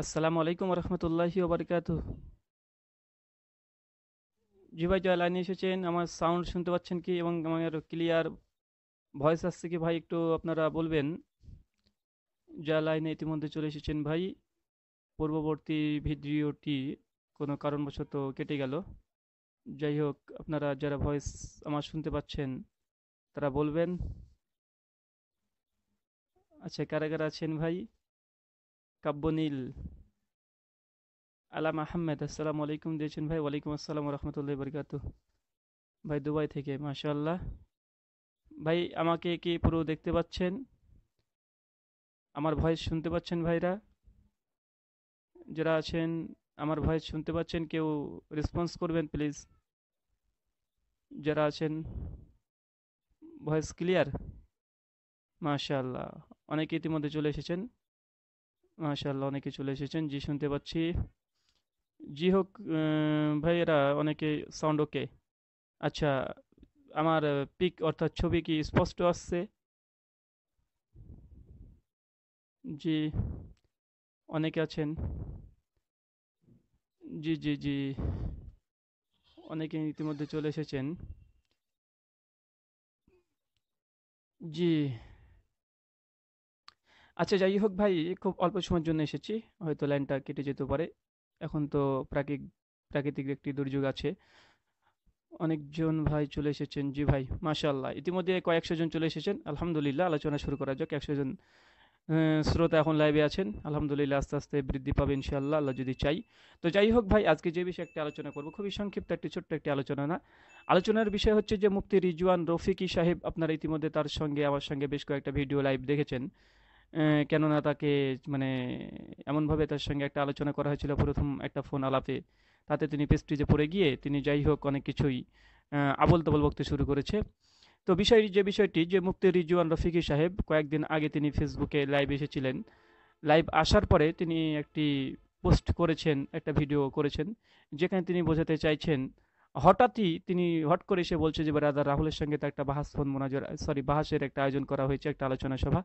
আসসালামু আলাইকুম রহমতুল্লাহি জি ভাই, জয় লাইনে এসেছেন। আমার সাউন্ড শুনতে পাচ্ছেন কি এবং আমার ক্লিয়ার ভয়েস আসছে কি ভাই একটু আপনারা বলবেন? জয় লাইনে ইতিমধ্যে চলে এসেছেন ভাই। পূর্ববর্তী ভিডিওটি কোনো কারণবশত কেটে গেল। যাই হোক, আপনারা যারা ভয়েস আমার শুনতে পাচ্ছেন, তারা বলবেন। আচ্ছা কারা কারা আছেন ভাই? কাব্যনীল আলাম আহমেদ আসসালামু আলাইকুম দিয়েছেন ভাই। ওয়ালাইকুম আসসালাম রহমতুল্লাহ বরকাত। ভাই, দুবাই থেকে, মাশাআল্লাহ। ভাই, আমাকে কি পুরো দেখতে পাচ্ছেন? আমার ভয়েস শুনতে পাচ্ছেন ভাইরা? যারা আছেন, আমার ভয়েস শুনতে পাচ্ছেন, কেউ রেসপন্স করবেন প্লিজ যারা আছেন, ভয়েস ক্লিয়ার মাশাআল্লাহ। অনেকে ইতিমধ্যে চলে এসেছেন। মাশাআল্লাহ, অনেকে চলে এসেছেন, জি শুনতে পাচ্ছি। জি হোক ভাইয়েরা, অনেকে সাউন্ড ওকে আচ্ছা আমার পিক অর্থাৎ ছবি কি স্পষ্ট আসছে? জি, অনেকে আছেন? জি জি জি, অনেকে ইতিমধ্যে চলে এসেছেন। জি আচ্ছা যাই হোক ভাই, খুব অল্প সময়ের জন্য এসেছি। হয়তো লাইনটা কেটে যেতে পারে। এখন তো প্রাকৃতিক প্রাকৃতিক একটি দুর্যোগ আছে। অনেকজন ভাই চলে এসেছেন। জি ভাই, মাশাআল্লাহ। ইতিমধ্যে কয়েকশো জন চলে এসেছেন। আলহামদুলিল্লাহ, আলোচনা শুরু করা যাক। একশো জন শ্রোতা এখন লাইভে আছেন। আলহামদুলিল্লাহ, আস্তে আস্তে বৃদ্ধি পাবে ইনশাআল্লাহ, আল্লাহ যদি চাই। তো যাই হোক ভাই, আজকে যে বিষয়ে একটা আলোচনা করব, খুবই সংক্ষিপ্ত একটি, ছোট্ট একটি আলোচনা না। আলোচনার বিষয় হচ্ছে যে মুফতি রিজওয়ান রফিকি সাহেব আপনারা ইতিমধ্যে তার সঙ্গে, আমার সঙ্গে বেশ কয়েকটা ভিডিও লাইভ দেখেছেন। কেননা তাকে মানে এমনভাবে তার সঙ্গে একটা আলোচনা করা হয়েছিল, প্রথম একটা ফোন আলাপে। তাতে তিনি পেস্ট্রিজে পড়ে গিয়ে তিনি যাই হোক অনেক কিছুই আবল তাবল বকতে শুরু করেছে। তো বিষয়, যে বিষয়টি, যে মুফতি রিজওয়ান রফিকি সাহেব কয়েকদিন আগে তিনি ফেসবুকে লাইভ এসেছিলেন। লাইভ আসার পরে তিনি একটি পোস্ট করেছেন, একটা ভিডিও করেছেন, যেখানে তিনি বোঝাতে চাইছেন, হঠাৎই তিনি হট করে এসে বলছে যে, ব্রাদার রাহুলের সঙ্গে তো একটা বাহাস ফোন মোনাজর, সরি, বাহাসের একটা আয়োজন করা হয়েছে, একটা আলোচনা সভা।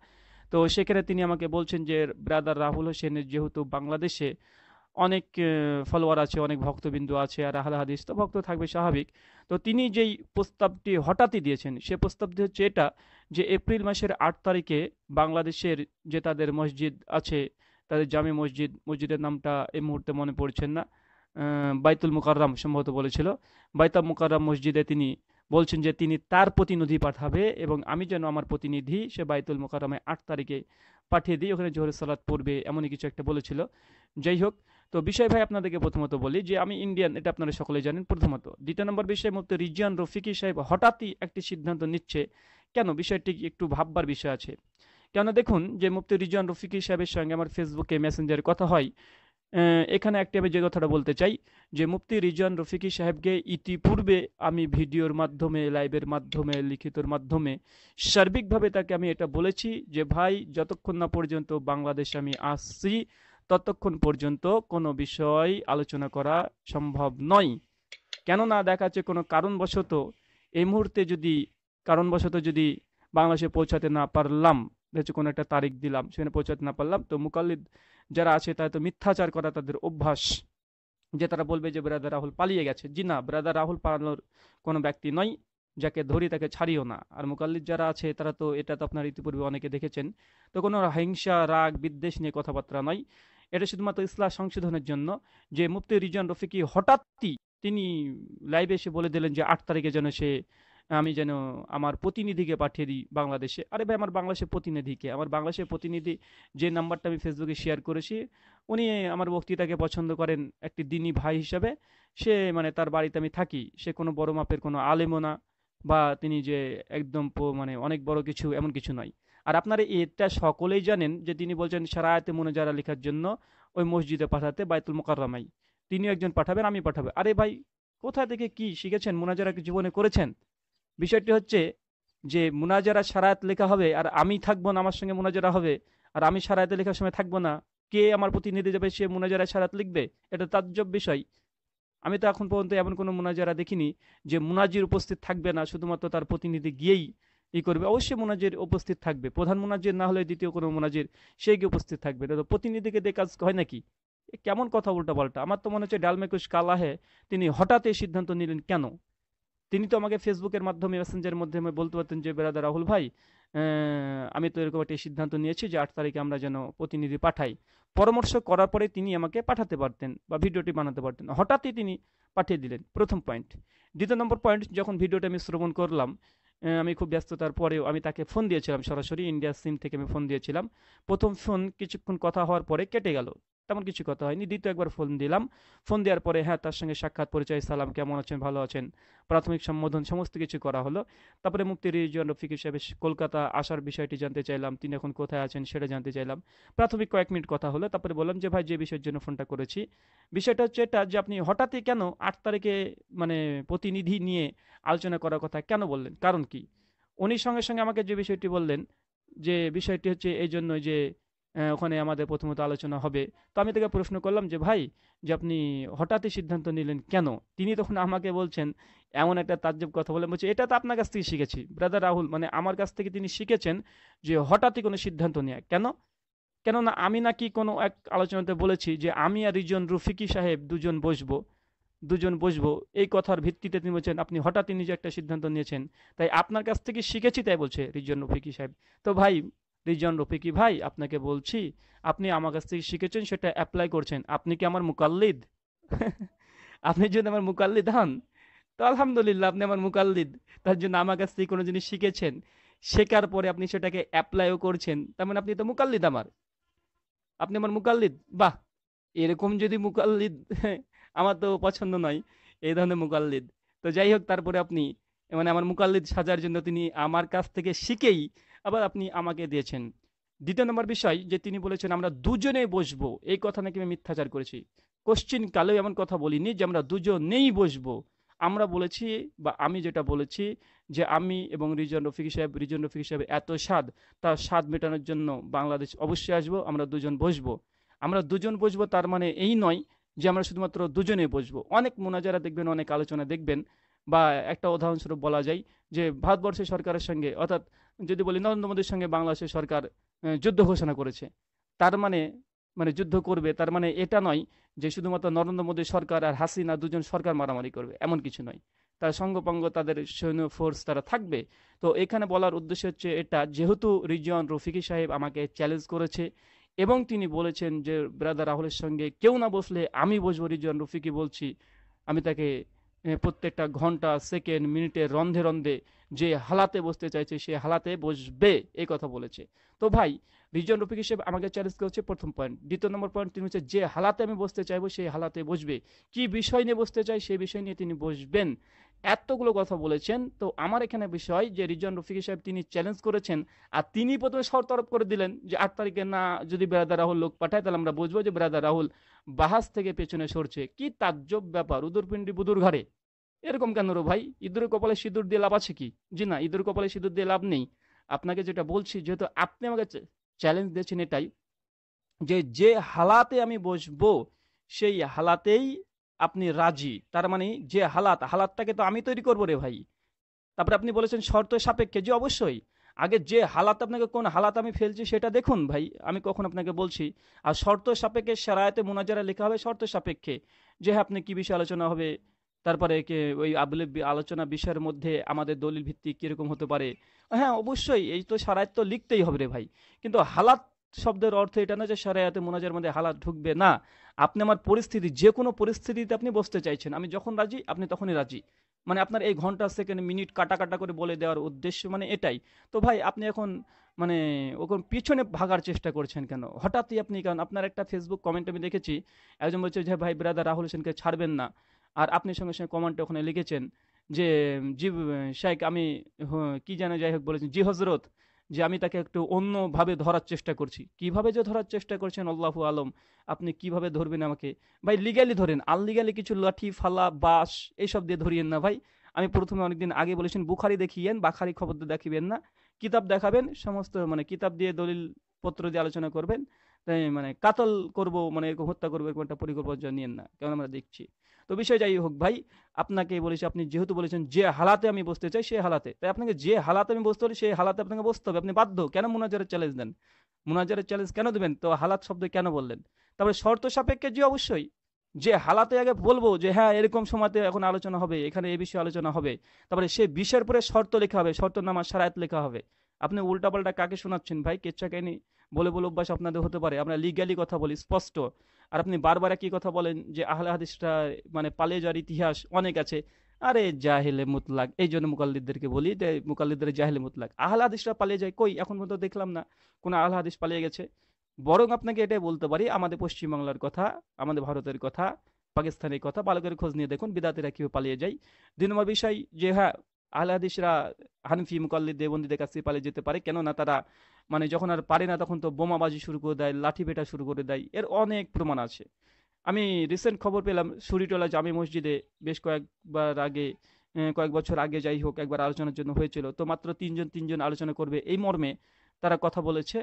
তো সেখানে তিনি আমাকে বলছেন যে ব্রাদার রাহুল হোসেনের যেহেতু বাংলাদেশে অনেক ফলোয়ার আছে, অনেক ভক্তবিন্দু আছে আর আহলে হাদিস, তো ভক্ত থাকবে স্বাভাবিক। তো তিনি যেই প্রস্তাবটি হঠাৎই দিয়েছেন, সে প্রস্তাবটি হচ্ছে এটা যে, এপ্রিল মাসের আট তারিখে বাংলাদেশের যে তাদের মসজিদ আছে, তাদের জামে মসজিদ, মসজিদের নামটা এই মুহূর্তে মনে পড়ছেন না। বাইতুল মুকাররাম সম্ভবত বলেছিল। বাইতুল মুকাররাম মসজিদে তিনি বলছেন যে তিনি তার প্রতিনিধি পাঠাবে এবং আমি যেন আমার প্রতিনিধি সে বাইতুল মোকারমে আট তারিখে পাঠিয়ে দিই। ওখানে জোহর সালাদ পড়বে এমনই কিছু একটা বলেছিল। যাই হোক, তো বিষয় ভাই আপনাদেরকে প্রথমত বলি যে আমি ইন্ডিয়ান, এটা আপনারা সকলে জানেন প্রথমত। দ্বিতীয় নম্বর বিষয় মধ্যে রিজিয়ান রফিকি সাহেব হঠাৎই একটি সিদ্ধান্ত নিচ্ছে। কেন? বিষয়টি একটু ভাববার বিষয় আছে। কেন দেখুন যে মুফতি রিজিয়ান রফিকি সাহেবের সঙ্গে আমার ফেসবুকে মেসেঞ্জারে কথা হয়। এখানে একটি আমি যে কথাটা বলতে চাই, যে মুফতি রিজান রফিকি সাহেবকে ইতিপূর্বে আমি ভিডিওর মাধ্যমে, লাইভের মাধ্যমে, লিখিতর মাধ্যমে সার্বিকভাবে তাকে আমি এটা বলেছি যে, ভাই, যতক্ষণ না পর্যন্ত বাংলাদেশে আমি আসছি, ততক্ষণ পর্যন্ত কোনো বিষয় আলোচনা করা সম্ভব নয়। কেননা দেখা যাচ্ছে কোনো কারণবশত এই মুহূর্তে যদি, কারণবশত যদি বাংলাদেশে পৌঁছাতে না পারলাম হচ্ছে কোনো একটা তারিখ দিলাম, সেখানে পৌঁছাতে না পারলাম, তো মুকাল্লিদ যারা আছে তারা তো মিথ্যাচার করা তাদের অভ্যাস। যে তারা বলবে যে ব্রাদার রাহুল পালিয়ে গেছে। জি না ব্রাদার রাহুল পালানোর কোনো ব্যক্তি নয়, যাকে ধরি তাকে ছাড়িও না। আর মুকাল্লিদ যারা আছে, তারা তো এটা তো আপনার ইতিপূর্বে অনেকে দেখেছেন। তো কোনো হিংসা, রাগ, বিদ্বেষ নিয়ে কথাবার্তা নয়। এটা শুধুমাত্র ইসলাম সংশোধনের জন্য যে মুফতি রিজন রফিকি হঠাৎই তিনি লাইভে এসে বলে দিলেন যে আট তারিখে যেন সে আমি যেন আমার প্রতিনিধিকে পাঠিয়ে দিই বাংলাদেশে। আরে ভাই, আমার বাংলাদেশের প্রতিনিধিকে। আমার বাংলাদেশের প্রতিনিধি যে নাম্বারটা আমি ফেসবুকে শেয়ার করেছি, উনি আমার বক্তৃতাকে পছন্দ করেন একটি দিনী ভাই হিসাবে। সে মানে তার বাড়িতে আমি থাকি। সে কোনো বড় মাপের কোনো আলেমও না বা তিনি যে একদম মানে অনেক বড় কিছু এমন কিছু নয়। আর আপনারা এটা সকলেই জানেন যে তিনি বলছেন সারায়াতে যারা লেখার জন্য ওই মসজিদে পাঠাতে বাইতুল মোকাররামাই তিনিও একজন পাঠাবেন আমি পাঠাবে। আরে ভাই, কোথা থেকে কি শিখেছেন? মোনাজারা জীবনে করেছেন? বিষয়টি হচ্ছে যে মুনাজারা সারায়াত লেখা হবে আর আমি থাকব না, আমার সঙ্গে মুনাজারা হবে আর আমি সারায়াতে লেখার সময় থাকব না। কে আমার প্রতিনিধি যাবে সে মুনাজারা সারাত লিখবে? এটা তাজ্জব বিষয়। আমি তো এখন পর্যন্ত এমন কোনো মুনাজারা দেখিনি যে মুনাজির উপস্থিত থাকবে না, শুধুমাত্র তার প্রতিনিধি গিয়েই ই করবে। অবশ্যই মুনাজির উপস্থিত থাকবে। প্রধান মুনাজির না হলে দ্বিতীয় কোনো মুনাজির, সে গিয়ে উপস্থিত থাকবে। তো প্রতিনিধিকে দিয়ে কাজ হয় নাকি? কেমন কথা উল্টাপাল্টা? আমার তো মনে হচ্ছে ডালমেকুশ কালাহে তিনি হঠাৎ এই সিদ্ধান্ত নিলেন কেন? তিনি তো আমাকে ফেসবুকের মাধ্যমে মেসেঞ্জারের মাধ্যমে বলতে পারতেন যে বেরাদা রাহুল ভাই আমি তো এরকম একটা সিদ্ধান্ত নিয়েছি যে, আট তারিখে আমরা যেন প্রতিনিধি পাঠাই। পরামর্শ করার পরে তিনি আমাকে পাঠাতে পারতেন বা ভিডিওটি বানাতে পারতেন। হঠাৎই তিনি পাঠিয়ে দিলেন। প্রথম পয়েন্ট দ্বিতীয় নম্বর পয়েন্ট যখন ভিডিওটা আমি শ্রবণ করলাম আমি খুব ব্যস্ততার পরেও আমি তাকে ফোন দিয়েছিলাম সরাসরি। ইন্ডিয়া সিম থেকে আমি ফোন দিয়েছিলাম। প্রথম ফোন কিছুক্ষণ কথা হওয়ার পরে কেটে গেল। তেমন কিছু কথা হয়নি। দ্বিতীয় একবার ফোন দিলাম। ফোন দেওয়ার পরে হ্যাঁ তার সঙ্গে সাক্ষাৎ, পরিচয়, সালাম, কেমন আছেন, ভালো আছেন? প্রাথমিক সম্বোধন, সমস্ত কিছু করা হলো। তারপরে মুক্তি রিজন রফিক হিসেবে কলকাতা আসার বিষয়টি জানতে চাইলাম। তিনি এখন কোথায় আছেন সেটা জানতে চাইলাম। প্রাথমিক কয়েক মিনিট কথা হলো। তারপরে বললাম যে, ভাই, যে বিষয়ের জন্য ফোনটা করেছি, বিষয়টা হচ্ছে এটা যে আপনি হঠাৎই কেন আট তারিখে মানে প্রতিনিধি নিয়ে আলোচনা করার কথা কেন বললেন? কারণ কি? উনি সঙ্গে সঙ্গে আমাকে যে বিষয়টি বললেন, যে বিষয়টি হচ্ছে এই জন্য যে ওখানে আমাদের প্রথমত আলোচনা হবে। তো আমি তাকে প্রশ্ন করলাম যে, ভাই, যে আপনি হঠাৎই সিদ্ধান্ত নিলেন কেন? তিনি তখন আমাকে বলছেন, এমন একটা তাজ্জব কথা বলে বলছে, এটা তো আপনার কাছ থেকে শিখেছি। ব্রাদার রাহুল মানে আমার কাছ থেকে তিনি শিখেছেন যে, হঠাৎই কোনো সিদ্ধান্ত নেওয়া কেন? কেননা আমি নাকি কোনো এক আলোচনাতে বলেছি যে, আমি আর রিজন রফিকি সাহেব দুজন বসবো দুজন বসবো। এই কথার ভিত্তিতে তিনি বলছেন, আপনি হঠাৎই নিজে একটা সিদ্ধান্ত নিয়েছেন। তাই আপনার কাছ থেকে শিখেছি। তাই বলছে রিজন রফিকি সাহেব। তো ভাই রিজন রফিকি ভাই, আপনাকে বলছি, আপনি আমার কাছ থেকে শিখেছেন, সেটা অ্যাপ্লাই করছেন। আপনি কি আমার মুকাল্লিদ? আপনি যদি আমার মুকাল্লিদ হন, তো আলহামদুলিল্লাহ আপনি আমার মুকাল্লিদ। তার জন্য আমার কাছ থেকে কোনো জিনিস শিখেছেন, শেখার পরে আপনি সেটাকে অ্যাপ্লাইও করছেন, তার মানে আপনি তো মুকাল্লিদ আমার। আপনি আমার মুকাল্লিদ? বাহ! এরকম যদি মুকাল্লিদ, আমার তো পছন্দ নয়, এই ধরনের মুকাল্লিদ। তো যাই হোক, তারপরে আপনি মানে আমার মুকাল্লিদ সাজার জন্য তিনি আমার কাছ থেকে শিখেই আবার আপনি আমাকে দিয়েছেন। দ্বিতীয় নম্বর বিষয় যে তিনি বলেছেন, আমরা দুজনে বসবো। এই কথা নাকি আমি মিথ্যাচার করেছি। কোশ্চিন কালেও এমন কথা বলিনি যে আমরা দুজনেই বসবো। আমরা বলেছি বা আমি যেটা বলেছি যে আমি এবং রিজন রফিক সাহেব, রিজন রফিক সাহেব এত স্বাদ, তার স্বাদ মেটানোর জন্য বাংলাদেশ অবশ্যই আসব, আমরা দুজন বসবো। আমরা দুজন বসবো তার মানে এই নয় যে আমরা শুধুমাত্র দুজনে বসবো। অনেক মোনাজারা দেখবেন, অনেক আলোচনা দেখবেন, বা একটা উদাহরণস্বরূপ বলা যায় যে ভারতবর্ষের সরকারের সঙ্গে, অর্থাৎ যদি বলি, নরেন্দ্র মোদীর সঙ্গে বাংলাদেশের সরকার যুদ্ধ ঘোষণা করেছে। তার মানে মানে যুদ্ধ করবে, তার মানে এটা নয় যে শুধুমাত্র নরেন্দ্র মোদী সরকার আর হাসিনা দুজন সরকার মারামারি করবে, এমন কিছু নয়। তার সঙ্গপঙ্গ তাদের সৈন্য ফোর্স তারা থাকবে। তো এখানে বলার উদ্দেশ্য হচ্ছে এটা, যেহেতু রিজন রফিকি সাহেব আমাকে চ্যালেঞ্জ করেছে এবং তিনি বলেছেন যে ব্রাদার রাহুলের সঙ্গে কেউ না বসলে আমি বসবো রিজন রফিকি বলছি, আমি তাকে প্রত্যেকটা ঘণ্টা, সেকেন্ড, মিনিটে, রন্ধে রন্ধে যে হালাতে বসতে চাইছে, সে হালাতে বসবে এই কথা বলেছে। তো ভাই, রিজন রফিক হিসেবে আমাকে চ্যালেঞ্জ করছে প্রথম পয়েন্ট দ্বিতীয় নম্বর পয়েন্ট তিনি হচ্ছে, যে হালাতে আমি বসতে চাইব সেই হালাতে বসবে। কি বিষয় নিয়ে বসতে চাই সেই বিষয় নিয়ে তিনি বসবেন। এতগুলো কথা বলেছেন। তো আমার এখানে বিষয় যে রিজন রফিক সাহেব তিনি চ্যালেঞ্জ করেছেন আর তিনি প্রথমে শর্ত আরোপ করে দিলেন যে আট তারিখে না যদি বেড়াদা রাহুল লোক পাঠায়, তাহলে আমরা বুঝব যে বেড়াদা রাহুল বাহাস থেকে পেছনে সরছে। কি তাজ্জব ব্যাপার, উদুরপিন্ডি বুদুর ঘাড়ে। এরকম কেন রো ভাই? ইঁদুরের কপালে সিঁদুর দিয়ে লাভ আছে কি? জি না ইঁদুর কপালে সিঁদুর দিয়ে লাভ নেই। আপনাকে যেটা বলছি, যেহেতু আপনি আমাকে চ্যালেঞ্জ দিয়েছেন এটাই যে যে হালাতে আমি বসবো, সেই হালাতেই আপনি রাজি। তার মানে যে হালাত, হালাতটাকে তো আমি তৈরি করব রে ভাই। তারপরে আপনি বলেছেন শর্ত সাপেক্ষে যে অবশ্যই। আগে যে হালাত আপনাকে, কোন হালাত আমি ফেলছি সেটা দেখুন ভাই, আমি কখন আপনাকে বলছি। আর শর্ত সাপেক্ষে সারায়তে মোনাজারা লেখা হবে শর্ত সাপেক্ষে। যে হ্যাঁ আপনি কি বিষয়ে আলোচনা হবে? তারপরে কে, ওই আবলে আলোচনা বিষয়ের মধ্যে আমাদের দলিল ভিত্তিক কীরকম হতে পারে? হ্যাঁ অবশ্যই, এই তো সারায়ত তো লিখতেই হবে রে ভাই। কিন্তু হালাত শব্দের অর্থ এটা না যে সারায়াতে মোনাজার মধ্যে হালাত ঢুকবে না। আপনি আমার পরিস্থিতি যে কোনো পরিস্থিতিতে আপনি বসতে চাইছেন, আমি যখন রাজি, আপনি তখনই রাজি। মানে আপনার এই ঘণ্টা, সেকেন্ড, মিনিট কাটা কাটা করে বলে দেওয়ার উদ্দেশ্য মানে এটাই। তো ভাই, আপনি এখন মানে ওখন পিছনে ভাগার চেষ্টা করছেন কেন? হঠাৎই আপনি কারণ আপনার একটা ফেসবুক কমেন্ট আমি দেখেছি, একজন বলছে যে, ভাই ব্রাদার রাহুল হোসেনকে ছাড়বেন না। আর আপনি সঙ্গে সঙ্গে কমেন্টে ওখানে লিখেছেন যে, জি শেখ আমি কি যেন যাই হোক বলেছেন, জি হজরত যে আমি তাকে একটু অন্যভাবে ধরার চেষ্টা করছি। কীভাবে যে ধরার চেষ্টা করছেন আল্লাহু আলম, আপনি কীভাবে ধরবেন আমাকে? ভাই লিগালি ধরেন আনলিগালি কিছু লাঠি, ফালা, বাঁশ এইসব দিয়ে ধরিয়েন না ভাই। আমি প্রথমে অনেকদিন আগে বলেছেন, বুখারি দেখিয়েন, বাখারি খবর দেখিবেন না। কিতাব দেখাবেন, সমস্ত মানে কিতাব দিয়ে দলিল পত্র দিয়ে আলোচনা করবেন। তাই মানে কাতল করব মানে এরকম হত্যা করব, এরকম একটা পরিকল্পনা নিয়েন না। কেমন আমরা দেখছি। তো বিষয় যাই হোক ভাই, আপনাকে বলেছি, আপনি যেহেতু বলেছেন যে হালাতে আমি বসতে চাই সেই হালাতে। তাই আপনাকে যে হালাতে আমি বসতে হলে সেই হালাতে আপনাকে বসতে হবে। আপনি বাধ্য। কেন মুনাজারের চ্যালেঞ্জ দেন? মুনাজারের চ্যালেঞ্জ কেন দেবেন? তো হালাত শব্দ কেন বললেন? তারপরে শর্ত সাপেক্ষে জি অবশ্যই। যে হালাতে আগে বলব যে হ্যাঁ এরকম সময়তে এখন আলোচনা হবে, এখানে এই বিষয়ে আলোচনা হবে। তারপরে সে বিষয়ের পরে শর্ত লেখা হবে, শর্ত নামা সারায়ত লেখা হবে। আপনি উল্টাপাল্টা কাকে শোনাচ্ছেন ভাই? কেচ্ছা কাহিনী বলে বলে অভ্যাস আপনাদের হতে পারে। আমরা লিগালি কথা বলি, স্পষ্ট। আর আপনি বারবার একই কথা বলেন যে আহলে হাদিসটা মানে পালিয়ে যাওয়ার ইতিহাস অনেক আছে। আরে জাহেলে মুতলাক, এই জন্য মুকাল্লিদদেরকে বলি যে মুকাল্লিদের জাহেলে মুতলাক। আহলে হাদিসরা পালিয়ে যায় কই? এখন পর্যন্ত দেখলাম না। কোন আহলে হাদিস পালিয়ে গেছে। বরং আপনাকে এটাই বলতে পারি, আমাদের পশ্চিমবাংলার কথা, আমাদের ভারতের কথা, পাকিস্তানের কথা ভালো করে খোঁজ নিয়ে দেখুন বিদাতিরা কীভাবে পালিয়ে যায়। দুই নম্বর বিষয় যে হ্যাঁ আহলে হাদিসরা হানফি মুকাল্লিদ দেবন্দীদের কাছে পালিয়ে যেতে পারে। কেননা তারা মানে যখন আর পারে না তখন তো বোমাবাজি শুরু করে দেয় লাঠি পেটা শুরু করে দেয়, এর অনেক প্রমাণ আছে। আমি রিসেন্ট খবর পেলাম সুরিটোলা জামি মসজিদে বেশ কয়েকবার আগে কয়েক বছর আগে যাই হোক একবার আলোচনার জন্য হয়েছিল। তো মাত্র তিনজন তিনজন আলোচনা করবে এই মর্মে তারা কথা বলেছে,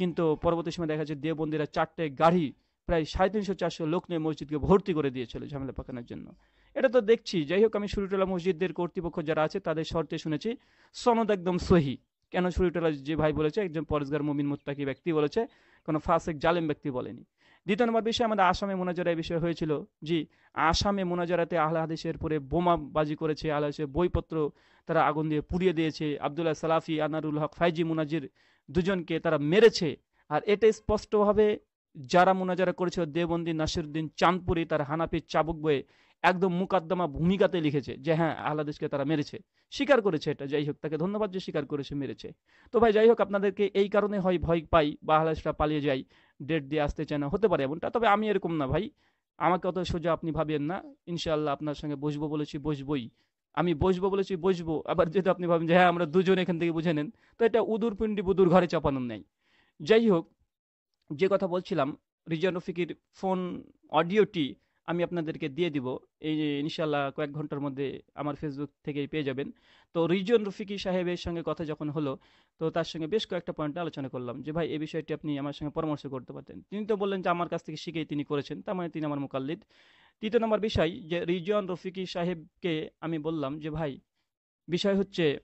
কিন্তু পরবর্তী সময় দেখা যাচ্ছে দেবন্দিরা চারটে গাড়ি প্রায় সাড়ে তিনশো চারশো লোক নিয়ে মসজিদকে ভর্তি করে দিয়েছিল ঝামেলা পাকানোর জন্য। এটা তো দেখছি। যাই হোক, আমি সুরিটোলা মসজিদের কর্তৃপক্ষ যারা আছে তাদের শর্তে শুনেছি, সনদ একদম সহি। কেন সুরিটোলা যে ভাই বলেছে, একজন পরেশগার মমিন মুত্তাকি ব্যক্তি বলেছে, কোনো ফাসেক জালেম ব্যক্তি বলেনি। দ্বিতীয় নম্বর বিষয়, আমাদের আসামে মোনাজারা এই বিষয় হয়েছিল। জি, আসামে মোনাজারাতে আহলা হাদিসের পরে বোমাবাজি করেছে, আহলা হাদিসের বইপত্র তারা আগুন দিয়ে পুড়িয়ে দিয়েছে। আবদুল্লাহ সালাফি, আনারুল হক, ফাইজি মুনাজির দুজনকে তারা মেরেছে। আর এটা স্পষ্টভাবে যারা মোনাজারা করেছিল দেবন্দী, নাসিরুদ্দিন চাঁদপুরি, তার হানাফি চাবুক বয়ে একদম মুকাদ্দমা ভূমিকাতে লিখেছে যে হ্যাঁ আহলাদেশকে তারা মেরেছে। স্বীকার করেছে এটা, যাই হোক, তাকে ধন্যবাদ যে স্বীকার করেছে, মেরেছে। তো ভাই, যাই হোক, আপনাদেরকে এই কারণে হয় ভয় পাই বা আহলাদেশরা পালিয়ে যায়, ডেট দিয়ে আসতে চায় না, হতে পারে এমনটা, তবে আমি এরকম না ভাই। আমাকে অত সোজা আপনি ভাবেন না। ইনশাআল্লাহ আপনার সঙ্গে বসবো বলেছি, বসবই। আমি বসবো বলেছি, বসবো। আবার যেহেতু আপনি ভাবেন যে হ্যাঁ আমরা দুজন এখান থেকে বুঝে নেন, তো এটা উদুর পিন্ডি বুদুর ঘরে চাপানোর নেই যাই হোক, যে কথা বলছিলাম রিজান রফিকির ফোন, অডিওটি আমি আপনাদেরকে দিয়ে দিব। এই যে ইনশাল্লাহ কয়েক ঘণ্টার মধ্যে আমার ফেসবুক থেকেই পেয়ে যাবেন। তো রিজন রফিকি সাহেবের সঙ্গে কথা যখন হলো, তো তার সঙ্গে বেশ কয়েকটা পয়েন্টে আলোচনা করলাম যে, ভাই, এই বিষয়টি আপনি আমার সঙ্গে পরামর্শ করতে পারতেন। তিনি তো বললেন যে, আমার কাছ থেকে শিখেই তিনি করেছেন। তার মানে তিনি আমার মোকাল্লিদ। তৃতীয় নম্বর বিষয়, যে রিজন রফিকি সাহেবকে আমি বললাম যে, ভাই, বিষয় হচ্ছে,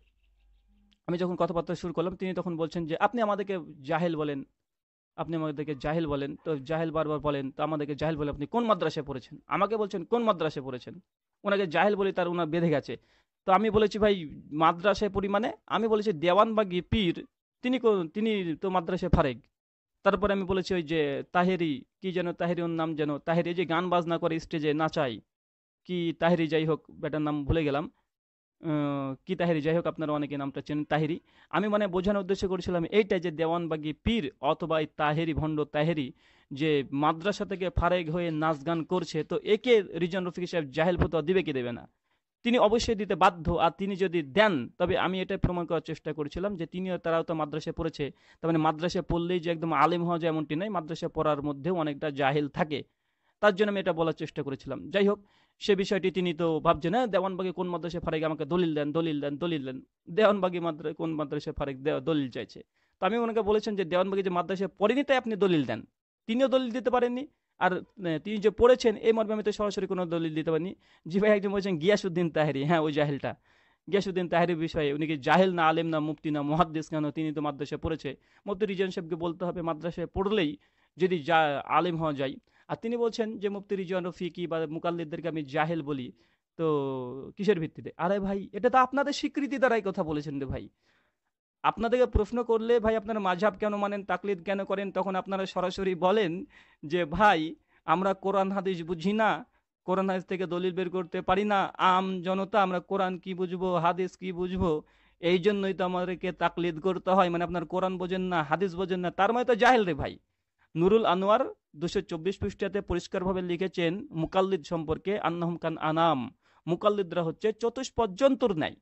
আমি যখন কথাবার্তা শুরু করলাম, তিনি তখন বলছেন যে, আপনি আমাদেরকে জাহেল বলেন। আপনি আমাদেরকে জাহেল বলেন, তো জাহেল বারবার বলেন, তো আমাদেরকে জাহেল বলে আপনি কোন মাদ্রাসায় পড়েছেন? আমাকে বলছেন, কোন মাদ্রাসায় পড়েছেন? ওনাকে জাহেল বলে তার ওনার বেঁধে গেছে। তো আমি বলেছি, ভাই, মাদ্রাসায় পরিমাণে আমি বলেছি দেওয়ান দেওয়ানবাগি পীর, তিনি তিনি তো মাদ্রাসায় ফারেক। তারপরে আমি বলেছি, ওই যে তাহেরি, কি যেন তাহেরি ওর নাম যেন, তাহেরি যে গান বাজনা করে স্টেজে নাচাই কি তাহেরি যাই হোক বেটার নাম ভুলে গেলাম। কি তাহেরি? যাই হোক, আপনারা অনেকে নামটা চেনেন তাহেরি। আমি মানে বোঝানোর উদ্দেশ্য করেছিলাম এইটা যে দেওয়ানবাগি পীর অথবা এই তাহেরি, ভণ্ড তাহেরি যে মাদ্রাসা থেকে ফারেক হয়ে নাচ গান করছে, তো একে রিজন রফিক সাহেব জাহেল ফতোয়া দিবে কি দেবে না? তিনি অবশ্যই দিতে বাধ্য, আর তিনি যদি দেন, তবে আমি এটাই প্রমাণ করার চেষ্টা করেছিলাম যে তিনিও তারাও তো মাদ্রাসায় পড়েছে, তার মানে মাদ্রাসায় পড়লেই যে একদম আলিম হওয়া যায় এমনটি নয় মাদ্রাসায় পড়ার মধ্যেও অনেকটা জাহেল থাকে। তার জন্য আমি এটা বলার চেষ্টা করেছিলাম। যাই হোক সে বিষয়টি তিনি তো ভাবছেন হ্যাঁ দেওয়ানবাগে কোন মাদ্রাসায় ফারেক আমাকে দলিল দেন দলিল দেন দলিল দেন? দেওয়ানবাগি মাদ্রা, কোন মাদ্রাসায় ফারেক দলিল চাইছে? তো আমি ওনাকে বলেছেন যে, দেওয়ানবাগি যে মাদ্রাসায় পড়েনি তাই আপনি দলিল দেন। তিনিও দলিল দিতে পারেননি। আর তিনি যে পড়েছেন, এই মর্মে আমি তো সরাসরি কোনো দলিল দিতে পারিনি। জি ভাই, একজন বলছেন গিয়াসুদ্দিন তাহেরি। হ্যাঁ ওই জাহেলটা। গিয়াসুদ্দিন তাহেরির বিষয়ে উনি কি জাহেল না আলেম না মুফতি না মহাদ্দেশ কেন? তিনি তো মাদ্রাসায় পড়েছে। মুফতি রিজন সাহেবকে বলতে হবে, মাদ্রাসায় পড়লেই যদি যা আলেম হওয়া যায় আর তিনি বলছেন যে মুফতি রিজওয়ান রফিকি বা মুকাল্লিদদেরকে আমি জাহেল বলি, তো কিসের ভিত্তিতে? আরে ভাই, এটা তো আপনাদের স্বীকৃতি দ্বারাই কথা বলেছেন রে ভাই। আপনাদেরকে প্রশ্ন করলে ভাই আপনারা মাঝাব কেন মানেন, তাকলিদ কেন করেন, তখন আপনারা সরাসরি বলেন যে ভাই, আমরা কোরআন হাদিস বুঝি না, কোরআন হাদিস থেকে দলিল বের করতে পারি না, আম জনতা আমরা কোরআন কি বুঝব, হাদিস কি বুঝব, এই জন্যই তো আমাদেরকে তাকলিদ করতে হয়। মানে আপনার কোরআন বোঝেন না, হাদিস বোঝেন না, তার মানে তো জাহেল রে ভাই। নুরুল আনোয়ার দুশো চব্বিশ পৃষ্ঠাতে পরিষ্কারভাবে লিখেছেন, মুকাল্লিদ সম্পর্কে আন্নাহম খান আনাম। মুকাল্লিদরা হচ্ছে চতুষ্পদ জন্তুর নাই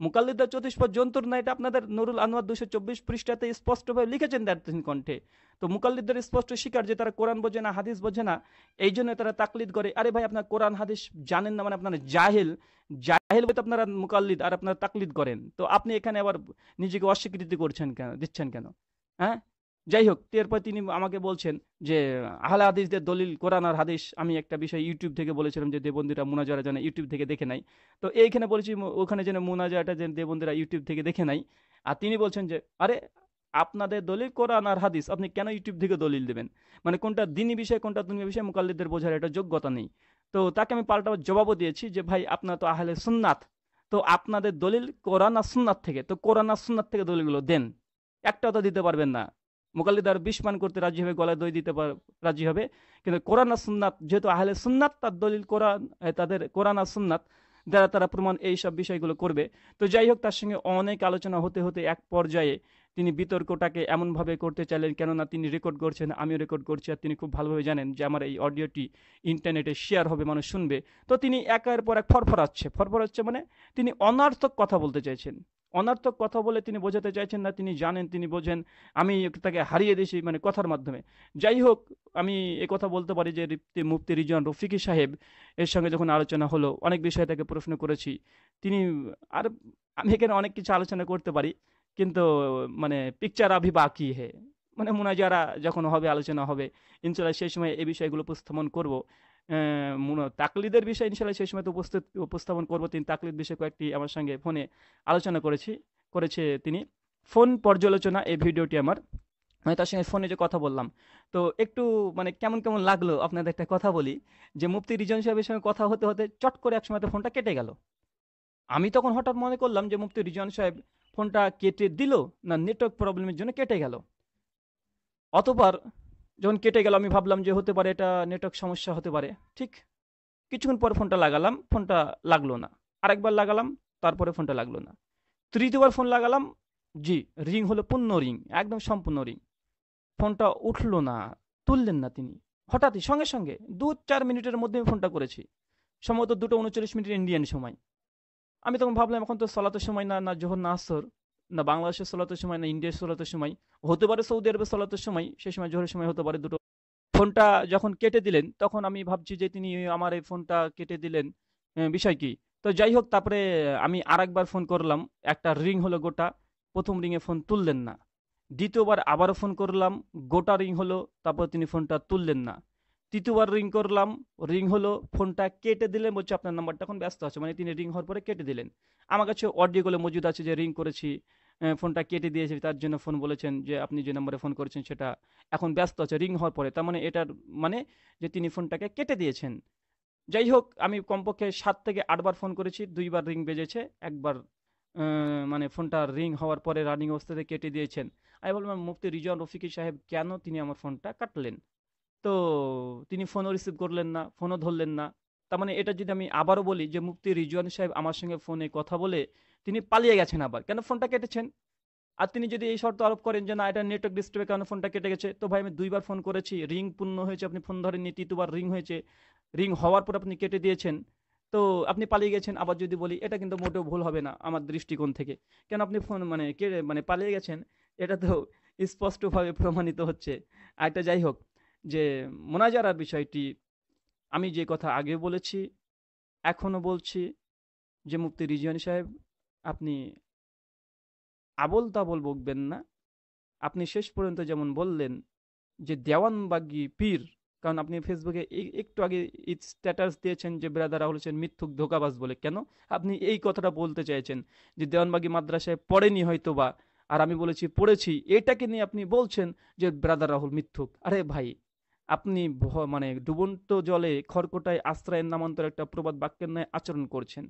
মুকাল্লিদরা চতুষ্পদ জন্তুর নাই এটা আপনাদের নুরুল আনোয়ার দুশো চব্বিশ পৃষ্ঠাতে স্পষ্টভাবে লিখেছেন দার্থিন কণ্ঠে। তো মুকাল্লিদদের স্পষ্ট স্বীকার যে তারা কোরআন বোঝে না, হাদিস বোঝে না, এই জন্য তারা তাকলিদ করে, আরে ভাই আপনার কোরআন, হাদিস জানেন না মানে আপনারা জাহেল জাহেল বলতে আপনারা মুকাল্লিদ আর আপনারা তাকলিদ করেন। তো আপনি এখানে আবার নিজেকে অস্বীকৃতি করছেন কেন, দিচ্ছেন কেন? হ্যাঁ? যাই হোক এরপর তিনি আমাকে বলছেন যে, আহলে হাদিসদের দলিল, কোরআন আর হাদিস, আমি একটা বিষয় ইউটিউব থেকে বলেছিলাম যে, দেবন্দিরা মুনাজারা যেন ইউটিউব থেকে দেখে নাই। তো এইখানে বলেছি, ওখানে যেন মুনাজারাটা যেন দেবন্দিরা ইউটিউব থেকে দেখে নাই। আর তিনি বলছেন যে, আরে, আপনাদের দলিল, কোরআন আর হাদিস, আপনি কেন ইউটিউব থেকে দলিল দেবেন? মানে কোনটা দিনী বিষয়, কোনটা দুনিয়া বিষয় মুকাল্লিদের বোঝার এটা যোগ্যতা নেই। তো তাকে আমি পাল্টা জবাবও দিয়েছি যে, ভাই, আপনার তো আহলে সুন্নাত। তো আপনাদের দলিল কোরআন আর সুন্নাত থেকে, তো কোরআন আর সুন্নাত থেকে দলিলগুলো দেন। একটাও তো দিতে পারবেন না। মোকাল্লিদার বিস্মান করতে রাজি হবে, গলায় দই দিতে রাজি হবে। কিন্তু কোরআন আর সুন্নাত, যেহেতু আহলে সুন্নাত, তার দলিল কোরআন তাদের কোরআন আর সুন্নাত দ্বারা তারা প্রমাণ এই সব বিষয়গুলো করবে। তো যাই হোক, তার সঙ্গে অনেক আলোচনা হতে হতে এক পর্যায়ে তিনি বিতর্কটাকে এমনভাবে করতে চাইলেন, কেননা তিনি রেকর্ড করছেন, আমিও রেকর্ড করছি, আর তিনি খুব ভালোভাবে জানেন যে আমার এই অডিওটি ইন্টারনেটে শেয়ার হবে, মানুষ শুনবে। তো তিনি একের পর এক ফরফরাচ্ছে। ফরফরাচ্ছে মানে তিনি অনার্থক কথা বলতে চাইছেন। অনার্থক কথা বলে তিনি বোঝাতে চাইছেন না, তিনি জানেন, তিনি বোঝেন। আমি তাকে হারিয়ে দিয়েছি মানে কথার মাধ্যমে। যাই হোক, আমি এ কথা বলতে পারি যে মুফতি রিজন রফিকি সাহেব এর সঙ্গে যখন আলোচনা হলো, অনেক বিষয়ে তাকে প্রশ্ন করেছি। তিনি আর আমি এখানে অনেক কিছু আলোচনা করতে পারি, কিন্তু মানে পিকচার আভি বাকি হে। মানে মুনাজারা যখন হবে, আলোচনা হবে ইনশাল্লাহ সেই সময় এই বিষয়গুলো উপস্থাপন করব। তাকলিদের বিষয়ে ইনশাল্লাহ সেই সময় উপস্থিত, উপস্থাপন করব। তিনি তাকলিদ বিষয়ে কয়েকটি আমার সঙ্গে ফোনে আলোচনা করেছি, করেছে তিনি। ফোন পর্যালোচনা, এই ভিডিওটি আমার। আমি তার সঙ্গে ফোনে যে কথা বললাম, তো একটু মানে কেমন কেমন লাগল আপনাদের একটা কথা বলি, যে মুফতি রিজন সাহেবের সঙ্গে কথা হতে হতে চট করে একসময় ফোনটা কেটে গেল। আমি তখন হঠাৎ মনে করলাম যে মুফতি রিজন সাহেব ফোনটা কেটে দিল না নেটওয়ার্ক প্রবলেমের জন্য কেটে গেল। অতবার যখন কেটে গেল, আমি ভাবলাম যে হতে পারে এটা নেটওয়ার্ক সমস্যা হতে পারে। ঠিক কিছুক্ষণ পর ফোনটা লাগালাম ফোনটা লাগল না। আরেকবার লাগালাম, তারপরে ফোনটা লাগল না। তৃতীয়বার ফোন লাগালাম, জি রিং হলো পূর্ণ রিং একদম সম্পূর্ণ রিং ফোনটা উঠল না, তুললেন না তিনি। হঠাৎই, সঙ্গে সঙ্গে, দু চার মিনিটের মধ্যে আমি ফোনটা করেছি। সম্ভবত দুটো উনচল্লিশ মিনিট ইন্ডিয়ান সময়। আমি তখন ভাবলাম, এখন তো সলাতের সময় না না, জোহর না আসর। না, বাংলাদেশের সলাতের সময়, না ইন্ডিয়ার সলাতের সময়, হতে পারে সৌদি আরবের সলাতের সময় সেই সময় জোহরের সময় হতে পারে দুটো। ফোনটা যখন কেটে দিলেন, তখন আমি ভাবছি যে তিনি আমার এই ফোনটা কেটে দিলেন বিষয় কি? তো যাই হোক, তারপরে আমি আরেকবার ফোন করলাম, একটা রিং হলো গোটা, প্রথম রিংয়ে ফোন তুললেন না। দ্বিতীয়বার আবারও ফোন করলাম, গোটা রিং হলো, তারপর তিনি ফোনটা তুললেন না। তৃতীয়বার রিং করলাম, রিং হলো, ফোনটা কেটে দিলেন, বলছে আপনার নাম্বারটা এখন ব্যস্ত আছে মানে তিনি রিং হওয়ার পরে কেটে দিলেন। আমার কাছে অডিওগুলো মজুদ আছে যে রিং করেছি ফোনটা কেটে দিয়েছে, তার জন্য ফোন বলেছেন যে, আপনি যে নম্বরে ফোন করেছেন সেটা এখন ব্যস্ত আছে, রিং হওয়ার পরে। তার মানে এটার মানে যে তিনি ফোনটাকে কেটে দিয়েছেন। যাই হোক, আমি কমপক্ষে সাত থেকে আটবার ফোন করেছি দুইবার রিং বেজেছে, একবার মানে ফোনটা রিং হওয়ার পরে রানিং অবস্থাতে কেটে দিয়েছেন। আমি বললাম, মুফতি রিজন রফিকি সাহেব, কেন তিনি আমার ফোনটা কাটলেন? তো তিনি ফোনও রিসিভ করলেন না, ফোনও ধরলেন না। তার মানে এটা যদি আমি আবারও বলি যে, মুফতি রিজওয়ান সাহেব আমার সঙ্গে ফোনে কথা বলে তিনি পালিয়ে গেছেন আবার। কেন ফোনটা কেটেছেন? আর তিনি যদি এই শর্ত আরোপ করেন যে না, এটা নেটওয়ার্ক ডিস্টার্বের কারণে ফোনটা কেটে গেছে, তো ভাই আমি দুইবার ফোন করেছি রিং পূর্ণ হয়েছে, আপনি ফোন ধরেননি, তৃতীয়বার রিং হয়েছে রিং হওয়ার পর আপনি কেটে দিয়েছেন, তো আপনি পালিয়ে গেছেন, আবার যদি বলি এটা কিন্তু মোটেও ভুল হবে না আমার দৃষ্টিকোণ থেকে। কেন আপনি ফোন মানে কে মানে পালিয়ে গেছেন, এটা তো স্পষ্টভাবে প্রমাণিত হচ্ছে। আর একটা যাই হোক, যে মোনাজারার বিষয়টি আমি যে কথা আগে বলেছি, এখনও বলছি, যে মুফতি রিজিয়ানি সাহেব আপনি আবল তাবল বকবেন না। আপনি শেষ পর্যন্ত যেমন বললেন যে দেওয়ানবাগি পীর, কারণ আপনি ফেসবুকে একটু আগে স্ট্যাটাস দিয়েছেন যে ব্রাদার রাহুল হোসেন মিথ্যুক ধোকাবাজ বলে। কেন? আপনি এই কথাটা বলতে চাইছেন যে দেওয়ানবাগি মাদ্রাসায় পড়েনি হয়তো বা আর আমি বলেছি পড়েছি। এটাকে নিয়ে আপনি বলছেন যে ব্রাদার রাহুল মিথ্যুক। আরে ভাই, আপনি মানে ডুবন্ত জলে খড়কোটায় আশ্রয়ের নামান্তর একটা প্রবাদ বাক্যের ন্যায় আচরণ করছেন।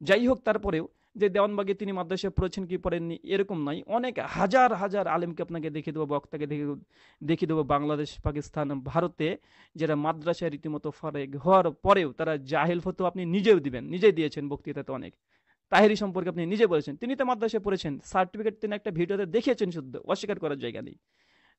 যাই হোক, তারপরেও যে দেওয়ানবাগে তিনি মাদ্রাসায় পড়েছেন কি পড়েননি, এরকম নয়। অনেক হাজার হাজার আলেমকে আপনাকে দেখিয়ে দেবো, বক্তাকে দেখে দেখিয়ে দেবো বাংলাদেশ, পাকিস্তান, ভারতে, যারা মাদ্রাসায় রীতিমতো ফারেক হওয়ার পরেও তারা জাহেল হতো আপনি নিজেও দিবেন, নিজেই দিয়েছেন বক্তৃতাতে অনেক। তাহেরি সম্পর্কে আপনি নিজে বলেছেন, তিনি তো মাদ্রাসায় পড়েছেন, সার্টিফিকেট তিনি একটা ভিডিওতে দেখিয়েছেন শুদ্ধ, অস্বীকার করার জায়গা নেই।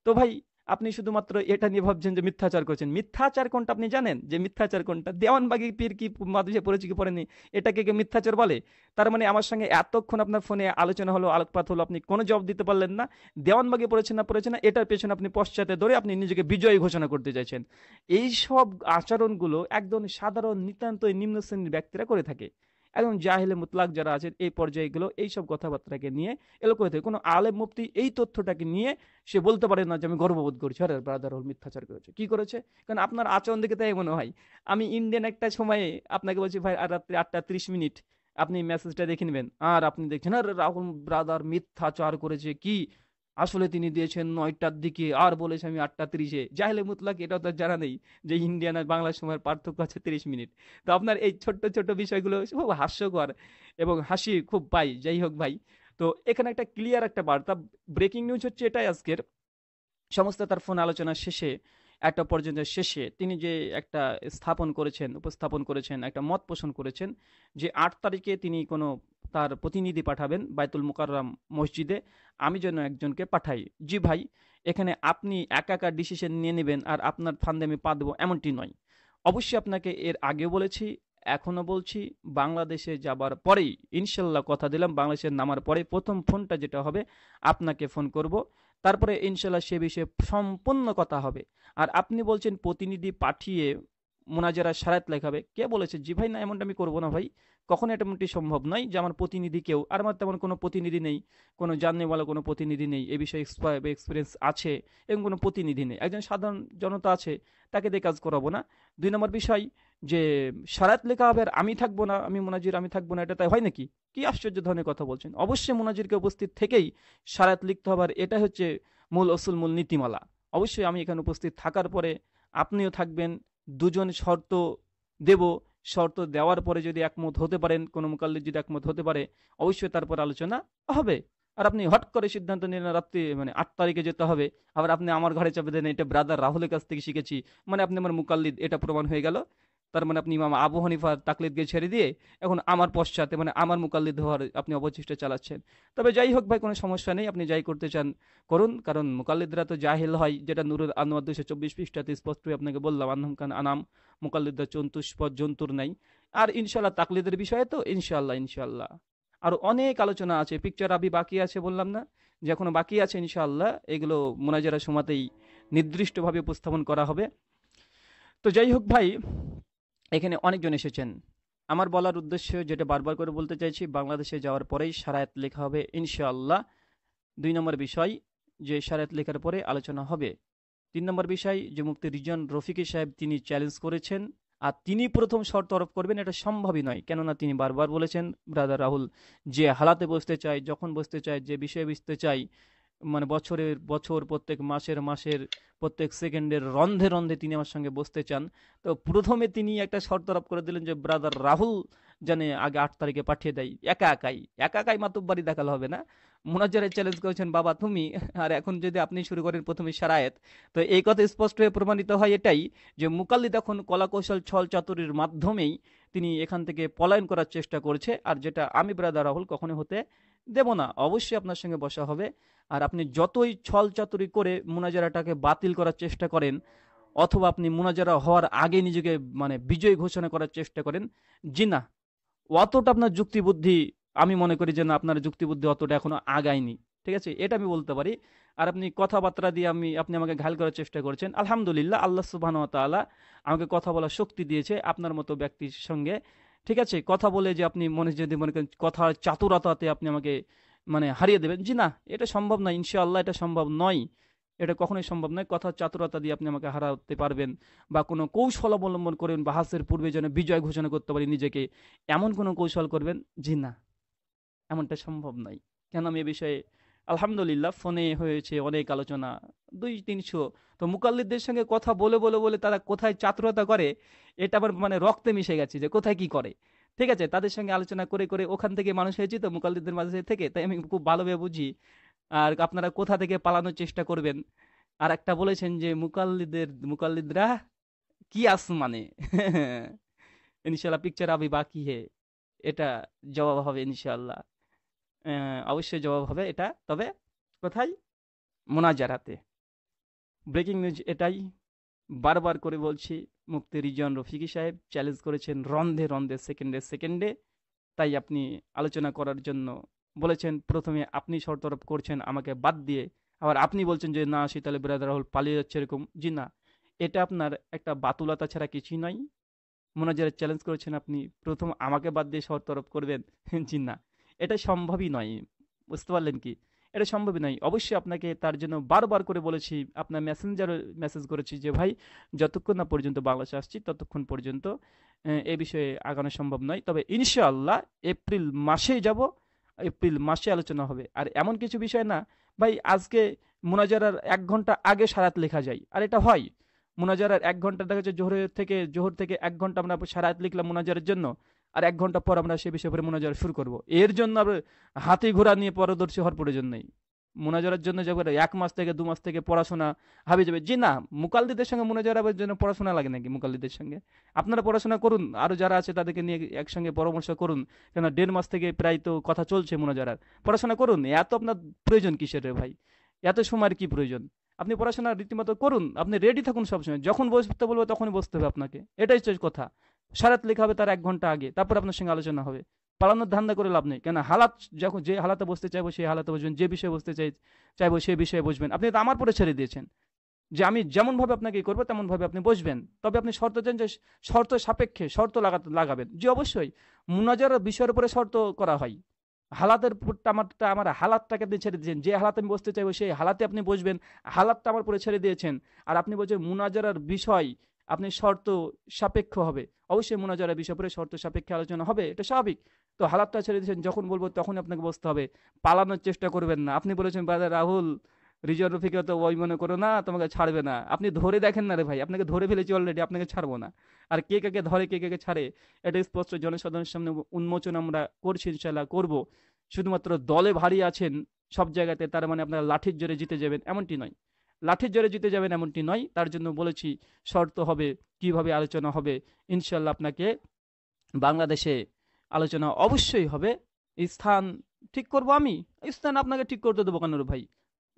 তো ভাই, আপনি শুধুমাত্র এটা নিয়ে ভাবছেন যে মিথ্যাচার করছেন। মিথ্যাচার কোনটা আপনি জানেন? যে মিথ্যাচার কোনটা? দেওয়ানবাগি পীর কি মাদ্রাসে পড়েছে কি পড়েনি এটাকে কে মিথ্যাচার বলে? তার মানে আমার সঙ্গে এতক্ষণ আপনার ফোনে আলোচনা হলো, আলোকপাত হলো, আপনি কোনো জবাব দিতে পারলেন না। দেওয়ানবাগি পড়েছেন না পড়েছেন না, এটার পেছনে আপনি পশ্চাতে ধরে আপনি নিজেকে বিজয়ী ঘোষণা করতে চাইছেন। এই সব আচরণগুলো একদম সাধারণ নিতান্তই নিম্ন শ্রেণির ব্যক্তিরা করে থাকে। একদম জাহেলে মুতলাক যারা আছেন এই পর্যায়গুলো, এইসব কথাবার্তাকে নিয়ে এলো করে থাকে। কোনো আলেম মুফতি এই তথ্যটাকে নিয়ে সে বলতে পারে না যে আমি গর্ববোধ করছি, আরে ব্রাদার হল মিথ্যাচার করেছে। কি করেছে? কারণ আপনার আচরণ দেখে তাই মনে হয়। আমি ইন্ডিয়ান একটা সময়ে আপনাকে বলছি ভাই রাত্রি আটটা ত্রিশ মিনিট আপনি মেসেজটা দেখে নেবেন। আর আপনি দেখছেন, আর রাহুল ব্রাদার মিথ্যাচার করেছে কি? আসলে তিনি দিয়েছেন নয়টার দিকে, আর বলেছে আমি আটটা তিরিশে। জাহেলে মুতলাক, এটাও তার জানা নেই যে ইন্ডিয়ান আর বাংলা সময়ের পার্থক্য আছে তিরিশ মিনিট। তো আপনার এই ছোট্ট ছোট্ট বিষয়গুলো খুব হাস্যকর এবং হাসি খুব পাই। যাই হোক ভাই, তো এখানে একটা ক্লিয়ার একটা বার্তা। ব্রেকিং নিউজ হচ্ছে এটাই আজকের। সমস্ত তার ফোন আলোচনা শেষে একটা পর্যন্ত শেষে তিনি যে একটা স্থাপন করেছেন, উপস্থাপন করেছেন, একটা মত পোষণ করেছেন যে আট তারিখে তিনি কোনো তার প্রতিনিধি পাঠাবেন বাইতুল মুকাররাম মসজিদে, আমি যেন একজনকে পাঠাই। জি ভাই, এখানে আপনি একা একা ডিসিশন নিয়ে নেবেন আর আপনার ফান্দে আমি পা দেবো এমনটি নয়। অবশ্যই আপনাকে এর আগেও বলেছি, এখনও বলছি, বাংলাদেশে যাবার পরেই ইনশাল্লাহ কথা দিলাম বাংলাদেশের নামার পরে প্রথম ফোনটা যেটা হবে, আপনাকে ফোন করব। তারপরে ইনশাল্লাহ সে বিষয়ে সম্পূর্ণ কথা হবে। আর আপনি বলছেন প্রতিনিধি পাঠিয়ে মোনাজারা সারাত লেখাবে কে বলেছে? জি ভাই, না, এমনটা আমি করব না ভাই। কখনো এমনটি সম্ভব নয় যে আমার প্রতিনিধি কেউ। আর আমার তেমন কোনো প্রতিনিধি নেই, কোনো জাননেওয়ালা কোনো প্রতিনিধি নেই। এ বিষয়ে এক্সপিরিয়েন্স আছে এবং কোনো প্রতিনিধি নেই। একজন সাধারণ জনতা আছে, তাকে দিয়ে কাজ করাবো না। দুই নম্বর বিষয় যে সারাত লেখা হবে আর আমি থাকব না, আমি মোনাজির, আমি থাকব না, এটা তাই হয় নাকি? কি আশ্চর্য ধরনের কথা বলছেন? অবশ্যই মোনাজিরকে উপস্থিত থেকেই সারাত লিখতে হবে আর এটা হচ্ছে মূল অসুল, মূল নীতিমালা। অবশ্যই আমি এখানে উপস্থিত থাকার পরে আপনিও থাকবেন, দুজন শর্ত দেব। শর্ত দেওয়ার পরে যদি একমত হতে পারেন, কোনো মোকাল্লিদ যদি একমত হতে পারে, অবশ্যই তারপর আলোচনা হবে। আর আপনি হট করে সিদ্ধান্ত নিলেন রাত্রি মানে আট তারিখে যেতে হবে, আবার আপনি আমার ঘরে চাপে দেন এটা ব্রাদার রাহুলের কাছ থেকে শিখেছি। মানে আপনি আমার মুকাল্লিদ, এটা প্রমাণ হয়ে গেল। তার মানে আপনি ইমাম আবু হানিফার তাকলিদকে ছেড়ে দিয়ে এখন আমার পশ্চাতে মানে আমার মুকাল্লিদ হওয়ার আপনি অবচেষ্টা চালাচ্ছেন। তবে যাই হোক ভাই, কোনো সমস্যা নেই, আপনি যাই করতে চান করুন, কারণ মুকাল্লিদরা তো জাহিল হয়, যেটা নুরুল আনোয়ার দুশো চব্বিশ পৃষ্ঠাতে স্পষ্টই আপনাকে বললাম, আনহম খান আনাম, মুকাল্লিদরা চন্তুষ্পদ জন্তুর নাই। আর ইনশাল্লাহ তাকলিদের বিষয়ে তো ইনশাল্লাহ ইনশাল্লাহ আর অনেক আলোচনা আছে পিকচার আবি বাকি আছে বললাম না, যে এখনও বাকি আছে ইনশাআল্লাহ, এগুলো মোনাজারা সময়তেই নির্দিষ্টভাবে উপস্থাপন করা হবে। তো যাই হোক ভাই এখানে অনেকজন এসেছেন। আমার বলার উদ্দেশ্য যেটা বারবার করে বলতে চাইছি, বাংলাদেশে যাওয়ার পরেই সারায়াত লেখা হবে ইনশাআল্লাহ। দুই নম্বর বিষয়, যে সারায়াত লেখার পরে আলোচনা হবে। তিন নম্বর বিষয়, যে মুক্তি রিজন রফিকি সাহেব তিনি চ্যালেঞ্জ করেছেন, আর তিনি প্রথম শর্ত আরোপ করবেন, এটা সম্ভবই নয়। কেননা তিনি বারবার বলেছেন ব্রাদার রাহুল যে হালাতে বসতে চায়, যখন বসতে চায়, যে বিষয়ে বুঝতে চাই মানে বছরের, বছর প্রত্যেক মাসের মাসের প্রত্যেক সেকেন্ডের রন্ধে রন্ধে তিনি আমার সঙ্গে বসতে চান। তো প্রথমে তিনি একটা শর্ত আরোপ করে দিলেন যে, ব্রাদার রাহুল জানে আগে আট তারিখে পাঠিয়ে দেয়, একা একাই একা একাই মাতুব্বারি দেখালে হবে না। মোনাজারে চ্যালেঞ্জ করেছেন, বাবা তুমি, আর এখন যদি আপনি শুরু করেন প্রথমে সারায়েত। তো এই কথা স্পষ্ট হয়ে প্রমাণিত হয় এটাই যে, মুকাল্লি তখন কলাকৌশল ছল চাতুরির মাধ্যমেই তিনি এখান থেকে পলায়ন করার চেষ্টা করছে। আর যেটা, আমি ব্রাদার রাহুল, কখনো হতে দেব না। অবশ্যই আপনার সঙ্গে বসা হবে। আর আপনি যতই ছল চাতুরি করে মুনাজারাটাকে বাতিল করার চেষ্টা করেন, অথবা আপনি মুনাজারা হওয়ার আগে নিজেকে মানে বিজয় ঘোষণা করার চেষ্টা করেন, জি না। অতটা আপনার যুক্তিবুদ্ধি, আমি মনে করি যে না, আপনার যুক্তিবুদ্ধি অতটা এখনও আগায়নি। ঠিক আছে? এটা আমি বলতে পারি। আর আপনি কথাবার্তা দিয়ে আমি, আপনি আমাকে ঘাল করার চেষ্টা করছেন। আলহামদুলিল্লাহ, আল্লাহ সুবাহ আমাকে কথা বলার শক্তি দিয়েছে। আপনার মতো ব্যক্তির সঙ্গে ঠিক আছে, কথা বলে যে আপনি মনে যদি মনে করেন কথার চাতুরতাতে আপনি আমাকে মানে হারিয়ে দেবেন, জি না, এটা সম্ভব নয়, ইনশাআল্লাহ এটা সম্ভব নয়, এটা কখনোই সম্ভব নয় কথা চাতুরতা দিয়ে আপনি আমাকে হারাতে পারবেন বা কোনো কৌশল অবলম্বন করবেন বা হাসের পূর্বে যেন বিজয় ঘোষণা করতে পারি নিজেকে, এমন কোনো কৌশল করবেন? জি না, এমনটা সম্ভব নয়। কেন আমি এ বিষয়ে আলহামদুলিল্লাহ, ফোনে হয়েছে অনেক আলোচনা, দুই তিনশো তো মুকাল্লিদদের সঙ্গে কথা বলে বলে বলে তারা কোথায় চাতুরতা করে, এটা আবার মানে রক্তে মিশে গেছে যে কোথায় কি করে। ঠিক আছে, তাদের সঙ্গে আলোচনা করে করে ওখান থেকে মানুষ হয়েছি তো মুকাল্লিদদের মাঝে থেকে, তাই আমি খুব ভালোভাবে বুঝি। আর আপনারা কোথা থেকে পালানোর চেষ্টা করবেন? আর একটা বলেছেন যে মুকাল্লিদের, মুকাল্লিদরা কি আস মানে ইনশাল্লাহ পিকচার আবি বাকি হে, এটা জবাব হবে ইনশাল্লাহ অবশ্যই জবাব হবে এটা। তবে কোথায় মোনাজারাতে। ব্রেকিং নিউজ এটাই। বারবার করে বলছি মুক্তি রিজন রফিকি সাহেব চ্যালেঞ্জ করেছেন রন্ধে রন্ধে সেকেন্ডে সেকেন্ডে তাই আপনি আলোচনা করার জন্য বলেছেন, প্রথমে আপনি শর্তরফ করছেন, আমাকে বাদ দিয়ে। আবার আপনি বলছেন যে, না, শীতালে ব্রাদার রাহুল পালিয়ে যাচ্ছে এরকম। জি না। এটা আপনার একটা বাতুলতা ছাড়া কিছুই নয় মোনাজারে চ্যালেঞ্জ করেছেন আপনি। প্রথম আমাকে বাদ দিয়ে শর্তরফ করবেন? জি না। এটা সম্ভবই নয়। বুঝতে পারলেন কি? এটা সম্ভবই নয়। অবশ্যই আপনাকে তার জন্য বারবার করে বলেছি, আপনার মেসেঞ্জার মেসেজ করেছি যে, ভাই, যতক্ষণ না পর্যন্ত বাংলাদেশে আসছি, ততক্ষণ পর্যন্ত, এ বিষয়ে আগানো সম্ভব নয়। তবে ইনশাআল্লাহ এপ্রিল মাসে যাব, এপ্রিল মাসে আলোচনা হবে। আর এমন কিছু বিষয় না, ভাই, আজকে মুনাজারার এক ঘণ্টা আগে সারাত লেখা যায়। আর এটা হয়। মুনাজারার এক ঘণ্টা দেখা যাচ্ছে জোহরের থেকে, জোহর থেকে এক ঘণ্টা আমরা সারাত লিখলাম মোনাজারের জন্য। আর এক ঘণ্টা পর আমরা সে বিষয়ে মুনাজার শুরু করব। এর জন্য আমরা হাতি ঘোড়া নিয়ে পরদর্শী হওয়ার প্রয়োজন নেই। মোনাজারের জন্য যাবে এক মাস থেকে দু মাস থেকে পড়াশোনা হাবি যাবে। জি না মুকালদিদের সঙ্গে মোনাজারের জন্য পড়াশোনা লাগে নাকি মুকালদিদের সঙ্গে? আপনারা পড়াশোনা করুন আরও যারা আছে তাদেরকে নিয়ে একসঙ্গে পরামর্শ করুন। কেন দেড় মাস থেকে প্রায় তো কথা চলছে মোনাজারার। পড়াশোনা করুন, এত আপনার প্রয়োজন কিসের রে ভাই? এত সময়ের কি প্রয়োজন? আপনি পড়াশোনা রীতিমতো করুন, আপনি রেডি থাকুন সবসময়। যখন বসতে বলব তখনই বসতে হবে আপনাকে। এটাই কথা। সারাত লেখা হবে তার এক ঘণ্টা আগে, তারপর আপনার সঙ্গে আলোচনা হবে। পালানোর ধান্দা করে লাভ নেই। কেন? হালাত যখন যে হালাতে বসতে চাইব সেই হালাতে বসবেন, যে বিষয়ে বসতে চাই, চাইব সেই বিষয়ে বসবেন। আপনি তো আমার পরে ছেড়ে দিয়েছেন যে আমি যেমনভাবে আপনাকে করব, তেমনভাবে আপনি বসবেন। তবে আপনি শর্ত দেন যে শর্ত সাপেক্ষে শর্ত লাগাতে লাগাবেন। যে অবশ্যই। মুনাজার বিষয়ের উপরে শর্ত করা হয়। হালাতের আমারটা আমার হালাতটাকে আপনি ছেড়ে দিয়েছেন। যে হালাতে আমি বসতে চাইব সেই হালাতে আপনি বসবেন। হালাতটা আমার পরে ছেড়ে দিয়েছেন। আর আপনি বলছেন মুনাজারার বিষয় আপনি শর্ত সাপেক্ষ হবে। অবশ্যই মোনাজারের বিষয় পরে শর্ত সাপেক্ষে আলোচনা হবে, এটা স্বাভাবিক। তো হালাতটা ছেড়ে দিয়েছেন, যখন বলব তখন আপনাকে বসতে হবে। পালানোর চেষ্টা করবেন না। আপনি বলেছেন, বাদা রাহুল, রিজার্ভ রফিকে তো ওই মনে করো না, তোমাকে ছাড়বে না। আপনি ধরে দেখেন না রে ভাই, আপনাকে ধরে ফেলেছি অলরেডি আপনাকে ছাড়বো না। আর কে কাকে ধরে, কে কাকে ছাড়ে, এটা স্পষ্ট জনসাধারণের সামনে উন্মোচন আমরা করছি ইনশাল্লাহ করব। শুধুমাত্র দলে ভারী আছেন, সব জায়গাতে তার মানে আপনারা লাঠির জোরে জিতে যাবেন, এমনটি নয়। লাঠির জোরে জিতে যাবেন এমনটি নয়। তার জন্য বলেছি শর্ত হবে, কীভাবে আলোচনা হবে ইনশাল্লাহ আপনাকে বাংলাদেশে আলোচনা অবশ্যই হবে। স্থান ঠিক করব আমি? স্থান আপনাকে ঠিক করতে দেবো কেন ভাই?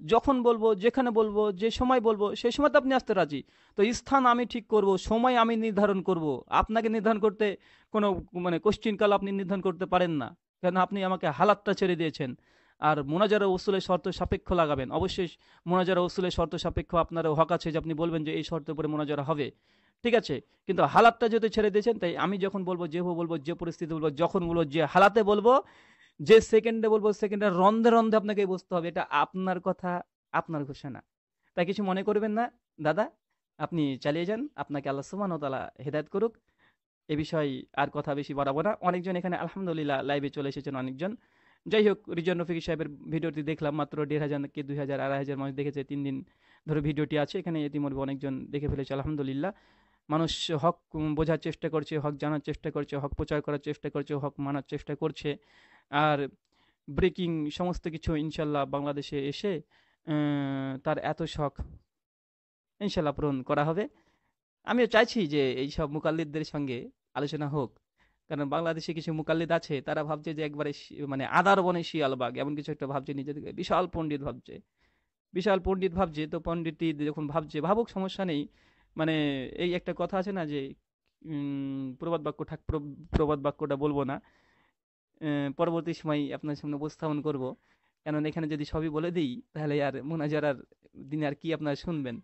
যখন বলব, যেখানে বলব, যে সময় বলব সেই সময় তো আপনি আসতে রাজি। তো স্থান আমি ঠিক করব, সময় আমি নির্ধারণ করব। আপনাকে নির্ধারণ করতে কোনো মানে কোশ্চিন কাল আপনি নির্ধারণ করতে পারেন না। কেন আপনি আমাকে হালাতটা ছেড়ে দিয়েছেন। আর মোনাজারা ওসুলের শর্ত সাপেক্ষ লাগাবেন। অবশ্যই মোনাজারা ওসুলের শর্ত সাপেক্ষ আপনারও হক আছে, যে আপনি বলবেন যে এই শর্তের উপরে মোনাজারা হবে। ঠিক আছে? কিন্তু হালাতটা যেহেতু ছেড়ে দিয়েছেন, তাই আমি যখন বলব যেভাবে বলব, যে পরিস্থিতি বলব, যখন বলব যে হালাতে বলব, যে সেকেন্ডে বলব সেকেন্ডে রন্ধে রন্ধে আপনাকে বুঝতে হবে, এটা আপনার কথা, আপনার ঘোষণা। তাই কিছু মনে করবেন না? দাদা, আপনি চালিয়ে যান। আপনাকে আল্লাহ সুমান তালা হেদায়ত করুক। এ বিষয়ে আর কথা বেশি বাড়াবো না। অনেকজন এখানে আলহামদুলিল্লাহ লাইভে চলে এসেছেন অনেকজন। যাই হোক রিজন রফিক সাহেবের ভিডিওটি দেখলাম মাত্র দেড় হাজার কি দুই হাজার, আড়াই হাজার মানুষ দেখেছে, তিন দিন ধরে ভিডিওটি আছে। এখানে ইতিমধ্যে অনেকজন দেখে ফেলেছে, আলহামদুলিল্লাহ। মানুষ হক বোঝার চেষ্টা করছে, হক জানার চেষ্টা করছে, হক প্রচার করার চেষ্টা করছে, হক মানার চেষ্টা করছে। আর ব্রেকিং সমস্ত কিছু ইনশাল্লাহ বাংলাদেশে এসে তার এত শখ ইনশাল্লাহ পূরণ করা হবে। আমিও চাইছি যে এই সব মুকাল্লিদদের সঙ্গে আলোচনা হোক। কারণ বাংলাদেশে কিছু মুকাল্লিদ আছে, তারা ভাবছে যে একবারে মানে আদার বনে শিয়ালবাগ এমন কিছু একটা ভাবছে, নিজেদেরকে বিশাল পণ্ডিত ভাবছে। বিশাল পণ্ডিত ভাবছে, তো পণ্ডিতটি যখন ভাবছে, ভাবুক সমস্যা নেই। মানে এই একটা কথা আছে না যে প্রবাদ বাক্য ঠাক প্রবাদ বাক্যটা বলব না। পরবর্তী সময় আপনার সামনে উপস্থাপন করব। কেননা এখানে যদি সবই বলে দিই, তাহলে আর মোনাজারার দিনে আর কি আপনারা শুনবেন?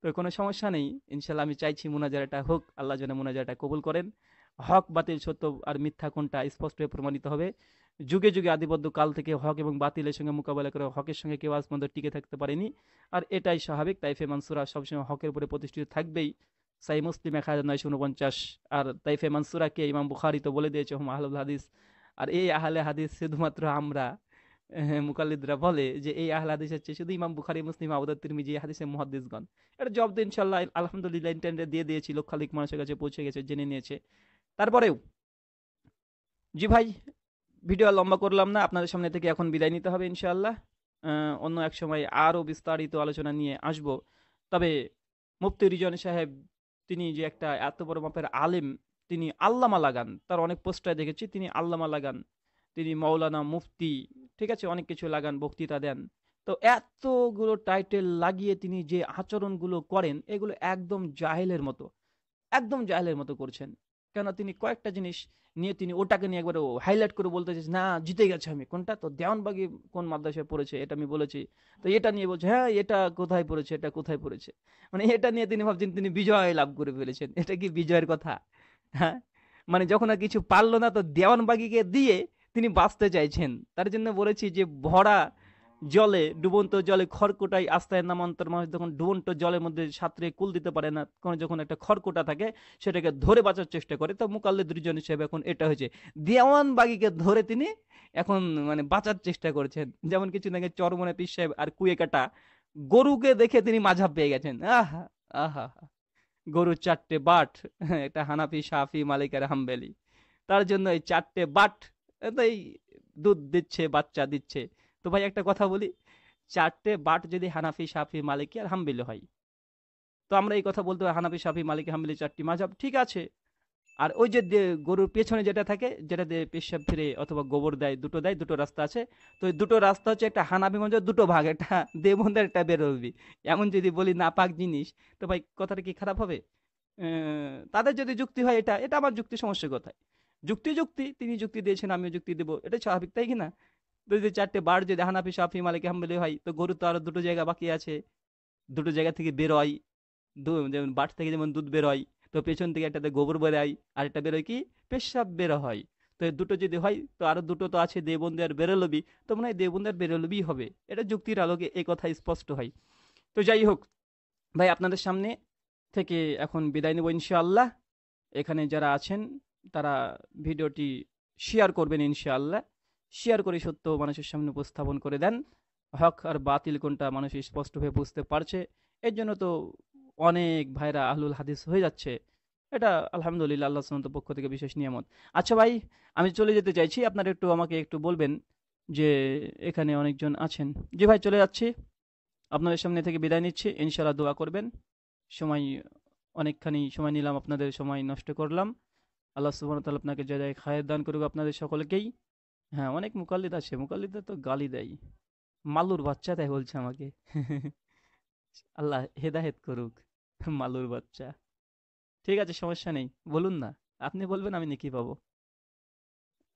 তো কোনো সমস্যা নেই, ইনশাল্লাহ আমি চাইছি মোনাজারাটা হোক, আল্লাহ যেন মোনাজারাটা কবুল করেন। হক, বাতিল, সত্য আর মিথ্যা কোনটা স্পষ্ট প্রমাণিত হবে? যুগে যুগে আদিবদ্ধ কাল থেকে হক এবং বাতিলের সঙ্গে মোকাবেলা করে হকের সঙ্গে কেউ আজ পর্যন্ত টিকে থাকতে পারেনি। আর এটাই স্বাভাবিক, তাইফে মানসুরা সবসময় হকের উপরে প্রতিষ্ঠিত থাকবেই। সাই মুসলিম এক হাজার নয়শো উনপঞ্চাশ। আর তাইফে মানসুরাকে ইমাম বুখারি তো বলে দিয়েছে, হুম, আহলুল হাদিস। আর এই আহলে হাদিস শুধুমাত্র আমরা মুকাল্লিদরা বলে যে এই আহলে হাদিস হচ্ছে শুধু ইমাম বুখারি, মুসলিম আবুদার তিরমিজি হাদিসে মুহাদ্দিসগণ। এটা জব দিন ইনশাল্লাহ আলহামদুলিল্লাহ, ইন্টারনেটে দিয়ে দিয়েছি, লক্ষাধিক মানুষের কাছে পৌঁছে গেছে, জেনে নিয়েছে। তারপরেও, জি ভাই, ভিডিও লম্বা করলাম না, আপনাদের সামনে থেকে এখন বিদায় নিতে হবে ইনশাআল্লাহ। অন্য এক সময় আরও বিস্তারিত আলোচনা নিয়ে আসব। তবে মুফতি রিজন সাহেব, তিনি যে একটা এত বড় মাপের আলেম, তিনি আল্লামা লাগান, তার অনেক পোস্টার দেখেছি, তিনি আল্লামা লাগান। তিনি মৌলানা মুফতি, ঠিক আছে, অনেক কিছু লাগান, বক্তৃতা দেন। তো এতগুলো টাইটেল লাগিয়ে তিনি যে আচরণগুলো করেন, এগুলো একদম জাহেলের মতো, একদম জাহেলের মতো করছেন। কেন তিনি কয়েকটা জিনিস নিয়ে তিনি ওটাকে নিয়ে একবারে হাইলাইট করে বলতে চাইছে, না, জিতে গেছে আমি। কোনটা? তো দেওয়ানবাগি কোন মাদ্রাসায় পড়েছে এটা আমি বলেছি। তো এটা নিয়ে বলছে হ্যাঁ এটা কোথায় পড়েছে, এটা কোথায় পড়েছে? মানে এটা নিয়ে তিনি ভাবছেন তিনি বিজয় লাভ করে ফেলেছেন। এটা কি বিজয়ের কথা? হ্যাঁ? মানে যখন আর কিছু পারল না, তো দেওয়ানবাগিকে দিয়ে তিনি বাঁচতে চাইছেন। তার জন্য বলেছি যে ভরা জলে, ডুবন্ত জলে খড়কুটাই আস্তায় নামান্তর মানুষ যখন ডুবন্ত জলের মধ্যে সাঁতরে কুল দিতে পারে না, কোনো যখন একটা খড়কোটা থাকে, সেটাকে ধরে বাঁচার চেষ্টা করে, তো মুকাল্লে দুজন হিসেবে এখন এটা হয়েছে। দেওয়ান বাগিকে ধরে তিনি এখন মানে বাঁচার চেষ্টা করেছেন। যেমন কিছু আগে চরমনে পিস সাহেব আর কুয়ে কাটা গরুকে দেখে তিনি মাঝাব পেয়ে গেছেন। আহা আহা গরুর চারটে বাট একটা হানাফি সাফি মালিকের হাম্বেলি। তার জন্য এই চারটে বাট, এই দুধ দিচ্ছে, বাচ্চা দিচ্ছে। তো ভাই একটা কথা বলি, চারটে বাট যদি হানাফি সাফি মালিকি আর হাম্বিলি হয়, তো আমরা এই কথা বলতে হানাফি সাফি মালিকি, হাম্বিলি চারটি মাঝাব, ঠিক আছে। আর ওই যে গরুর পেছনে যেটা থাকে, যেটা দিয়ে পেশাব ফিরে অথবা গোবর দেয়, দুটো দেয়, দুটো রাস্তা আছে। তো ওই দুটো রাস্তা হচ্ছে একটা হানাবি মঞ্জ দুটো ভাগ, একটা দেবন্দের, একটা বেরোবি এমন যদি বলি না পাক জিনিস, তো ভাই কথাটা কি খারাপ হবে? তাদের যদি যুক্তি হয় এটা এটা আমার যুক্তি সমস্যা কথায় যুক্তি যুক্তি, তিনি যুক্তি দিয়েছেন, আমিও যুক্তি দেবো এটা স্বাভাবিক, তাই কিনা যদি চারটে বার যদি হানাফি সাফি মালিক, হাম্বলি হয়, তো গরু তো আরও দুটো জায়গা বাকি আছে। দুটো জায়গা থেকে বেরোয় যেমন বাট থেকে যেমন দুধ বেরোয় তো পেছন থেকে একটাতে গোবর বেরোয় আর একটা বেরোয় কি? পেশাব বেরো হয়। তো দুটো যদি হয়, তো আরও দুটো তো আছে, দেবন্দে আর বেরোলবি। তো মনে হয় দেবন্দে আর বেরোলবি হবে। এটা যুক্তির আলোকে এই কথা স্পষ্ট হয়। তো যাই হোক, ভাই, আপনাদের সামনে থেকে এখন বিদায় নেব ইনশাআল্লাহ। এখানে যারা আছেন, তারা ভিডিওটি শেয়ার করবেন ইনশাআল্লাহ। শেয়ার করে সত্য মানুষের সামনে উপস্থাপন করে দেন। হক আর বাতিল কোনটা মানুষ স্পষ্টভাবে বুঝতে পারছে। এর জন্য তো অনেক ভাইরা আহলুল হাদিস হয়ে যাচ্ছে। এটা আলহামদুলিল্লাহ আল্লাহ সালান্ত পক্ষ থেকে বিশেষ নিয়ামত। আচ্ছা ভাই, আমি চলে যেতে চাইছি। আপনারা একটু আমাকে একটু বলবেন যে এখানে অনেকজন আছেন। জি ভাই, চলে যাচ্ছি। আপনাদের সামনে থেকে বিদায় নিচ্ছি। ইনশাল্লাহ দোয়া করবেন। সময়, অনেকখানি সময় নিলাম আপনাদের, সময় নষ্ট করলাম। আল্লাহ সুবাহ আপনাকে যে যায় খায়ের দান করুক আপনাদের সকলকেই। হ্যাঁ অনেক মুকাল্লিদ আছে। মুকাল্লিদা তো গালি দেয়। মালুর বাচ্চা তাই বলছে আমাকে। আল্লাহ হেদাহেত করুক, মালুর বাচ্চা। ঠিক আছে, সমস্যা নেই। বলুন না। আপনি বলবেন, আমি নাকি পাবো।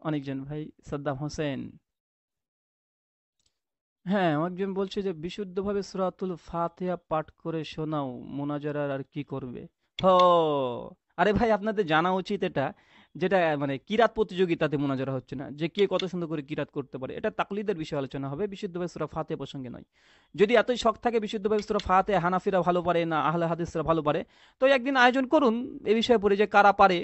অনেকজন, ভাই, সাদ্দাম হোসেন। হ্যাঁ একজন বলছে যে, বিশুদ্ধভাবে সুরাতুল ফাতিহা পাঠ করে শোনাও। মোনাজারার আর কি করবে? হ! আরে ভাই, আপনাদের জানা উচিত এটা যেটা মানে কিরাত প্রতিযোগিতাতে মোনাজারা হচ্ছে না। যে কে কত সুন্দর করে কিরাত করতে পারে, এটা তাকলিদের বিষয়ে আলোচনা হবে। বিশুদ্ধভাবে সুরা ফাতে প্রসঙ্গে নয়। যদি এতই শখ থাকে বিশুদ্ধভাবে সুরা ফাতে হানাফিরা ভালো পারে না আহলে হাদিসরা ভালো পারে, তো একদিন আয়োজন করুন। এ বিষয়ে পড়ে যে কারা পারে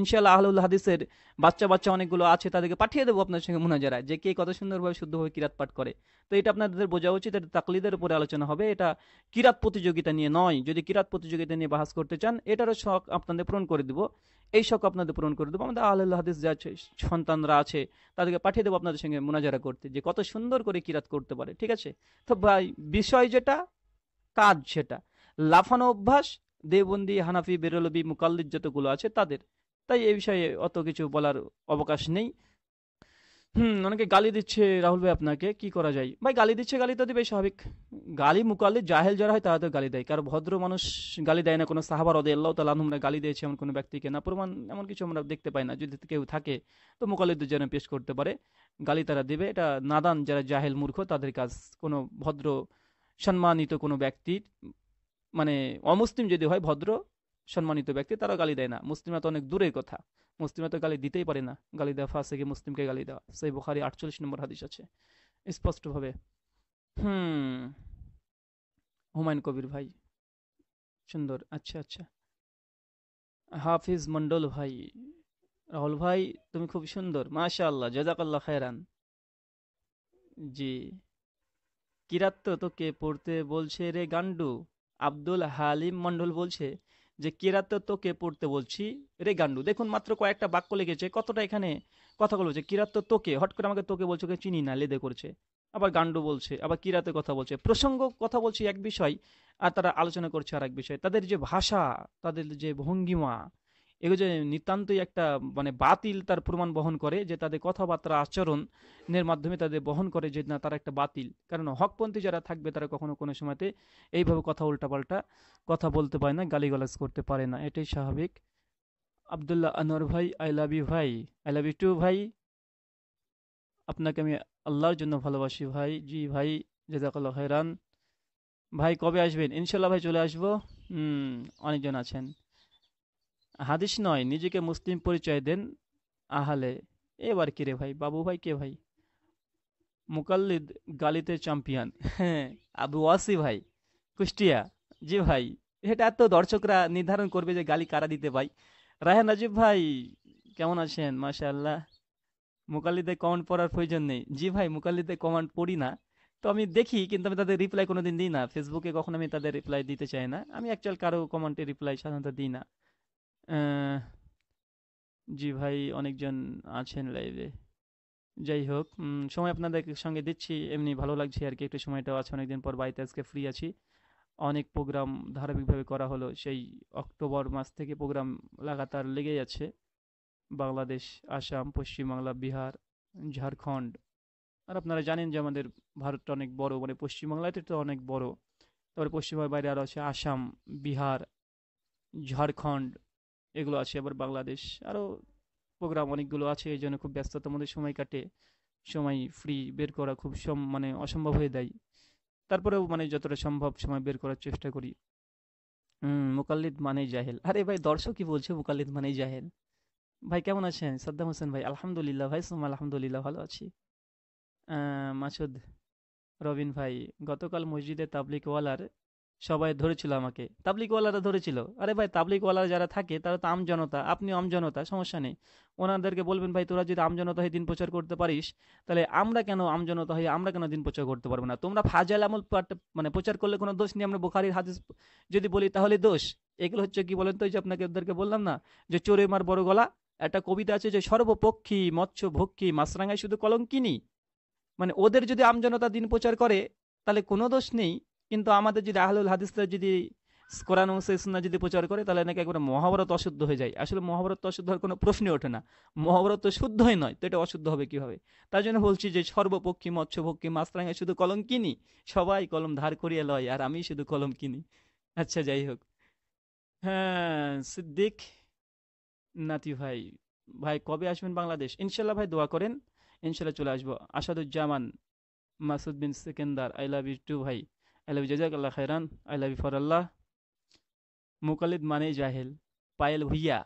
ইনশাল্লাহ আহলুল হাদিসের বাচ্চা বাচ্চা অনেকগুলো আছে, তাদেরকে পাঠিয়ে দেবো আপনার সঙ্গে মোনাজারায়, যে কে কত সুন্দরভাবে শুদ্ধভাবে কিরাত পাঠ করে। তো এটা আপনাদের বোঝা উচিত, এটা তাকলিদের উপরে আলোচনা হবে, এটা কিরাত প্রতিযোগিতা নিয়ে নয়। যদি কিরাত প্রতিযোগিতা নিয়ে বাহাস করতে চান, এটারও শখ আপনাদের পূরণ করে দিব। এই শখ আপনাদের পূরণ করে দেবো। আমাদের আল্লাহ হাদিস যা সন্তানরা আছে, তাদেরকে পাঠিয়ে দেবো আপনাদের সঙ্গে মোনাজারা করতে। যে কত সুন্দর করে কিরাত করতে পারে, ঠিক আছে? তো ভাই, বিষয় যেটা, কাজ সেটা। লাফানো অভ্যাস দেবন্দি হানাফি, বেরলবি, মুকাল্লিদ যতগুলো আছে তাদের। তাই এই বিষয়ে অত কিছু বলার অবকাশ নেই। হুম, অনেকে গালি দিচ্ছে রাহুল ভাই আপনাকে, কি করা যায়? ভাই, গালি দিচ্ছে, গালি তো দিবে স্বাভাবিক। গালি মুকালে জাহেল যারা হয়, তারা তো গালি দেয়। কারণ ভদ্র মানুষ গালি দেয় না, কোনো সাহাবার অদে আল্লাহ তালা গালি দিয়েছে এমন কোনো ব্যক্তিকে না। প্রমাণ এমন কিছু আমরা দেখতে পাই না। যদি কেউ থাকে, তো মুকালিদের যেন পেশ করতে পারে। গালি তারা দিবে। এটা নাদান যারা জাহেল মূর্খ, তাদের কাজ কোনো ভদ্র, সম্মানিত কোনো ব্যক্তির মানে অমুসলিম যদি হয়, ভদ্র সম্মানিত ব্যক্তি তারা গালি দেয় না। মুসলিমরা তো অনেক দূরের কথা। মুসলিমরা তো গালি দিতেই পারে না। গালি দেওয়া ফাঁসে গিয়ে মুসলিমকে গালি দেওয়া। সেই বোখারি আটচল্লিশ নম্বর হাদিস আছে। স্পষ্টভাবে। হুম। হুমায়ুন কবির ভাই। সুন্দর। আচ্ছা আচ্ছা। হাফিজ মন্ডল ভাই। রাহুল ভাই, তুমি খুব সুন্দর। মাশা আল্লাহ জাজাকাল্লাহ খায়রান। জি। কিরাত তোকে পড়তে বলছে রে গান্ডু? আব্দুল হালিম মন্ডল বলছে যে কেরাত তোকে পড়তে বলছি? রে গান্ডু, দেখুন মাত্র কয়েকটা বাক্য লেগেছে কতটা এখানে কথাগুলো বলছে কিরাত তোকে হট করে আমাকে তোকে বলছে ওকে চিনি না, লেদে করছে। আবার গান্ডু বলছে, আবার কিরাতে কথা বলছে? প্রসঙ্গ কথা বলছে এক বিষয় আর তারা আলোচনা করছে আর এক বিষয়। তাদের যে ভাষা, তাদের যে ভঙ্গিমা এগুলো যে নিতান্তই একটা মানে বাতিল তার প্রমাণ বহন করে যে তাদের কথাবার্তা আচরণের মাধ্যমে তাদের বহন করে যে না তারা একটা বাতিল। কারণ হকপন্থী যারা থাকবে তারা কখনো কোনো সময়তে এইভাবে কথা উল্টাপাল্টা কথা বলতে পারে না, গালিগালাজ করতে পারে না। এটাই স্বাভাবিক। আবদুল্লাহ আনোয়ার ভাই আই লাভ ইউ ভাই। আই লাভ ইউ টু ভাই। আপনাকে আমি আল্লাহর জন্য ভালোবাসি ভাই। জি ভাই জেদাকাল্লাহ হেরান ভাই কবে আসবেন? ইনশাল্লাহ ভাই চলে আসব। হুম, অনেকজন আছেন। হাদিস নয়, নিজেকে মুসলিম পরিচয় দেন আহালে। এবার কে রে ভাই, বাবু ভাই কে ভাই? মুকাল্লিদ গালিতে চ্যাম্পিয়ন হ্যাঁ আবু ওয়াসি ভাই, কুষ্টিয়া। জি ভাই, এটা তো দর্শকরা নির্ধারণ করবে যে গালি কারা দিতে ভাই? রায়হান রাজীব ভাই, কেমন আছেন? মাশাআল্লাহ। মুকাল্লিদে কমেন্ট পড়ার প্রয়োজন নেই। জি ভাই, মুকাল্লিদে কমেন্ট পড়ি না। তো আমি দেখি, কিন্তু আমি তাদের রিপ্লাই কোনোদিন দিই না। ফেসবুকে কখনো আমি তাদের রিপ্লাই দিতে চাই না। আমি অ্যাকচুয়াল কারও কমেন্টে রিপ্লাই সাধারণত দিই না। জি ভাই, অনেকজন আছেন লাইভে যাই হোক সময় আপনাদের সঙ্গে দিচ্ছি, এমনি ভালো লাগছে আর কি, একটু সময়টাও আছে, অনেকদিন পর বাড়িতে আজকে ফ্রি আছি। অনেক প্রোগ্রাম ধারাবাহিকভাবে করা হলো, সেই অক্টোবর মাস থেকে প্রোগ্রাম লাগাতার লেগেই আছে। বাংলাদেশ, আসাম, পশ্চিমবাংলা, বিহার, ঝাড়খণ্ড। আর আপনারা জানেন যে আমাদের ভারতটা অনেক বড় মানে পশ্চিমবাংলাটা তো অনেক বড়। তারপরে পশ্চিমবঙ্গের বাইরে আরও আছে আসাম, বিহার, ঝাড়খণ্ড এগুলো আছে আবার বাংলাদেশ। আরও প্রোগ্রাম অনেকগুলো আছে, এই জন্য খুব ব্যস্ততার মধ্যে সময় কাটে। সময় ফ্রি বের করা খুব সম মানে অসম্ভব হয়ে দেয় তারপরেও মানে যতটা সম্ভব সময় বের করার চেষ্টা করি। মুকাল্লিদ মানেই জাহেল। আরে ভাই, দর্শক কি বলছে মুকাল্লিদ মানেই জাহেল? ভাই, কেমন আছেন? সাদ্দাম হোসেন ভাই, আলহামদুলিল্লাহ ভাই সুম আলহামদুলিল্লাহ ভালো আছি। মাসুদ, রবিন ভাই, গতকাল মসজিদে তাবলিকওয়ালার সবাই ধরেছিল আমাকে। তাবলিকওয়ালারা ধরেছিল, আরে ভাই তাবলিকওয়ালারা যারা থাকে, তারা তো আমজনতা আপনি আমজনতা সমস্যা নেই। ওনাদেরকে বলবেন, ভাই, তোরা যদি আমজনতা হয়ে দিন প্রচার করতে পারিস, তাহলে আমরা কেন আমজনতা হয়ে, আমরা কেন দিন প্রচার করতে পারব না? তোমরা ফাজাল আমল মানে প্রচার করলে কোনো দোষ নেই, আমরা বুখারীর হাদিস যদি বলি, তাহলে দোষ। এগুলো হচ্ছে কি বলেন তো যে আপনাকে ওদেরকে বললাম না, যে চোরে মার বড় গলা, একটা কবিতা আছে যে, সর্বপক্ষী মৎস্য ভক্ষী মাছরাঙায় শুধু কলঙ্কিনী। মানে ওদের যদি আমজনতা দিন প্রচার করে, তাহলে কোনো দোষ নেই। কিন্তু আমাদের যদি আহলুল হাদিসরা যদি কোরআন ও সুন্নাহ যদি প্রচার করে, তাহলে নাকি একবারে মহাভারত অশুদ্ধ হয়ে যায়। আসলে মহাভারত অশুদ্ধ হওয়ার কোনো প্রশ্নই ওঠে না। মহাভারত তো শুদ্ধই নয়, তো এটা অশুদ্ধ হবে কীভাবে? তার জন্য বলছি যে সর্বপক্ষী মৎস্যপক্ষী মাছরাঙায় শুধু কলম কিনি, সবাই কলম ধার করিয়া লয়, আর আমি শুধু কলম কিনি। আচ্ছা যাই হোক। হ্যাঁ সিদ্দিক নাতি ভাই ভাই কবে আসবেন বাংলাদেশ? ইনশাল্লাহ ভাই দোয়া করেন, ইনশাল্লাহ চলে আসব। Asaduzzaman Masud bin Sekandar, I love you too ভাই। আই লাভ জাজাক আল্লাহ আই লাভ ফর আল্লাহ। মুকাল্লিদ মানে জাহেল, পায়েল ভুইয়া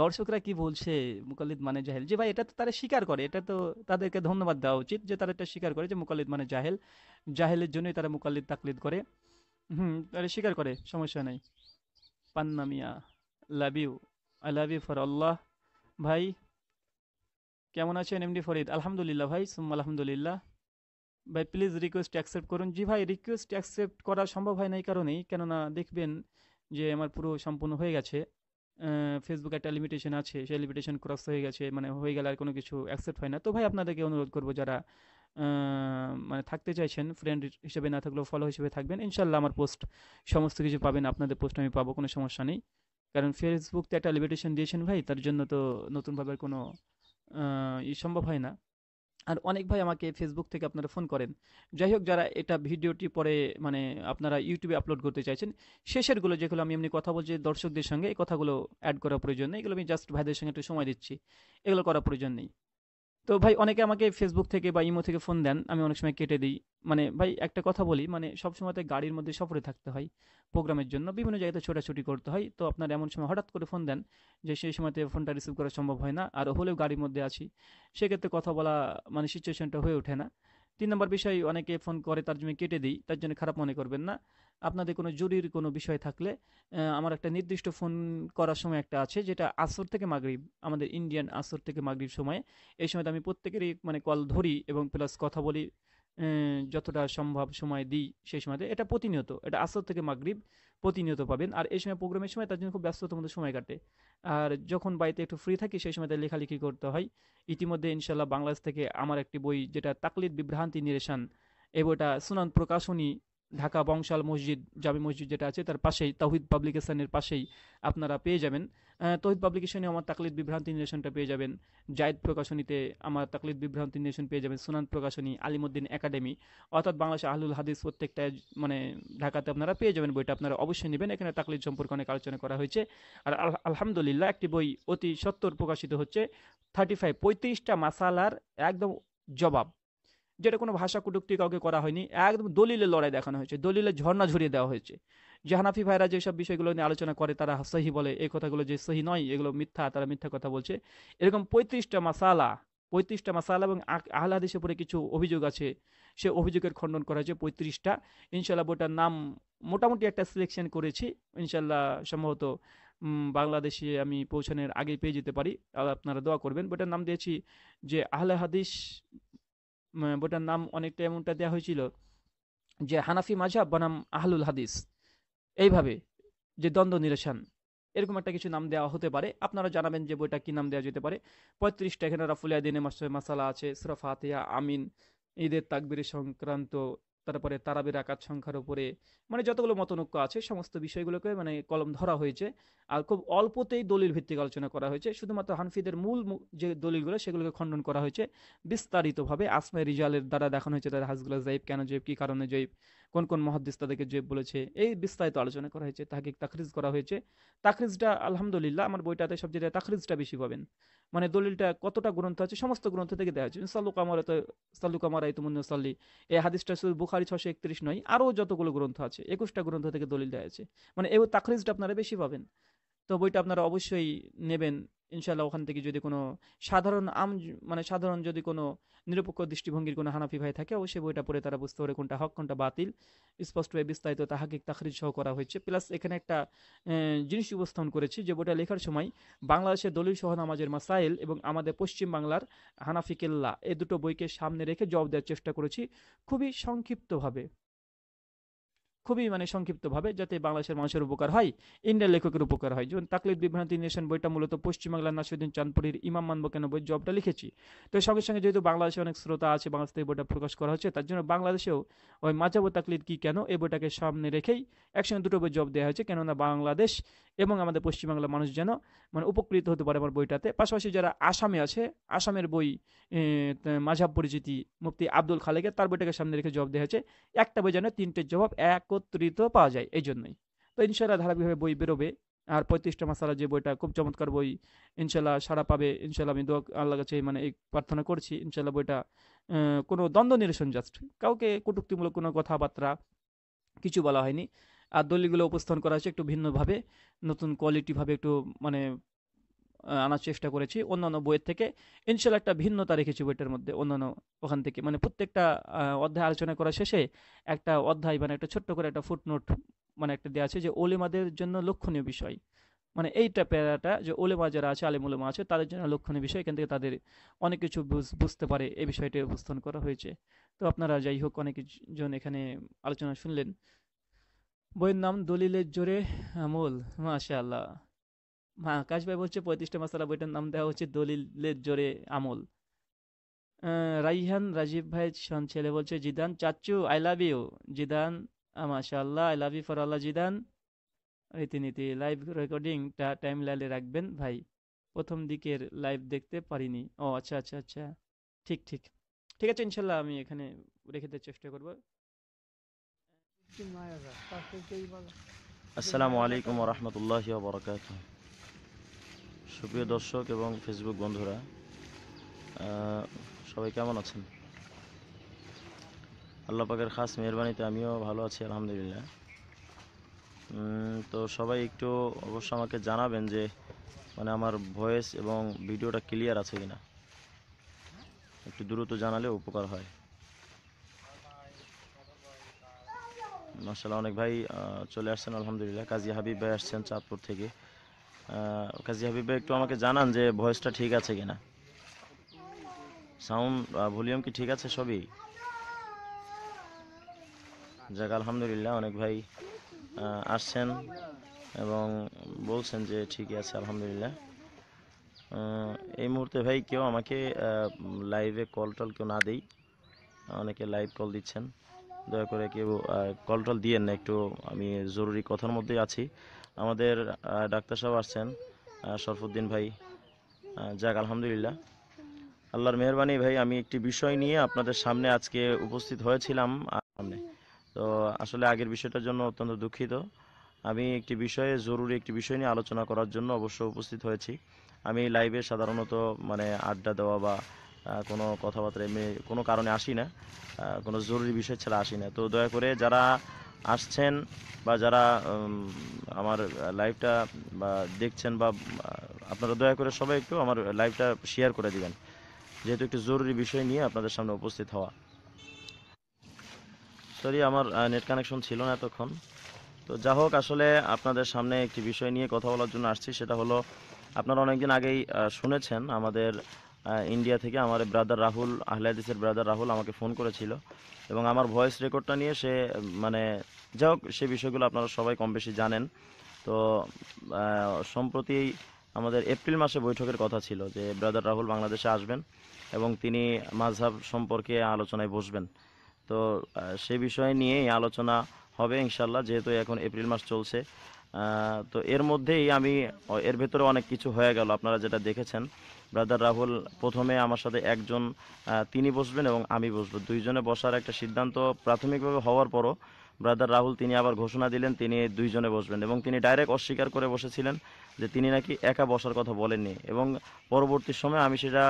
দর্শকরা কি বলছে মুকাল্লিদ মানে জাহেল? যে ভাই, এটা তো তারা স্বীকার করে, এটা তো তাদেরকে ধন্যবাদ দেওয়া উচিত যে তারা এটা স্বীকার করে যে মুকাল্লিদ মানে জাহেল। জাহেলের জন্যই তারা মুকাল্লিদ তাকলিদ করে। হুম, তারা স্বীকার করে, সমস্যা নাই। Panna Mia love you I love you for আল্লাহ ভাই, কেমন আছেন এমডি ফরিদ? আলহামদুলিল্লাহ ভাই সুম আলহামদুলিল্লাহ। ভাই প্লিজ রিকোয়েস্ট অ্যাকসেপ্ট করুন। জি ভাই রিকোয়েস্ট অ্যাকসেপ্ট করা সম্ভব হয় না এই কারণেই, কেননা দেখবেন যে আমার পুরো সম্পূর্ণ হয়ে গেছে। ফেসবুক একটা লিমিটেশন আছে, সেই লিমিটেশন ক্রস হয়ে গেছে মানে হয়ে গেলে আর কোনো কিছু অ্যাকসেপ্ট হয় না। তো ভাই, আপনাদেরকে অনুরোধ করব, যারা মানে থাকতে চাইছেন ফ্রেন্ড হিসেবে না থাকলেও ফলো হিসেবে থাকবেন ইনশাল্লাহ আমার পোস্ট সমস্ত কিছু পাবেন, আপনাদের পোস্ট আমি পাবো, কোনো সমস্যা নেই। কারণ ফেসবুক তো একটা লিমিটেশন দিয়েছেন ভাই, তার জন্য তো নতুনভাবে কোনো ই সম্ভব হয় না। আর অনেক ভাই আমাকে ফেসবুক থেকে আপনারা ফোন করেন। যাই হোক, যারা এটা ভিডিওটি পরে মানে আপনারা ইউটিউবে আপলোড করতে চাইছেন শেষেরগুলো যেগুলো আমি এমনি কথা বলছি দর্শকদের সঙ্গে, এই কথাগুলো অ্যাড করার প্রয়োজন নেই। এগুলো আমি জাস্ট ভাইদের সঙ্গে একটু সময় দিচ্ছি। এগুলো করার প্রয়োজন নেই। তো ভাই অনেকে আমাকে ফেসবুক থেকে বা ইমো থেকে ফোন দেন, আমি অনেক সময় কেটে দিই। মানে ভাই একটা কথা বলি মানে সব সময় গাড়ির মধ্যে সফরে থাকতে হয় প্রোগ্রামের জন্য, বিভিন্ন জায়গাতে ছোটাছুটি করতে হয়। তো আপনার এমন সময় হঠাৎ করে ফোন দেন যে সেই সময়তে ফোনটা রিসিভ করা সম্ভব হয় না, আর হলেও গাড়ির মধ্যে আছি। সেক্ষেত্রে কথা বলা মানে সিচুয়েশনটা হয়ে ওঠে না। তিন নম্বর বিষয়, অনেকে ফোন করে, তার জন্য কেটে দিই, তার জন্য খারাপ মনে করবেন না। আপনাদের কোনো জরুরি কোনো বিষয় থাকলে আমার একটা নির্দিষ্ট ফোন করার সময় একটা আছে, যেটা আসর থেকে মাগরিব, আমাদের ইন্ডিয়ান আসর থেকে মাগরিব সময়ে। এই সময়তে আমি প্রত্যেকেরই মানে কল ধরি এবং প্লাস কথা বলি যতটা সম্ভব সময় দিই সেই সময়তে। এটা প্রতিনিয়ত, এটা আসর থেকে মাগরিব প্রতিনিয়ত পাবেন। আর এই সময় প্রোগ্রামের সময় তার জন্য খুব ব্যস্ততার মধ্যে সময় কাটে। আর যখন বাড়িতে একটু ফ্রি থাকি সেই সময়তে লেখালেখি করতে হয়। ইতিমধ্যে ইনশাল্লাহ বাংলাদেশ থেকে আমার একটি বই, যেটা তাকলিদ বিভ্রান্তি নিরেশান এই বইটা সুনান প্রকাশনী ঢাকা বংশাল মসজিদ, জামি মসজিদ যেটা আছে, তার পাশেই, তাহিদ পাবলিকেশনের পাশেই আপনারা পেয়ে যাবেন। তৌহিদ পাবলিকেশনে আমার তাকলিদ বিভ্রান্তি নিরেশনটা পেয়ে যাবেন। জায়দ প্রকাশনীতে আমার তাকলিদ বিভ্রান্তি নিরেশন পেয়ে যাবেন সুনান প্রকাশনী, আলিমুদ্দিন একাডেমি। অর্থাৎ বাংলাদেশ আহলুল হাদিস প্রত্যেকটা মানে ঢাকাতে আপনারা পেয়ে যাবেন বইটা। আপনারা অবশ্যই নেবেন। এখানে তাকলিদ সম্পর্কে অনেক আলোচনা করা হয়েছে। আর আলহামদুলিল্লাহ, একটি বই অতি সত্তর প্রকাশিত হচ্ছে। থার্টি ফাইভ পঁয়ত্রিশটা মাসালার একদম জবাব। যেটা কোনো ভাষা কটূক্তি কাউকে করা হয়নি, একদম দলিলের লড়াই দেখানো হয়েছে, দলিলের ঝর্ণা ঝরিয়ে দেওয়া হয়েছে। জাহানাফি ভাইরা যেসব বিষয়গুলো নিয়ে আলোচনা করে, তারা সহি বলে, এই কথাগুলো যে সহি নয়, এগুলো মিথ্যা, তারা মিথ্যা কথা বলছে। এরকম পঁয়ত্রিশটা মাসালা পঁয়ত্রিশটা মাসালা এবং আক- আহলে হাদিসের উপরে কিছু অভিযোগ আছে, সে অভিযোগের খণ্ডন করা হয়েছে পঁয়ত্রিশটা। ইনশাল্লাহ বইটার নাম মোটামুটি একটা সিলেকশন করেছি। ইনশাল্লাহ সম্ভবত বাংলাদেশে আমি পৌঁছানোর আগে পেয়ে যেতে পারি। আপনারা দোয়া করবেন। বইটার নাম দিয়েছি যে আহলে হাদিস বইটার নাম অনেকটা এমনটা দেওয়া হয়েছিল যে হানাফি মাঝাব বনাম আহলুল হাদিস। এইভাবে যে দ্বন্দ্ব নিরসন, এরকম একটা কিছু নাম দেওয়া হতে পারে। আপনারা জানাবেন যে বইটা কি নাম দেওয়া যেতে পারে। পঁয়ত্রিশটা এখানে রাফুলিয়া দিনে মাসালা আছে, সুরা ফাতিহা, আমিন, ঈদের তাকবির সংক্রান্ত তারপরে তারাবির আকার সংখ্যার উপরে মানে যতগুলো মতনৈক্য আছে, সমস্ত বিষয়গুলোকে মানে কলম ধরা হয়েছে। আর খুব অল্পতেই দলিল ভিত্তিক আলোচনা করা হয়েছে। শুধুমাত্র হানফিদের মূল যে দলিলগুলো, সেগুলোকে খণ্ডন করা হয়েছে। বিস্তারিতভাবে আসমাই রিজালের দ্বারা দেখানো হয়েছে, তাদের হাজগুলো জৈব কেন জৈব কী কারণে জৈব কোন কোন মহাদ্দিস তাদেরকে জৈব বলেছে, এই বিস্তারিত আলোচনা করা হয়েছে তাকে তাখরিজ করা হয়েছে। তাখরিজটা, আলহামদুলিল্লাহ, আমার বইটাতে সব জায়গায় তাখরিজটা বেশি পাবেন। মানে দলিলটা কতটা গ্রন্থ আছে, সমস্ত গ্রন্থ থেকে দেওয়া হয়েছে। সাল্লু কামার সাল্লু আইতুমুন্ন সাল্লি, এই হাদিসটা শুধু বুখারি ছশো একত্রিশ নয় আরও যতগুলো গ্রন্থ আছে, একুশটা গ্রন্থ থেকে দলিল দেওয়া আছে মানে এই তাখরিজটা আপনারা বেশি পাবেন। তো বইটা আপনারা অবশ্যই নেবেন। ইনশাল্লাহ ওখান থেকে যদি কোনো সাধারণ আম মানে সাধারণ যদি কোনো নিরপেক্ষ দৃষ্টিভঙ্গির কোনো হানাফি ভাই থাকে, অবশ্যই বইটা পড়ে তারা বুঝতে পারে কোনটা হক, কোনটা বাতিল। স্পষ্টভাবে বিস্তারিত তাহাকিক, তাখরিজ সহ করা হয়েছে। প্লাস এখানে একটা জিনিস উপস্থাপন করেছি যে বইটা লেখার সময় বাংলাদেশের দলিল সহ নামাজের মাসাইল এবং আমাদের পশ্চিম বাংলার হানাফি কেল্লা এই দুটো বইকে সামনে রেখে জবাব দেওয়ার চেষ্টা করেছি খুবই সংক্ষিপ্তভাবে। খুবই মানে সংক্ষিপ্তভাবে যাতে বাংলাদেশের মানুষের উপকার হয়, ইন্ডিয়ার লেখকের উপকার হয়। যেমন তাকলিদ বিভ্রান্তি নেশন বইটা মূলত পশ্চিমবাংলার নাসিরুদ্দিন চাঁদপুরীর ইমাম মানব কেন বই জবটা লিখেছি। তো সঙ্গে সঙ্গে যেহেতু বাংলাদেশে অনেক শ্রোতা আছে, বাংলাদেশ থেকে বইটা প্রকাশ করা হচ্ছে, তার জন্য বাংলাদেশেও ওই মাজাব তাকলিদ কি কেন, এই বইটাকে সামনে রেখেই একসঙ্গে দুটো বই জব দেওয়া হয়েছে। কেননা বাংলাদেশ এবং আমাদের পশ্চিমবাংলার মানুষ যেন মানে উপকৃত হতে পারে আমার বইটাতে। পাশাপাশি যারা আসামে আছে, আসামের বই মাঝাব পরিচিতি মুফতি আব্দুল খালেকের, তার বইটাকে সামনে রেখে জবাব দেওয়া হয়েছে। একটা বই যেন তিনটে জবাব একত্রিত পাওয়া যায় এই জন্যই তো ইনশাল্লাহ ধারাবাহিকভাবে বই বেরোবে। আর পঁয়ত্রিশটা মাসালা যে বইটা খুব চমৎকার বই ইনশাল্লাহ সারা পাবে। ইনশাল্লাহ আমি দোয়া আল্লাহ কাছে মানে এই প্রার্থনা করছি। ইনশাল্লাহ বইটা কোনো দ্বন্দ্ব নিরসন জাস্ট কাউকে কটুক্তিমূলক কোনো কথাবার্তা কিছু বলা হয়নি। আর দলিলগুলো উপস্থাপন করা হয়েছে একটু ভিন্নভাবে, নতুন কোয়ালিটিভাবে একটু মানে আনার চেষ্টা করেছি। অন্যান্য বইয়ের থেকে ইনশাল্লাহ একটা ভিন্নতা রেখেছি বইটার মধ্যে। অন্যান্য ওখান থেকে মানে প্রত্যেকটা অধ্যায় আলোচনা করা শেষে একটা অধ্যায় মানে একটা ছোট্ট করে একটা ফুটনোট মানে একটা দেওয়া আছে যে ওলেমাদের জন্য লক্ষণীয় বিষয়। মানে এইটা প্যারাটা যে ওলেমা যারা আছে, আলেম ওলেমা আছে, তাদের জন্য লক্ষণীয় বিষয়। এখান থেকে তাদের অনেক কিছু বুঝ- বুঝতে পারে। এই বিষয়টি উপস্থাপন করা হয়েছে। তো আপনারা যাই হোক, অনেক জন এখানে আলোচনা শুনলেন। বইয়ের নাম দলিলের জোরে আমল। মাশা আল্লাহ মা আকাশ ভাই বলছে পঁয়ত্রিশটা মাসালা বইটার নাম দেওয়া হচ্ছে দলিলের জোরে আমল। রাইহান রাজীব ভাই সন ছেলে বলছে জিদান চাচু আই লাভ ইউ জিদান মাশা আল্লাহ আই লাভ ইউ ফর আল্লাহ জিদান। রীতিনীতি লাইভ রেকর্ডিংটা টাইম লাইনে রাখবেন ভাই। প্রথম দিকের লাইভ দেখতে পারিনি। ও আচ্ছা আচ্ছা আচ্ছা। ঠিক ঠিক। ঠিক আছে ইনশাল্লাহ আমি এখানে রেখে দেওয়ার চেষ্টা করব। আসসালামু আলাইকুম রহমতুল্লাহ বরকাত সুপ্রিয় দর্শক এবং ফেসবুক বন্ধুরা সবাই কেমন আছেন? আল্লাহ পাকের খাস মেহরবানিতে আমিও ভালো আছি, আলহামদুলিল্লাহ। তো সবাই একটু অবশ্য আমাকে জানাবেন যে মানে আমার ভয়েস এবং ভিডিওটা ক্লিয়ার আছে কিনা। একটু দ্রুত জানালে উপকার হয়। মাসাল্লাহ অনেক ভাই চলে আসছেন, আলহামদুলিল্লাহ। কাজী হাবিব ভাই আসছেন চাঁদপুর থেকে। কাজী হাবিব একটু আমাকে জানান যে ভয়েসটা ঠিক আছে কিনা। সাউন্ড ভলিউম কি ঠিক আছে সবই? যাক, আলহামদুলিল্লাহ, অনেক ভাই আসছেন এবং বলছেন যে ঠিকই আছে, আলহামদুলিল্লাহ। এই মুহূর্তে ভাই কেউ আমাকে লাইভে কল টল কেউ না দেই, অনেকে লাইভ কল দিচ্ছেন। দয়া করে কেউ কল টল দিয়েন না, একটু আমি জরুরি কথার মধ্যেই আছি। আমাদের ডাক্তার সাহেব আসছেন শরফুদ্দিন ভাই। যাক, আলহামদুলিল্লাহ। আল্লাহর মেহরবানি ভাই, আমি একটি বিষয় নিয়ে আপনাদের সামনে আজকে উপস্থিত হয়েছিলাম সামনে। তো আসলে আগের বিষয়টার জন্য অত্যন্ত দুঃখিত। আমি একটি বিষয়ে, জরুরি একটি বিষয় নিয়ে আলোচনা করার জন্য অবশ্য উপস্থিত হয়েছি। আমি লাইভে সাধারণত মানে আড্ডা দেওয়া বা কোনো কথাবার্তা এমনি কোনো কারণে আসি না। কোনো জরুরি বিষয় ছাড়া আসি না। তো দয়া করে যারা আসছেন বা যারা আমার লাইভটা বা দেখছেন বা, আপনারা দয়া করে সবাই একটু আমার লাইভটা শেয়ার করে দিবেন। যেহেতু একটি জরুরি বিষয় নিয়ে আপনাদের সামনে উপস্থিত হওয়া। সরি আমার নেট কানেকশন ছিল না এতক্ষণ। তো যা হোক, আসলে আপনাদের সামনে একটি বিষয় নিয়ে কথা বলার জন্য আসছি। সেটা হলো, আপনারা অনেকদিন আগেই শুনেছেন আমাদের ইন্ডিয়া থেকে আমার ব্রাদার রাহুল, আহলাদিসের ব্রাদার রাহুল আমাকে ফোন করেছিল এবং আমার ভয়েস রেকর্ডটা নিয়ে সে মানে যা হোক, সে বিষয়গুলো আপনারা সবাই কম বেশি জানেন। তো সম্প্রতি আমাদের এপ্রিল মাসে বৈঠকের কথা ছিল যে ব্রাদার রাহুল বাংলাদেশে আসবেন এবং তিনি মাঝহাব সম্পর্কে আলোচনায় বসবেন। তো সে বিষয় নিয়েই আলোচনা হবে ইনশাল্লাহ যেহেতু এখন এপ্রিল মাস চলছে। তো এর মধ্যেই আমি, এর ভেতরে অনেক কিছু হয়ে গেল, আপনারা যেটা দেখেছেন। ব্রাদার রাহুল প্রথমে আমার সাথে একজন তিনি বসবেন এবং আমি বসবো। দুইজনে বসার একটা সিদ্ধান্ত প্রাথমিকভাবে হওয়ার পরও ব্রাদার রাহুল তিনি আবার ঘোষণা দিলেন, তিনি দুইজনে বসবেন এবং তিনি ডাইরেক্ট অস্বীকার করে বসেছিলেন যে তিনি নাকি একা বসার কথা বলেননি। এবং পরবর্তী সময়ে আমি সেটা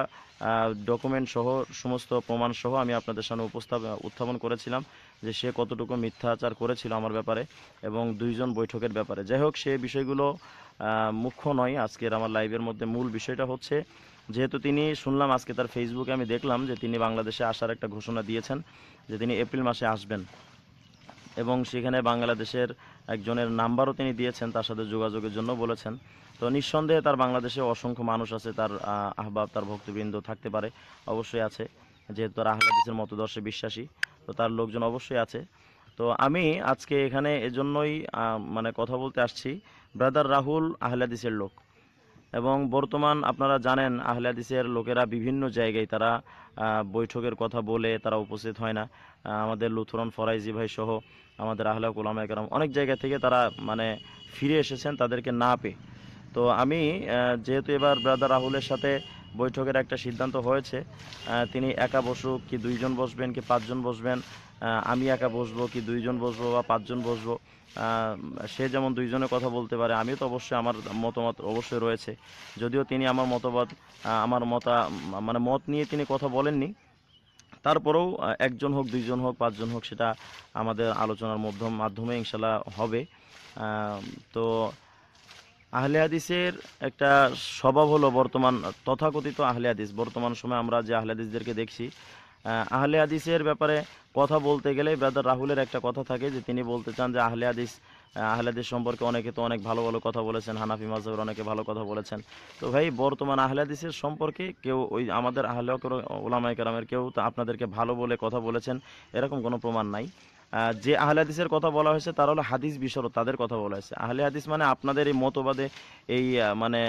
ডকুমেন্ট সহ, সমস্ত প্রমাণ সহ আমি আপনাদের সামনে উপস্থাপন উত্থাপন করেছিলাম। যে সে কতটুকু মিথ্যাচার করেছিল আমার ব্যাপারে এবং দুইজন বৈঠকের ব্যাপারে। যাই হোক সে বিষয়গুলো মুখ্য নয়। আজকের আমার লাইভের মধ্যে মূল বিষয়টা হচ্ছে যেহেতু তিনি শুনলাম আজকে তার ফেসবুকে আমি দেখলাম যে তিনি বাংলাদেশে আসার একটা ঘোষণা দিয়েছেন যে তিনি এপ্রিল মাসে আসবেন। এবং সেখানে বাংলাদেশের একজনের নাম্বারও তিনি দিয়েছেন তার সাথে যোগাযোগের জন্য বলেছেন। তো নিঃসন্দেহে তার বাংলাদেশে অসংখ্য মানুষ আছে তার আহ, আহবাব তার ভক্তবৃন্দ থাকতে পারে অবশ্যই আছে। যেহেতু তার আহলাদিসের মতদর্শে বিশ্বাসী, তো তার লোকজন অবশ্যই আছে। তো আমি আজকে এখানে এজন্যই মানে কথা বলতে আসছি, ব্রাদার রাহুল আহলাদিসের লোক। এবং বর্তমান আপনারা জানেন আহলাদিসের লোকেরা বিভিন্ন জায়গায় তারা বৈঠকের কথা বলে তারা উপস্থিত হয় না। আমাদের লুথরন ফরাইজি ভাই সহ আমাদের আহলা কুলামা একরাম অনেক জায়গা থেকে তারা মানে ফিরে এসেছেন তাদেরকে না পেয়ে। তো আমি যেহেতু এবার ব্রাদার রাহুলের সাথে বৈঠকের একটা সিদ্ধান্ত হয়েছে। তিনি একা বসুক কি দুইজন বসবেন কি পাঁচজন বসবেন? আমি একা বসবো কি দুইজন বসবো বা পাঁচজন বসবো? সে যেমন দুইজনের কথা বলতে পারে, আমিও তো অবশ্যই আমার মতামত অবশ্যই রয়েছে। যদিও তিনি আমার মতবাদ আমার মতা মানে মত নিয়ে তিনি কথা বলেননি। তারপরেও একজন হোক, দুইজন হোক, পাঁচজন হোক, সেটা আমাদের আলোচনার মাধ্যম, মাধ্যমে ইনশাল্লাহ হবে। তো আহলে হাদিসের একটা স্বভাব হলো বর্তমান তথাকথিত আহলে হাদিস বর্তমান সময়ে আমরা যে আহলে হাদিসদেরকে দেখছি আহলে হাদিসের ব্যাপারে কথা বলতে গেলে ব্রাদার রাহুলের একটা কথা থাকে যে তিনি বলতে চান যে আহলে হাদিস আহ, আহলে হাদিস সম্পর্কে অনেকে তো অনেক ভালো ভালো কথা বলেছেন হানাফি মাজহাবের অনেকে ভালো কথা বলেছেন। তো ভাই বর্তমান আহলে হাদিসের সম্পর্কে কেউ ওই আমাদের আহলে ওলামাই কেরামের কেউ তো আপনাদেরকে ভালো বলে কথা বলেছেন এরকম কোনো প্রমাণ নাই। যে আহলে হাদিসের কথা বলা হয়েছে, তারা হলো হাদিস বিশরত, তাদের কথা বলা হয়েছে। আহলে হাদিস মানে আপনাদের এই মতবাদে এই মানে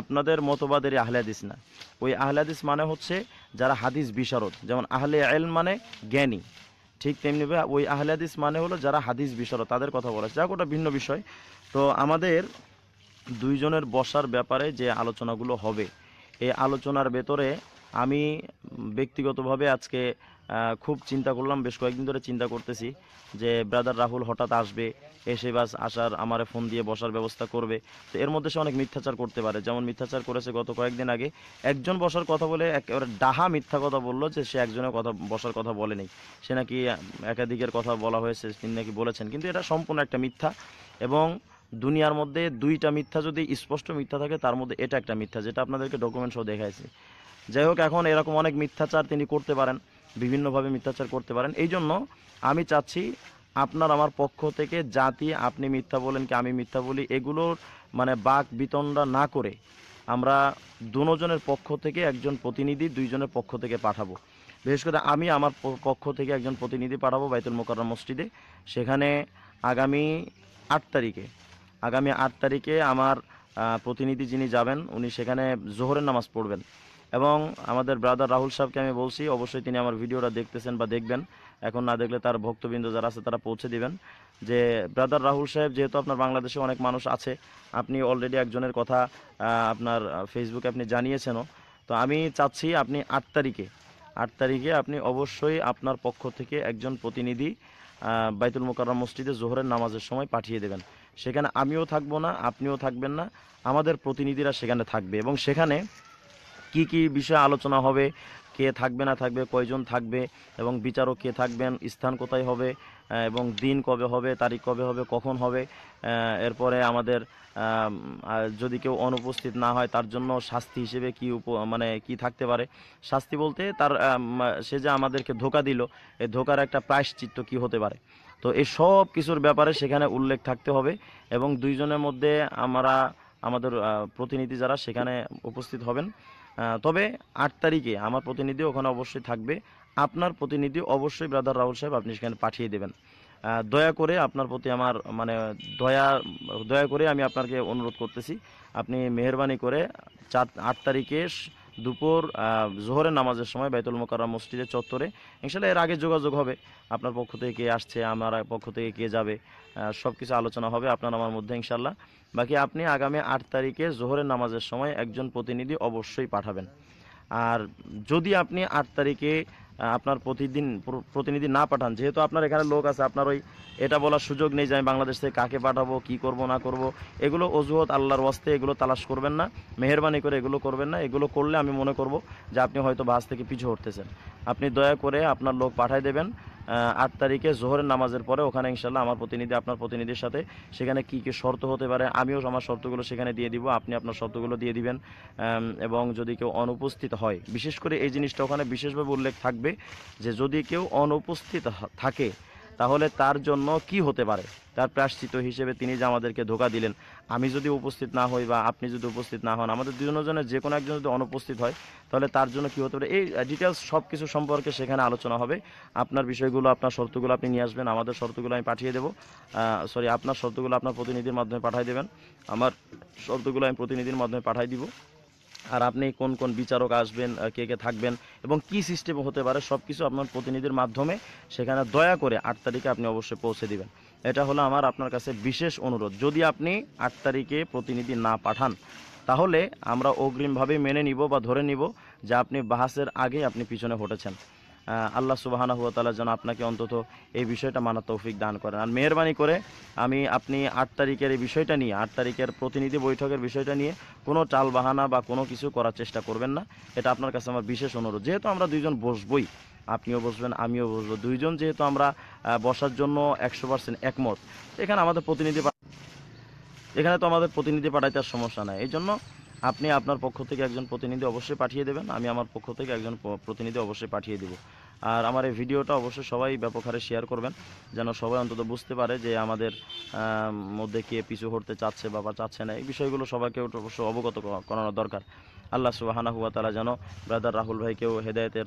আপনাদের মতবাদের আহলে হাদিস না। ওই আহলে হাদিস মানে হচ্ছে যারা হাদিস বিশারদ যেমন আহলে এল মানে জ্ঞানী। ঠিক তেমনিভাবে ওই আহলে হাদিস মানে হলো যারা হাদিস বিশারদ তাদের কথা বলা হয়েছে। যাক, ওটা ভিন্ন বিষয়। তো আমাদের দুইজনের বসার ব্যাপারে যে আলোচনাগুলো হবে, এই আলোচনার ভেতরে আমি ব্যক্তিগতভাবে আজকে খুব চিন্তা করলাম, বেশ কয়েকদিন ধরে চিন্তা করতেছি যে ব্রাদার রাহুল হঠাৎ আসবে, এসে বাস আসার আমারে ফোন দিয়ে বসার ব্যবস্থা করবে। তো এর মধ্যে সে অনেক মিথ্যাচার করতে পারে। যেমন মিথ্যাচার করেছে গত কয়েকদিন আগে, একজন বসার কথা বলে একেবারে ডাহা মিথ্যা কথা বলল যে সে একজনের কথা, বসার কথা বলেনি। সে নাকি একাধিকের কথা বলা হয়েছে, তিনি নাকি বলেছেন। কিন্তু এটা সম্পূর্ণ একটা মিথ্যা এবং দুনিয়ার মধ্যে দুইটা মিথ্যা যদি স্পষ্ট মিথ্যা থাকে, তার মধ্যে এটা একটা মিথ্যা, যেটা আপনাদেরকে ডকুমেন্ট সহ দেখাইছি। যাই হোক, এখন এরকম অনেক মিথ্যাচার তিনি করতে পারেন। বিভিন্নভাবে মিথ্যাচার করতে পারেন। এই জন্য আমি চাচ্ছি আপনার আমার পক্ষ থেকে জাতি, আপনি মিথ্যা বলেন কি আমি মিথ্যা বলি, এগুলোর মানে বাক বিতণ্ডা না করে আমরা দুজনের পক্ষ থেকে একজন প্রতিনিধি দুইজনের পক্ষ থেকে পাঠাবো। বিশেষ করে আমি আমার পক্ষ থেকে একজন প্রতিনিধি পাঠাবো বাইতুল মোকাররম মসজিদে। সেখানে আগামী আট তারিখে, আগামী আট তারিখে আমার প্রতিনিধি যিনি যাবেন, উনি সেখানে জোহরের নামাজ পড়বেন। এবং আমাদের ব্রাদার রাহুল সাহেবকে আমি বলছি, অবশ্যই তিনি আমার ভিডিওটা দেখতেছেন বা দেখবেন। এখন না দেখলে তার ভক্তবৃন্দ যারা আছে তারা পৌঁছে দিবেন। যে ব্রাদার রাহুল সাহেব যেহেতু আপনার বাংলাদেশে অনেক মানুষ আছে, আপনি অলরেডি একজনের কথা আপনার ফেসবুকে আপনি জানিয়েছেনও। তো আমি চাচ্ছি আপনি আট তারিখে আট তারিখে আপনি অবশ্যই আপনার পক্ষ থেকে একজন প্রতিনিধি বাইতুল মোকাররম মসজিদে জোহরের নামাজের সময় পাঠিয়ে দেবেন। সেখানে আমিও থাকব না, আপনিও থাকবেন না, আমাদের প্রতিনিধিরা সেখানে থাকবে এবং সেখানে কি কি বিষয়ে আলোচনা হবে, কে থাকবে না থাকবে, কয়জন থাকবে এবং বিচারক কে থাকবেন, স্থান কোথায় হবে এবং দিন কবে হবে, তারিখ কবে হবে, কখন হবে এরপরে আমাদের যদি কেউ অনুপস্থিত না হয় তার জন্য শাস্তি হিসেবে কি উপ মানে কি থাকতে পারে? শাস্তি বলতে তার সে যে আমাদেরকে ধোকা দিল এই ধোকার একটা প্রায়শ্চিত্ত কি হতে পারে? তো এই সব কিছুর ব্যাপারে সেখানে উল্লেখ থাকতে হবে এবং দুইজনের মধ্যে আমরা, আমাদের প্রতিনিধি যারা সেখানে উপস্থিত হবেন। তবে আট তারিখে আমার প্রতিনিধি ওখানে অবশ্যই থাকবে। আপনার প্রতিনিধি অবশ্যই ব্রাদার রাহুল সাহেব আপনি সেখানে পাঠিয়ে দেবেন। দয়া করে আপনার প্রতি আমার মানে দয়া দয়া করে আমি আপনাকে অনুরোধ করতেছি। আপনি মেহরবানি করে চার, আট তারিখে দুপুর জোহরের নামাজের সময় বাইতুল মোকাররম মসজিদের চত্বরে। ইনশাল্লাহ এর আগে যোগাযোগ হবে। আপনার পক্ষ থেকে কে আসছে, আমার পক্ষ থেকে কে যাবে সব কিছু আলোচনা হবে আপনার আমার মধ্যে ইনশাল্লাহ বাকি আপনি আগামী আট তারিখে জোহরের নামাজের সময় একজন প্রতিনিধি অবশ্যই পাঠাবেন। আর যদি আপনি আট তারিখে আপনার প্রতিদিন, প্র- প্রতিনিধি না পাঠান, যেহেতু আপনার এখানে লোক আছে, আপনার ওই এটা বলার সুযোগ নেই যে আমি বাংলাদেশ থেকে কাকে পাঠাবো, কি করব, না করব, এগুলো অজুহাত আল্লাহর ওয়াস্তে, এগুলো তালাশ করবেন না। মেহরবানি করে এগুলো করবেন না। এগুলো করলে আমি মনে করব যে আপনি হয়তো বাস থেকে পিছু হটতেছেন। আপনি দয়া করে আপনার লোক পাঠাই দেবেন আট তারিখে জোহরের নামাজের পরে ওখানে ইনশাল্লাহ আমার প্রতিনিধি, আপনার প্রতিনিধির সাথে সেখানে কি কি শর্ত হতে পারে, আমিও আমার শর্তগুলো সেখানে দিয়ে দিব, আপনি আপনার শর্তগুলো দিয়ে দিবেন এবং যদি কেউ অনুপস্থিত হয়, বিশেষ করে এই জিনিসটা ওখানে বিশেষভাবে উল্লেখ থাকবে যে যদি কেউ অনুপস্থিত থাকে তাহলে তার জন্য কি হতে পারে? তার প্রায়শ্চিত হিসেবে তিনি যে আমাদেরকে ধোকা দিলেন, আমি যদি উপস্থিত না হই বা আপনি যদি উপস্থিত না হন, আমাদের দুজনের যে কোনো একজন যদি অনুপস্থিত হয়, তাহলে তার জন্য কি হতে পারে? এই ডিটেলস সব কিছু সম্পর্কে সেখানে আলোচনা হবে। আপনার বিষয়গুলো, আপনার শর্তগুলো আপনি নিয়ে আসবেন, আমাদের শর্তগুলো আমি পাঠিয়ে দেবো। সরি আপনার শর্তগুলো আপনার প্রতিনিধির মাধ্যমে পাঠিয়ে দেবেন। আমার শর্তগুলো আমি প্রতিনিধির মাধ্যমে পাঠিয়ে দিব। আর আপনি কোন কোন বিচারক আসবেন কে কে থাকবেন এবং কি সিস্টেম হতে পারে সব কিছু আপনার প্রতিনিধির মাধ্যমে সেখানে দয়া করে আট তারিখে আপনি অবশ্যই পৌঁছে দিবেন। এটা হলো আমার আপনার কাছে বিশেষ অনুরোধ। যদি আপনি আট তারিখে প্রতিনিধি না পাঠান, তাহলে আমরা অগ্রিমভাবে মেনে নিব বা ধরে নিব যে আপনি বাহাসের আগে আপনি পিছনে হটেছেন। আল্লাহ সুবাহানা হুয়া তালা যেন আপনাকে অন্তত এই বিষয়টা মানার তৌফিক দান করেন। আর মেহরবানি করে আমি, আপনি আট তারিখের এই বিষয়টা নিয়ে, আট তারিখের প্রতিনিধি বৈঠকের বিষয়টা নিয়ে কোনো টাল বাহানা বা কোনো কিছু করার চেষ্টা করবেন না। এটা আপনার কাছে আমার বিশেষ অনুরোধ। যেহেতু আমরা দুইজন বসবই, আপনিও বসবেন, আমিও বসবো। দুইজন যেহেতু আমরা বসার জন্য একশো পার্সেন্ট একমত। এখানে আমাদের প্রতিনিধি এখানে তো আমাদের প্রতিনিধি পাঠাইতে আর সমস্যা নাই। এই জন্য আপনি আপনার পক্ষ থেকে একজন প্রতিনিধি অবশ্যই পাঠিয়ে দেবেন, আমি আমার পক্ষ থেকে একজন প্রতিনিধি অবশ্যই পাঠিয়ে দিব। আর আমার এই ভিডিওটা অবশ্যই সবাই ব্যাপক হারে শেয়ার করবেন, যেন সবাই অন্তত বুঝতে পারে যে আমাদের মধ্যে কে পিছু হটতে চাচ্ছে বা চাচ্ছে না। এই বিষয়গুলো সবাইকে অবশ্য অবগত করা- করানো দরকার। আল্লাহ সুবাহানা হুয়া তালা যেন ব্রাদার রাহুল ভাইকেও হেদায়েতের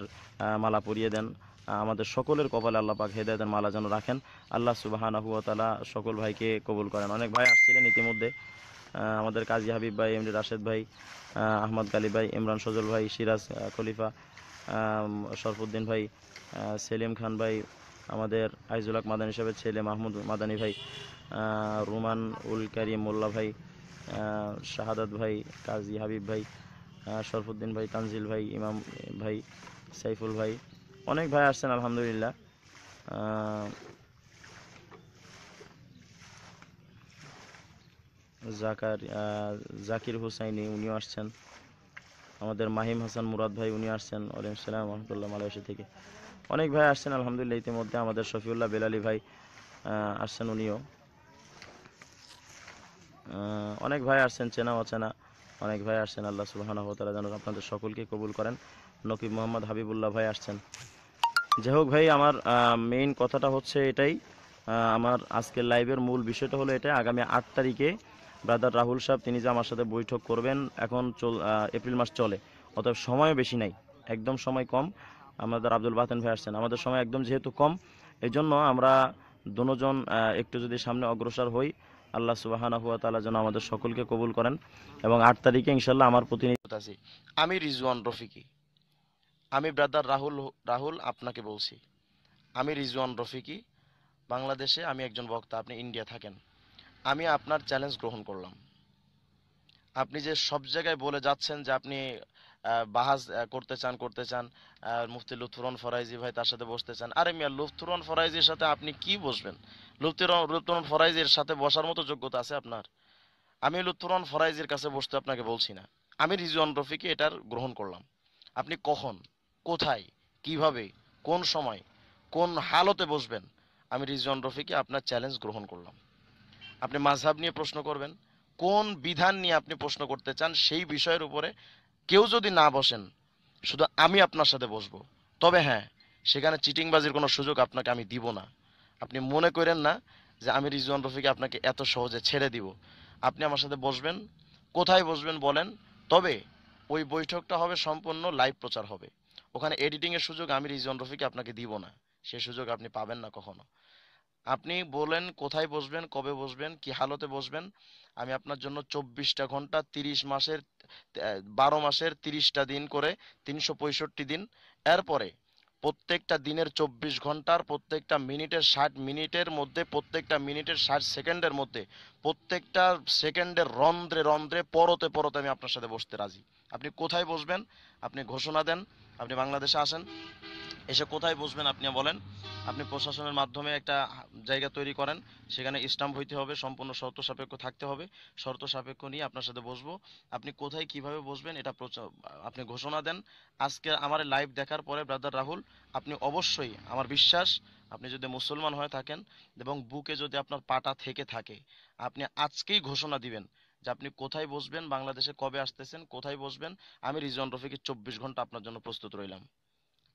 মালা পরিয়ে দেন। আমাদের সকলের কপালে আল্লাহ পাক হেদায়েতের মালা যেন রাখেন। আল্লাহ সুবাহানা হুয়া তালা সকল ভাইকে কবুল করেন। অনেক ভাই আসছিলেন ইতিমধ্যে। আমাদের কাজী হাবিব ভাই এমডি রাশেদ ভাই আহমদ গালি ভাই, ইমরান সজল ভাই, সিরাজ খলিফা শরফুদ্দিন ভাই সেলিম খান ভাই, আমাদের আইজুল হক মাদানী সাহেবের ছেলে মাহমুদ মাদানী ভাই রুমান উল কারিম মোল্লা ভাই শাহাদাত ভাই, কাজী হাবিব ভাই শরফুদ্দিন ভাই, তানজিল ভাই, ইমাম ভাই, সাইফুল ভাই, অনেক ভাই আসছেন, আলহামদুলিল্লাহ। জাকার জাকির হুসাইনি, উনিও আসছেন। আমাদের মাহিম হাসান মুরাদ ভাই উনি আসছেন। ওয়ালাইকুম সালাম রহমতুল্লাহ মালয়েশিয়া থেকে। অনেক ভাই আসছেন, আলহামদুলিল্লাহ, ইতিমধ্যে আমাদের শফিউল্লাহ বেলালি ভাই আসছেন উনিও। অনেক ভাই আসছেন, চেনা অচেনা। অনেক ভাই আসছেন, আল্লাহ সুবহানাহু তাআলা যেন আপনাদের সকলকে কবুল করেন। নকিব মোহাম্মদ হাবিবুল্লাহ ভাই আসছেন। যাই হোক ভাই, আমার মেইন কথাটা হচ্ছে এটাই। আমার আজকের লাইভের মূল বিষয়টা হলো এটা আগামী আট তারিখে ব্রাদার রাহুল সাহেব, তিনি যে আমার সাথে বৈঠক করবেন, এখন চল এপ্রিল মাস চলে, অতএব সময়ও বেশি নাই, একদম সময় কম। আমাদের আব্দুল বাতেন ভাই আসছেন, আমাদের সময় একদম যেহেতু কম এই জন্য আমরা দুজন একটু যদি সামনে অগ্রসর হই, আল্লাহ সুবাহানা হুয়া তালা যেন আমাদের সকলকে কবুল করেন এবং আট তারিখে ইনশাল্লাহ আমার প্রতিনিধি আছি। আমি রিজওয়ান রফিকি। আমি ব্রাদার রাহুল রাহুল আপনাকে বলছি। আমি রিজওয়ান রফিকি, বাংলাদেশে আমি একজন বক্তা, আপনি ইন্ডিয়া থাকেন। আমি আপনার চ্যালেঞ্জ গ্রহণ করলাম। আপনি যে সব জায়গায় বলে যাচ্ছেন যে আপনি বাহাজ করতে চান করতে চান মুফতি লুৎফুরন ফরাইজি ভাই তার সাথে বসতে চান। আরে মিয়া লুৎফুরন ফরাইজির সাথে আপনি কি বসবেন? লুৎফুরন লুৎফুরন ফরাইজির সাথে বসার মতো যোগ্যতা আছে আপনার? আমি লুৎফুরন ফরাইজির কাছে বসতে আপনাকে বলছি না। আমি রিজওয়ান রফিকে এটার গ্রহণ করলাম। আপনি কখন, কোথায়, কীভাবে, কোন সময়, কোন হালতে বসবেন? আমি রিজওয়ান রফিকে আপনার চ্যালেঞ্জ গ্রহণ করলাম। আপনি মাঝহাব নিয়ে প্রশ্ন করবেন, কোন বিধান নিয়ে আপনি প্রশ্ন করতে চান সেই বিষয়ের উপরে কেউ যদি না বসেন, শুধু আমি আপনার সাথে বসবো। তবে হ্যাঁ সেখানে চিটিংবাজির কোনো সুযোগ আপনাকে আমি দিব না। আপনি মনে করেন না যে আমি রিজওয়ান রফিকে আপনাকে এত সহজে ছেড়ে দিব। আপনি আমার সাথে বসবেন, কোথায় বসবেন বলেন, তবে ওই বৈঠকটা হবে সম্পূর্ণ লাইভ প্রচার হবে। ওখানে এডিটিংয়ের সুযোগ আমি রিজওয়ান রফিকে আপনাকে দিব না। সে সুযোগ আপনি পাবেন না কখনো। আপনি বলেন কোথায় বসবেন, কবে বসবেন, কি হালতে বসবেন। আমি আপনার জন্য চব্বিশটা ঘণ্টা, তিরিশ মাসের বারো মাসের তিরিশটা দিন করে তিনশো পঁয়ষট্টি দিন। এরপরে প্রত্যেকটা দিনের চব্বিশ ঘণ্টার, প্রত্যেকটা মিনিটের ষাট মিনিটের মধ্যে, প্রত্যেকটা মিনিটের ষাট সেকেন্ডের মধ্যে, প্রত্যেকটা সেকেন্ডের রন্ধ্রে রন্ধ্রে, পরতে পরতে আমি আপনার সাথে বসতে রাজি। আপনি কোথায় বসবেন? আপনি ঘোষণা দেন, আপনি বাংলাদেশে আসেন। এসে কোথায় বসবেন আপনি বলেন। আপনি প্রশাসনের মাধ্যমে একটা জায়গা তৈরি করেন, সেখানে স্টাম্প হইতে হবে, সম্পূর্ণ শর্ত সাপেক্ষ থাকতে হবে। শর্ত সাপেক্ষ নিয়ে আপনার সাথে বসবো। আপনি কোথায় কীভাবে বসবেন এটা আপনি ঘোষণা দেন। আজকে আমার লাইভ দেখার পরে ব্রাদার রাহুল, আপনি অবশ্যই, আমার বিশ্বাস, আপনি যদি মুসলমান হয়ে থাকেন এবং বুকে যদি আপনার পাটা থেকে থাকে, আপনি আজকেই ঘোষণা দিবেন যে আপনি কোথায় বসবেন, বাংলাদেশে কবে আসতেছেন, কোথায় বসবেন। আমি রিজন রফিকের চব্বিশ ঘণ্টা আপনার জন্য প্রস্তুত রইলাম।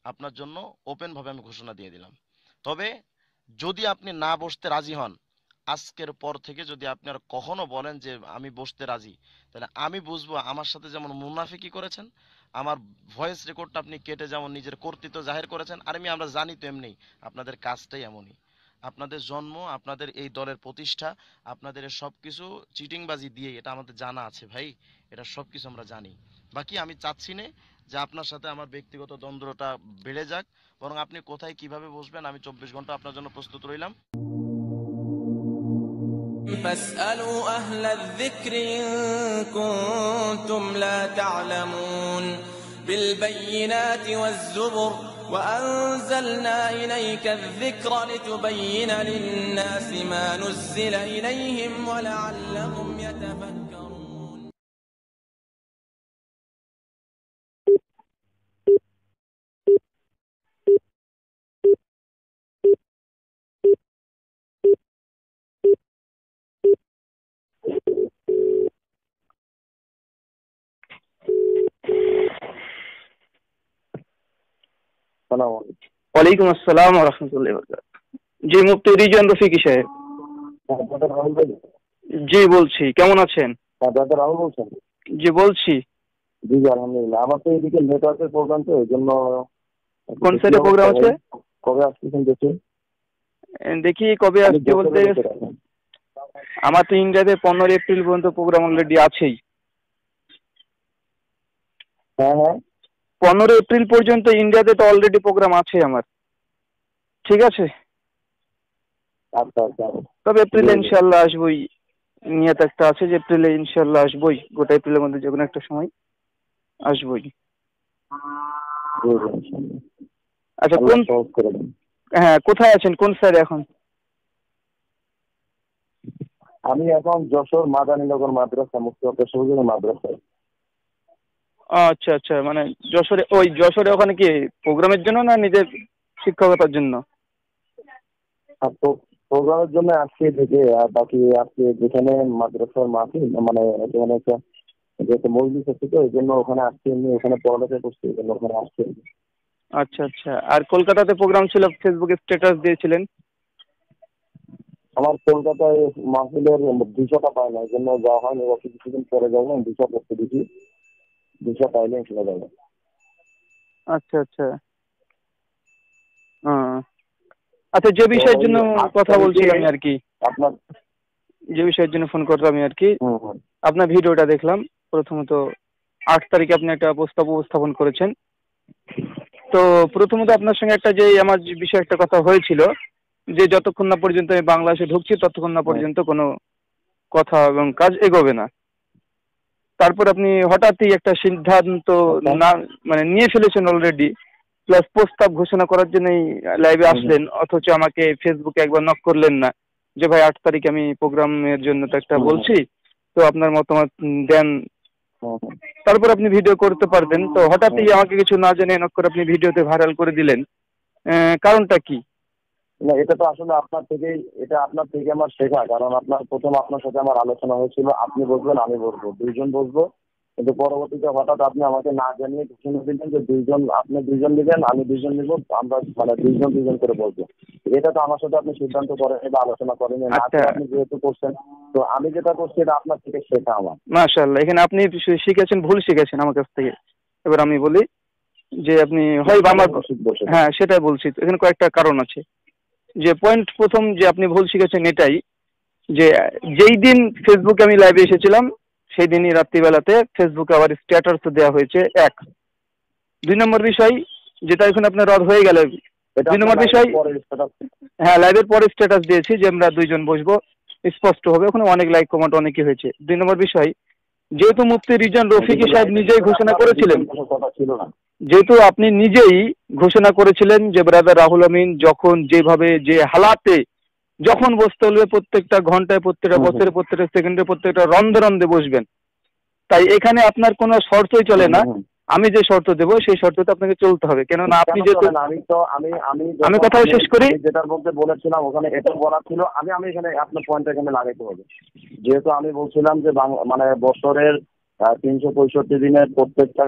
আপনার জন্য ওপেন ভাবে আমি ঘোষণা দিয়ে দিলাম। তবে যদি আপনি না বসতে রাজি হন, আজকের পর থেকে যদি আপনি আর কখনো বলেন যে আমি বসতে রাজি, তাহলে আমি বুঝব আমার সাথে যেমন মুনাফিকি করেছেন, আমার ভয়েস রেকর্ডটা আপনি কেটে যেমন নিজের কর্তৃত্ব জাহির করেছেন, আর আমি আমরা জানি তো এমনি, আপনাদের কাজটাই এমনই। আপনাদের জন্ম, আপনাদের এই দলের প্রতিষ্ঠা, আপনাদের সব কিছু চিটিংবাজি দিয়ে এটা আমাদের জানা আছে ভাই, এটা সব কিছু আমরা জানি। বাকি আমি চাচ্ছি না যে আপনার সাথে আমার ব্যক্তিগত দ্বন্দ্বটা বেড়ে যাক বরং আপনি কোথায় কিভাবে বসবেন আমি চব্বিশ ঘন্টা আপনার জন্য প্রস্তুত রইলাম فاسألوا أهل الذكر إن كنتم لا تعلمون بالبينات والزبر وأنزلنا إليك الذكر لتبين للناس ما نزل إليهم ولعلهم সালাম ওয়ালাইকুম আসসালাম রহমতুল্লাহ জি মুফতি রিজন রফিকি সাহেব। জি বলছি কেমন আছেন? আপনাদের রাহুল বলছেন জি বলছি। জি আলহামদুলিল্লাহ। আমার তো এদিকে নেটওয়ার্কের প্রোগ্রাম তো এই জন্য কোন সাইডে প্রোগ্রাম আছে? কবে আসতেছেন দেখি। দেখি কবে আসছে বলতে। আমার তো ইন্ডিয়াতে পনেরো এপ্রিল পর্যন্ত প্রোগ্রাম অলরেডি আছেই। হ্যাঁ হ্যাঁ। পনেরো এপ্রিল পর্যন্ত ইন্ডিয়াতে তো অলরেডি প্রোগ্রাম আছে আমার। ঠিক আছে? তবে এপ্রিলে। ইনশাল্লাহ আসবোই। নিয়ত একটা আছে যে এপ্রিলে ইনশাল্লাহ আসবোই। গোটা এপ্রিলের মধ্যে যে কোনো একটা সময় আসবোই। আচ্ছা কোন হ্যাঁ কোথায় আছেন? কোন স্যার এখন? আমি এখন যশোর মাদানীনগর মাদ্রাসা মুক্তি মাদ্রাসায়। আচ্ছা আচ্ছা মানে যশোরে ওই যশোরে ওখানে কি প্রোগ্রামের জন্য না নিজের শিক্ষকতার জন্য? প্রোগ্রামের জন্য আসছি থেকে আর বাকি আজকে যেখানে মাদ্রাসার মাহফিল মানে যেখানে একটা যে একটা মজলিস আছে তো এই জন্য ওখানে আসছি এমনি ওখানে পড়ালেখা করছি এই জন্য ওখানে আসছি। আচ্ছা আচ্ছা আর কলকাতাতে প্রোগ্রাম ছিল ফেসবুকে স্ট্যাটাস দিয়েছিলেন? আমার কলকাতায় মাহফিলের ভিসাটা পাই না এই জন্য যাওয়া হয়নি এবার কিছুদিন পরে যাব ভিসা করতে দিচ্ছি পাইলে যাব আচ্ছা আচ্ছা। আচ্ছা যে বিষয়ের জন্য আট কথা বলছি তারিখে- আমি আর কি। আপনার যে বিষয়ের জন্য ফোন করলাম আমি আর কি। আপনার ভিডিওটা দেখলাম। প্রথমত আট তারিখে আপনি একটা প্রস্তাব উপস্থাপন করেছেন। তো প্রথমত আপনার সঙ্গে একটা যে আমার বিষয়ে একটা কথা হয়েছিল যে যতক্ষণ না পর্যন্ত আমি বাংলাদেশে ঢুকছি ততক্ষণ না পর্যন্ত কোনো কথা এবং কাজ এগোবে না। তারপর আপনি হঠাৎই একটা সিদ্ধান্ত আচ্ছা। না মানে নিয়ে ফেলেছেন অলরেডি প্লাস প্রস্তাব ঘোষণা করার জন্যই লাইভে আসলেন অথচ আমাকে ফেসবুকে একবার নক করলেন না। যে ভাই আট তারিখে আমি প্রোগ্রামের জন্য তো একটা বলছি তো আপনার মতামত দেন। তারপর আপনি ভিডিও করতে পারবেন। তো হঠাৎই আমাকে কিছু না জেনে নক করে আপনি ভিডিওতে ভাইরাল করে দিলেন। আহ, কারণটা কি? না এটা তো আসলে আপনার থেকেই এটা আপনার থেকে আমার শেখা। কারণ আপনার প্রথম আপনার সাথে আমার আলোচনা হয়েছিল আপনি বসবেন আমি বসবো দুইজন বসবো কিন্তু পরবর্তীতে হঠাৎ আপনি আমাকে না জানিয়ে ঘোষণা দিলেন যে দুইজন আপনি দুইজন নেবেন আমি দুইজন নিব আমরা মানে দুইজন দুইজন করে বলব। এটা তো আমার সাথে আপনি সিদ্ধান্ত করেন বা আলোচনা করেন না আচ্ছা। আপনি যেহেতু করছেন তো আমি যেটা করছি এটা আপনার থেকে শেখা আমার। মাশাআল্লাহ এখানে আপনি শিখেছেন ভুল শিখেছেন আমার কাছ থেকে। এবার আমি বলি যে আপনি হয় আমার হ্যাঁ সেটাই বলছি। এখানে কয়েকটা কারণ আছে। যে পয়েন্ট প্রথম যে আপনি ভুল শিখেছেন এটাই যে যেই দিন ফেসবুকে আমি লাইভে এসেছিলাম সেই দিনই রাত্রিবেলাতে ফেসবুকে আবার স্ট্যাটাস দেওয়া হয়েছে এক। দুই নম্বর বিষয় যেটা এখন আপনার রদ হয়ে গেল দুই নম্বর বিষয়- হ্যাঁ লাইভের পরে স্ট্যাটাস দিয়েছি যে আমরা দুইজন বসবো স্পষ্ট হবে ওখানে অনেক লাইক কমেন্ট অনেকই হয়েছে। দুই নম্বর বিষয় যেহেতু মুফতি রিজন রফিকি সাহেব নিজেই ঘোষণা করেছিলেন কথা ছিল না। যেহেতু আপনি নিজেই ঘোষণা করেছিলেন যে ব্রাদার রাহুল আমিন যখন যেভাবে যে হালাতে যখন বসতে হলে প্রত্যেকটা ঘন্টায় প্রত্যেকটা। বছরে প্রত্যেকটা সেকেন্ডে প্রত্যেকটা রন্ধে রন্ধে বসবেন তাই এখানে আপনার কোনো শর্তই চলে না। আমি যে শর্ত দেবো সেই শর্ততে আপনাকে চলতে হবে কেননা আপনি যেহেতু আমি তো আমি আমি আমি কথাও শেষ করি। যেটার মধ্যে বলেছিলাম ওখানে এটা বলা ছিল আমি আমি এখানে আপনার পয়েন্ট এখানে লাগাইতে হবে যেহেতু আমি বলছিলাম যে মানে বছরের তিনশো পঁয়ষট্টি দিনের প্রত্যেকটা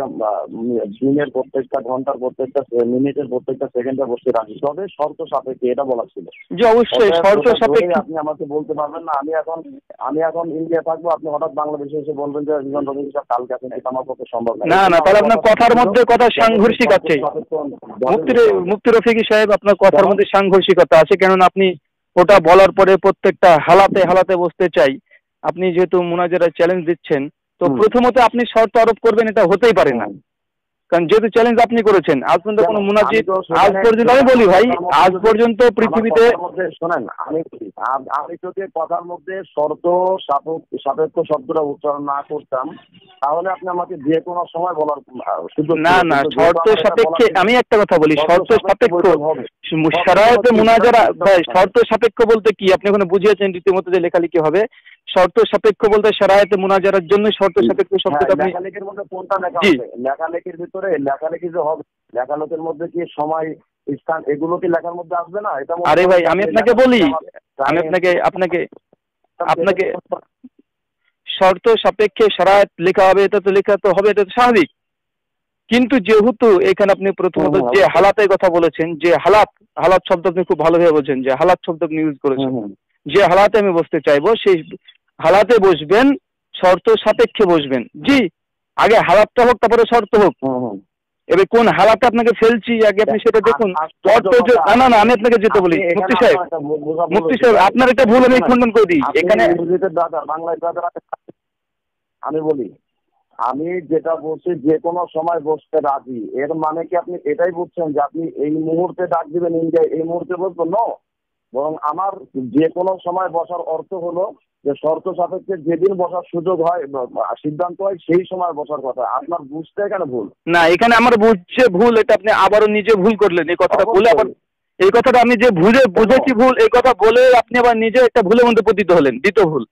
দিনের প্রত্যেকটা ঘণ্টার প্রত্যেকটা মিনিটের প্রত্যেকটা সেকেন্ডে বসে রাখি। তবে শর্ত সাপেক্ষে এটা বলা ছিল। যে অবশ্যই শর্ত সাপেক্ষে। আপনি আমাকে বলতে পারবেন না। আমি এখন আমি এখন ইন্ডিয়া থাকব। আপনি হঠাৎ বাংলাদেশে এসে বলবেন যে রিজন রবি সাহেব কালকে আসেন। এটা আমার পক্ষে সম্ভব না। না না তাহলে আপনার কথার মধ্যে কথা সাংঘর্ষিক আছে। মুক্তি মুফতি রফিকি সাহেব আপনার কথার মধ্যে সাংঘর্ষিকতা আছে। কেননা আপনি ওটা বলার পরে প্রত্যেকটা হালাতে হালাতে বসতে চাই। আপনি যেহেতু মুনাজারা চ্যালেঞ্জ দিচ্ছেন তো প্রথমত আপনি শর্ত আরোপ করবেন এটা হতেই পারে না। কারণ যেহেতু চ্যালেঞ্জ আপনি করেছেন আজ পর্যন্ত কোনো? মুনাজিদ সেখানে- আজ পর্যন্ত আমি বলি ভাই আজ পর্যন্ত পৃথিবীতে শোনেন আমি আমি যদি কথার মধ্যে শর্ত সাপেক্ষ শব্দটা উচ্চারণ না করতাম তাহলে আপনি আমাকে যে কোনো সময় বলার সুযোগ না না শর্ত সাপেক্ষে আমি একটা কথা বলি শর্ত সাপেক্ষ হবে। মুনাজারা শর্ত সাপেক্ষ বলতে কি? আপনি ওখানে বুঝিয়েছেন রীতিমতো যে লেখালেখি হবে? শর্ত সাপেক্ষ বলতে সারায়তে মুনাজারার জন্য শর্ত সাপেক্ষ শব্দটা হ্যাঁ, আপনি লেখালেখির মধ্যে কোনটা লেখা। হবে? লেখালেখির ভিতরে লেখালেখি যে হবে লেখালেখির মধ্যে কি সময় স্থান এগুলো কি লেখার মধ্যে আসবে না? এটা আরে ভাই, আমি আপনাকে বলি, আমি আপনাকে আপনাকে আপনাকে শর্ত? সাপেক্ষে সারায়ত লেখা হবে এটা তো লেখা তো হবে এটা তো স্বাভাবিক। কিন্তু যেহেতু এখানে আপনি প্রথমত যে হালাতের কথা বলেছেন যে হালাত হালাত শব্দ আপনি খুব ভালোভাবে বলছেন যে হালাত শব্দ আপনি ইউজ করেছেন। যে হালাতে আমি বসতে চাইব সেই হালাতে বসবেন শর্ত সাপেক্ষে বসবেন। জি আগে হালাতটা হোক তারপরে শর্ত হোক। এবার কোন হালাতে আপনাকে ফেলছি আগে আপনি সেটা দেখুন। যে- কথা। না না না আমি আপনাকে যেতে বলি মুফতি সাহেব হয়েছে। সাহেব আপনার একটা ভুল আমি খণ্ডন করে দিই। এখানে দাদা বাংলায় দাদা আমি বলি আমি যেটা বলছি যে কোনো সময় বসতে রাজি। এর মানে কি আপনি এটাই বুঝছেন যে আপনি এই মুহূর্তে ডাক দিবেন ইন্ডিয়া এই মুহূর্তে বলব ন বরং আমার যে কোনো সময় বসার অর্থ হলো যে শর্ত সাপেক্ষে যেদিন বসার সুযোগ হয় সিদ্ধান্ত হয় সেই সময় বসার কথা। আপনার বুঝতে কেন ভুল? না এখানে আমার বুঝছে ভুল এটা আপনি আবারও নিজে ভুল করলেন। এই কথাটা বলে আবার এই কথাটা আমি যে বুঝে বুঝেছি ভুল এই কথা বলে আপনি আবার নিজে একটা ভুলের মধ্যে পতিত হলেন দ্বিতীয় ভুল।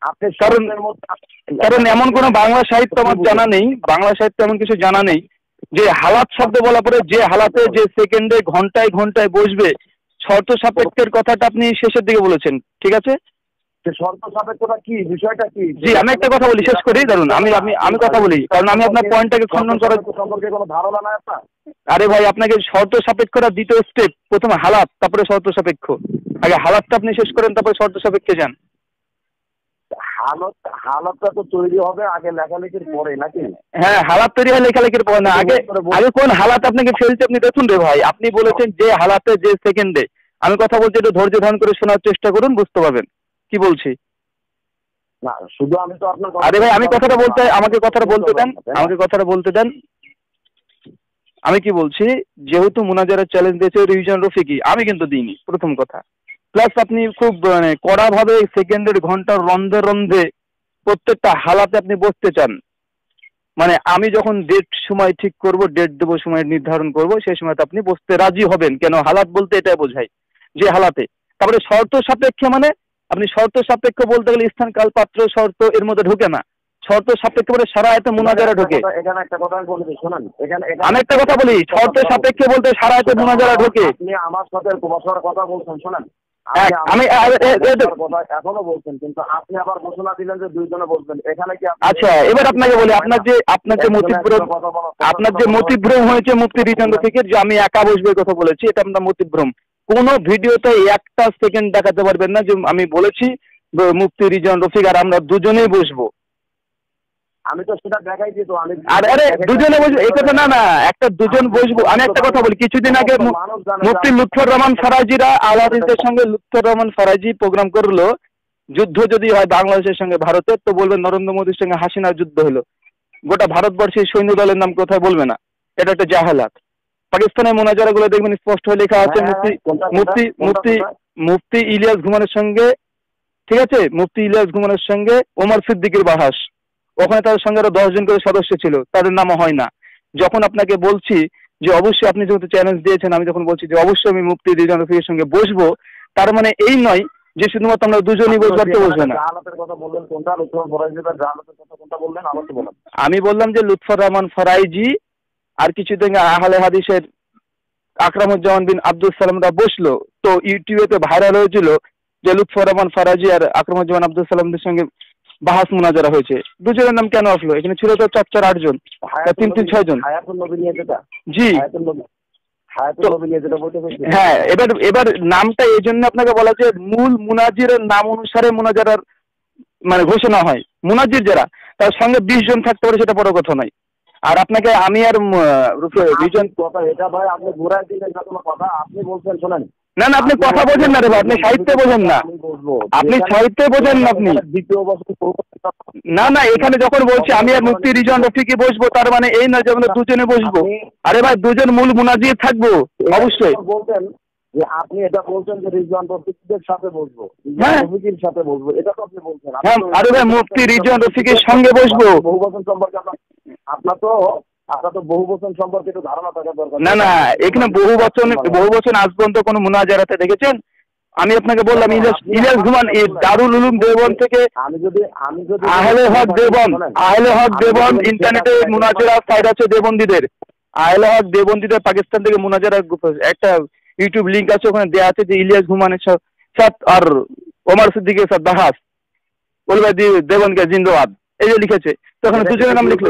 আপনি কারণ- কারণ এমন কোনো বাংলা সাহিত্য আমার জানা নেই বাংলা সাহিত্য এমন কিছু জানা নেই। যে হালাত শব্দ বলা পরে যে হালাতে যে সেকেন্ডে ঘন্টায় ঘন্টায় বসবে শর্ত সাপেক্ষের কথাটা আপনি শেষের দিকে বলেছেন ঠিক আছে? শর্ত সাপেক্ষতা কি বিষয়টা কি? জি আমি একটা কথা বলি শেষ করি ধরুন আমি আমি আমি কথা বলি কারণ আমি আপনার পয়েন্টটাকে খণ্ডন করার সম্পর্কে কোনো ধারণা নাই আপনার? আরে ভাই আপনাকে শর্ত সাপেক্ষটা দ্বিতীয় স্টেপ প্রথমে হালাত তারপরে শর্ত সাপেক্ষ। আগে হালাতটা আপনি শেষ করেন তারপরে শর্ত সাপেক্ষে যান। হালত হালতটা তো তৈরি হবে আগে লেখালেখির পরে নাকি? হ্যাঁ হালাত তৈরি হয় লেখালেখির পর না। আগে আগে কোন হালাত আপনাকে ফেলছে আপনি দেখুন রে ভাই। আপনি বলেছেন যে হালাতে যে সেকেন্ডে। আমি কথা বলছি একটু ধৈর্য ধারণ করে শোনার চেষ্টা করুন বুঝতে পারবেন। কি বলছি? না শুধু আমি তো আপনার আরে ভাই আমি কথাটা বলতে আমাকে কথাটা বলতে দেন। আমাকে কথাটা বলতে দেন। আমি কি বলছি? যেহেতু মুনাজারের চ্যালেঞ্জ দিয়েছে রিভিশন রফিকি আমি কিন্তু দিইনি প্রথম কথা। প্লাস আপনি খুব মানে কড়াভাবে সেকেন্ডের ঘণ্টার রন্ধে রন্ধে প্রত্যেকটা হালাতে আপনি বসতে চান। মানে আমি যখন ডেট সময় ঠিক করব ডেট দেবো সময় নির্ধারণ করব সেই সময়তে আপনি বসতে রাজি হবেন। কেন? হালাত বলতে এটা বোঝায় যে হালাতে। তারপরে শর্ত সাপেক্ষে মানে আপনি শর্ত সাপেক্ষ বলতে গেলে স্থান কাল পাত্র শর্ত এর মধ্যে ঢুকে না। শর্ত সাপেক্ষে বলে সারা আয়তে মুনাজারা ঢোকে। এখানে একটা কথা- এখানে একটা আমি বলে দিই শোনেন এখানে এখানে- আমি একটা কথা বলি শর্ত সাপেক্ষে বলতে সারা আয়তে মুনাজারা ঢোকে। আপনি আমার সাথে কথা বলছেন শোনেন। আমি- এ- কথা এখনও বলছেন কিন্তু আপনি আবার ঘোষণা দিলেন যে দুইজনে বলবেন এখানে কি আচ্ছা এবার আপনাকে বলি আপনার যে আপনার যে মতিভ্র মতিভ্রম আপনার যে মতিভ্রম হয়েছে মুক্তি রিজন্ড থেকে যে আমি একা বসবে কথা বলেছি এটা আপনার মতিভ্রম কোনো ভিডিওতে একটা সেকেন্ড দেখাতে পারবেন না যে আমি বলেছি মুক্তি রিজন রফিক আর আমরা দুজনেই বসবো। আমি তো সেটা দেখাইছি তো আমি আর আরে দুজনে বসবো এই কথা না না একটা দুজন বসবো। আমি একটা কথা বলি কিছুদিন আগে মু- মানুষ জানে মুফতি লুৎফর রহমান ফারাজিরা আলাদিসের সঙ্গে লুৎফর রহমান ফারাজি প্রোগ্রাম করল। যুদ্ধ যদি হয় বাংলাদেশের সঙ্গে ভারতের তো বলবেন নরেন্দ্র মোদীর সঙ্গে হাসিনার যুদ্ধ হলো। গোটা ভারতবর্ষের সৈন্য দলের নাম কোথায় বলবে না। এটা একটা জাহালাত। পাকিস্তানের মোনাজারা গুলো দেখবেন স্পষ্ট হয়ে লেখা আছে হ্যাঁ, মুফতি মুফতি মুফতি মুফতি ইলিয়াস ঘুমানের সঙ্গে ঠিক আছে? মুফতি ইলিয়াস ঘুমানের সঙ্গে ওমর সিদ্দিকের বাহাস। ওখানে তাদের সঙ্গে আরও দশজন করে সদস্য ছিল তাদের নামও হয় না। যখন আপনাকে বলছি যে অবশ্যই আপনি যেহেতু চ্যালেঞ্জ দিয়েছেন আমি যখন বলছি যে অবশ্যই আমি মুফতি রিজন রফিকের সঙ্গে বসবো তার মানে এই নয় যে শুধুমাত্র আমরা দুজনই বসবো আর কেউ বসবে না। তো আমি বললাম যে লুৎফর রহমান ফরাইজি আর কিছুদিন আগে আহলে হাদিসের আকরামুজ্জামান বিন আব্দুল সালামরা বসল তো ইউটিউবে ভাইরাল হয়েছিল যে লুৎফর রহমান ফরাজি আর আকরামুজ্জামান আব্দুল সালামদের সঙ্গে বাহাস মুনাজারা হয়েছে। দুজনের নাম কেন আসলো? এখানে ছিল তো চার চার আটজন তিন তিন ছয় জন। জি। হ্যাঁ এবার এবার নামটা এই জন্য আপনাকে বলা যে মূল মুনাজিরের নাম অনুসারে মুনাজারার মানে ঘোষণা হয়। মুনাজির যারা তার সঙ্গে বিশ জন থাকতে পারে সেটা বড় কথা নয়। আর আপনাকে আমি আর কথা এটা ভাই আপনি দিলেন না কোনো কথা আপনি বলছেন শোনেন। না না আপনি কথা বোঝেন না রে ভাই আপনি সাহিত্যে বোঝেন না। আপনি সাহিত্যে বোঝেন না আপনি। দ্বিতীয় বছর না না এখানে যখন বলছি আমি আর মুক্তি রিজন রফিকি বসবো তার মানে এই না যে আমরা দুজনে বসবো। আরে ভাই দুজন মূল মুনাজির থাকব অবশ্যই। বলতেন যে আপনি এটা বলছেন যে রিজওয়ান রফিকদের সাথে বসবো। হ্যাঁ। রফিকের সাথে বসবো। এটা তো আপনি বলছেন। হ্যাঁ, আরে ভাই, মুফতি রিজওয়ান রফিকের সঙ্গে বসবো। বহু বছর সম্পর্কে আপনার তো আপনার তো বহু সম্পর্কে একটু ধারণা থাকা দরকার। না না এখানে বহু বহু আজ পর্যন্ত কোনো মুনাজারাতে দেখেছেন? আমি আপনাকে বললাম ইলিয়াস ইলিয়াস ঘুমান এই দারুল উলুম দেওবন থেকে আমি যদি আমি যদি আহলে হক দেবন আহলে হক দেবন ইন্টারনেটে মুনাজারা সাইট আছে দেবন্দীদের আহলে হক দেবন্দীদের পাকিস্তান থেকে মুনাজারা একটা ইউটিউব লিঙ্ক আছে ওখানে দেওয়া আছে যে ইলিয়াস ঘুমানের সাথ আর ওমর সিদ্দিকের সাথ দাহাস। বলবে দেবনকে জিন্দাবাদ। এই যে লিখেছে তো ওখানে দুজনের নাম লিখলো।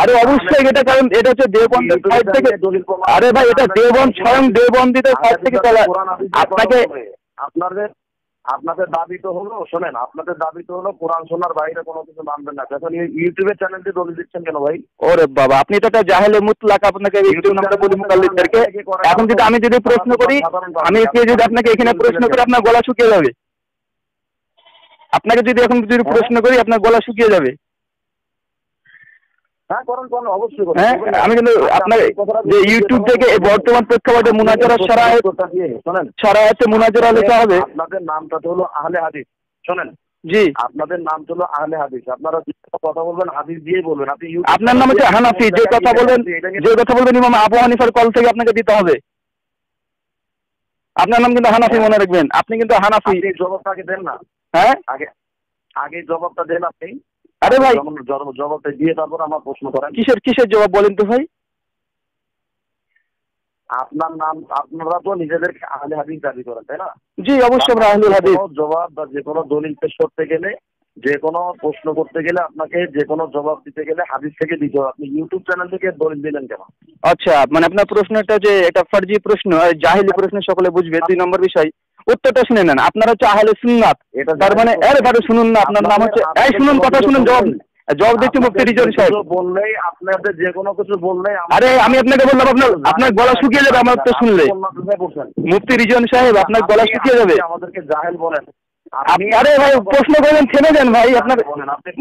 আরে অবশ্যই এটা কারণ এটা হচ্ছে দেবন্দ সাইড থেকে আরে ভাই এটা দেবন স্বয়ং দেবন্দিতে সাইড থেকে চলা আপনাকে আপনাদের আপনাদের দাবি তো হলো শোনেন আপনাদের দাবি তো হলো কোরআন শোনার বাইরে কোনো কিছু মানবেন না। এখন ইউটিউবের চ্যানেলটি দিয়ে দিচ্ছেন কেন ভাই? ওরে বাবা আপনি তো একটা জাহেলে মুতলাক আপনাকে এখন যদি আমি যদি প্রশ্ন করি আমি যদি আপনাকে এখানে প্রশ্ন করি আপনার গলা শুকিয়ে যাবে? আপনাকে যদি এখন যদি প্রশ্ন করি আপনার গলা শুকিয়ে যাবে হ্যাঁ করেন করেন অবশ্যই করেন। হ্যাঁ আমি কিন্তু আপনার যে ইউটিউব থেকে বর্তমান প্রেক্ষাপটে মুনাজারা মুনাজারা লেখা হবে? আপনাদের নামটা তো হলো আহলে হাদিস। শোনেন জি। আপনাদের নাম তো হলো আহলে হাদিস। আপনারা কথা বলবেন হাদিস দিয়ে বলবেন। আপনি আপনার নাম হচ্ছে হানাফি। যে কথা বলবেন যে কথা বলবেন ইমাম আবু হানিফার কল থেকে আপনাকে দিতে হবে। আপনার নাম কিন্তু হানাফি মনে রাখবেন। আপনি কিন্তু হানাফি। জবাবটা আগে দেন না। হ্যাঁ? আগে আগে জবাবটা দেন আপনি। আরে ভাই। জবাবটা দিয়ে তারপর আমার প্রশ্ন করেন। কিসের কিসের জবাব বলেন তো ভাই? আপনার নাম আপনারা তো নিজেদেরকে আহলে হাদিস দাবি করেন তাই না? জি অবশ্যই আমরা আহলুল হাদিস। জবাব বা যে কোনো দলিল পেশ করতে গেলে যে কোনো প্রশ্ন করতে গেলে আপনাকে যে কোনো জবাব দিতে গেলে হাদিস থেকে দিতে হবে। আপনি ইউটিউব চ্যানেল থেকে দলিল দিলেন কেন? আচ্ছা মানে আপনার প্রশ্নটা যে এটা ফার্জি প্রশ্ন জাহিলি প্রশ্ন সকলে বুঝবে দুই নম্বর বিষয়। উত্তরটা শুনে নেন। আপনার হচ্ছে আহলে সুন্নাত। তার মানে এর বারে শুনুন না আপনার নাম হচ্ছে এই শুনুন কথা শুনুন জবাব জবাব দিচ্ছি মুফতি রিজন সাহেব। বললেই আপনাদের যে কোনো কিছু বললেই আরে আমি আপনাকে বললাম আপনার আপনার গলা শুকিয়ে যাবে আমার তো শুনলে? মুফতি রিজন সাহেব আপনার গলা শুকিয়ে যাবে। আমাদেরকে জাহেল বলেন। আরে ভাই প্রশ্ন করবেন থেমে যান ভাই আপনার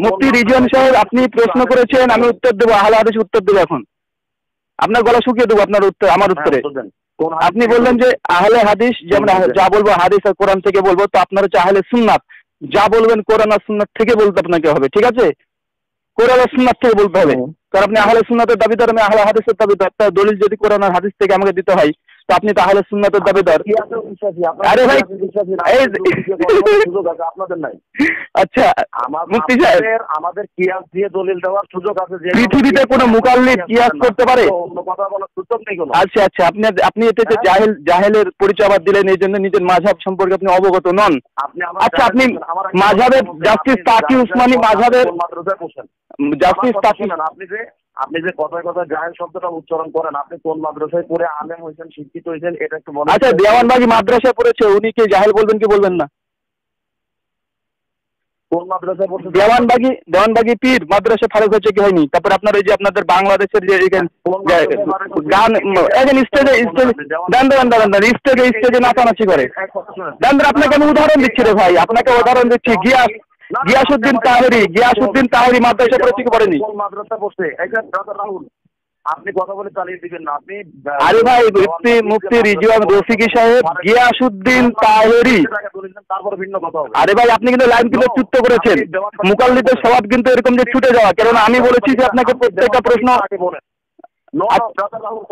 মুফতি রিজন সাহেব আপনি প্রশ্ন করেছেন আমি উত্তর দেবো আহলে হাদিস উত্তর দেবো এখন। আপনার গলা শুকিয়ে দেবো আপনার উত্তর আমার হ্যাঁ, উত্তরে। আপনি বললেন যে আহলে হাদিস যেমন যা বলব হাদিস আর কোরআন থেকে বলব তো আপনার হচ্ছে আহলে সুন্নাত। যা বলবেন কোরআন আর সুন্নাত থেকে বলতে আপনাকে হবে ঠিক আছে? কোরআন আর সুন্নাত থেকে বলতে হবে। কারণ আপনি আহলে সুন্নাতের দাবিদার আমি আহলে হাদিসের দাবিদার তার দলিল যদি কোরআন আর হাদিস থেকে আমাকে দিতে হয় তো আপনি তাহলে সুন্নাতের দাবিদার। আরে ভাই, আপনাদের নাই। আচ্ছা সাহেব। আমাদের কিয়াস দিয়ে দলিল দেওয়ার সুযোগ আছে যে পৃথিবীতে কোনো মুকাল্লিদ কিয়াস করতে পারে? অন্য কথা বলার সুযোগ নেই কোনো। আচ্ছা আচ্ছা আপনি আপনি এতে যে হ্যাঁ। জাহেল জাহেলের পরিচয় আবার দিলেন এই জন্য নিজের মাঝহাব সম্পর্কে আপনি অবগত নন। আপনি আচ্ছা, আপনি আমার মাযহাবের জাস্টিস তাকি উসমানী মাদ্রাসায় পড়ছেন জাস্টিস কথা আপনি যে আপনি যে কথায় জাহেল শব্দটা উচ্চারণ করেন আপনি কোন মাদ্রাসায় পড়ে আলেম হয়েছেন শিক্ষিত হয়েছেন এটা একটু বলেন আচ্ছা দেওয়ানবাগি মাদ্রাসায় পড়েছে উনি কি জাহেল বলবেন কি বলবেন না? কোন মাদ্রাসায় পড়ছেন দেওয়ানবাগি দেওয়ানবাগি পীর মাদ্রাসা ফারুক হয়েছে কি হয়নি? তারপর আপনার ওই যে আপনাদের বাংলাদেশের যে? গান এখন স্টেজে স্টেজে দান দান দান দান স্টেজে স্টেজে নাচানাচি করে। কথা দান আপনাকে আমি উদাহরণ দিচ্ছি রে ভাই। আপনাকে উদাহরণ দিচ্ছি। গিয়াস গিয়াসউদ্দিন তাহেরি গিয়াসউদ্দিন তাহেরি মাদ্রাসা পড়েছে কি পড়েনি মাদ্রাসা পড়ছে রাহুল আপনি কথা বলে চালিয়ে দিবেন না। আপনি আরে ভাই মুফতি মুফতি রিজওয়ান রফিকি সাহেব গিয়াসুদ্দিন তাহেরি। তারপরে ভিন্ন কথা হবে। আরে ভাই আপনি কিন্তু লাইন কিন্তু চুক্ত করেছেন। মুকাল্লিদের স্বভাব কিন্তু এরকম যে ছুটে যাওয়া। কেননা আমি বলেছি যে আপনাকে প্রত্যেকটা প্রশ্ন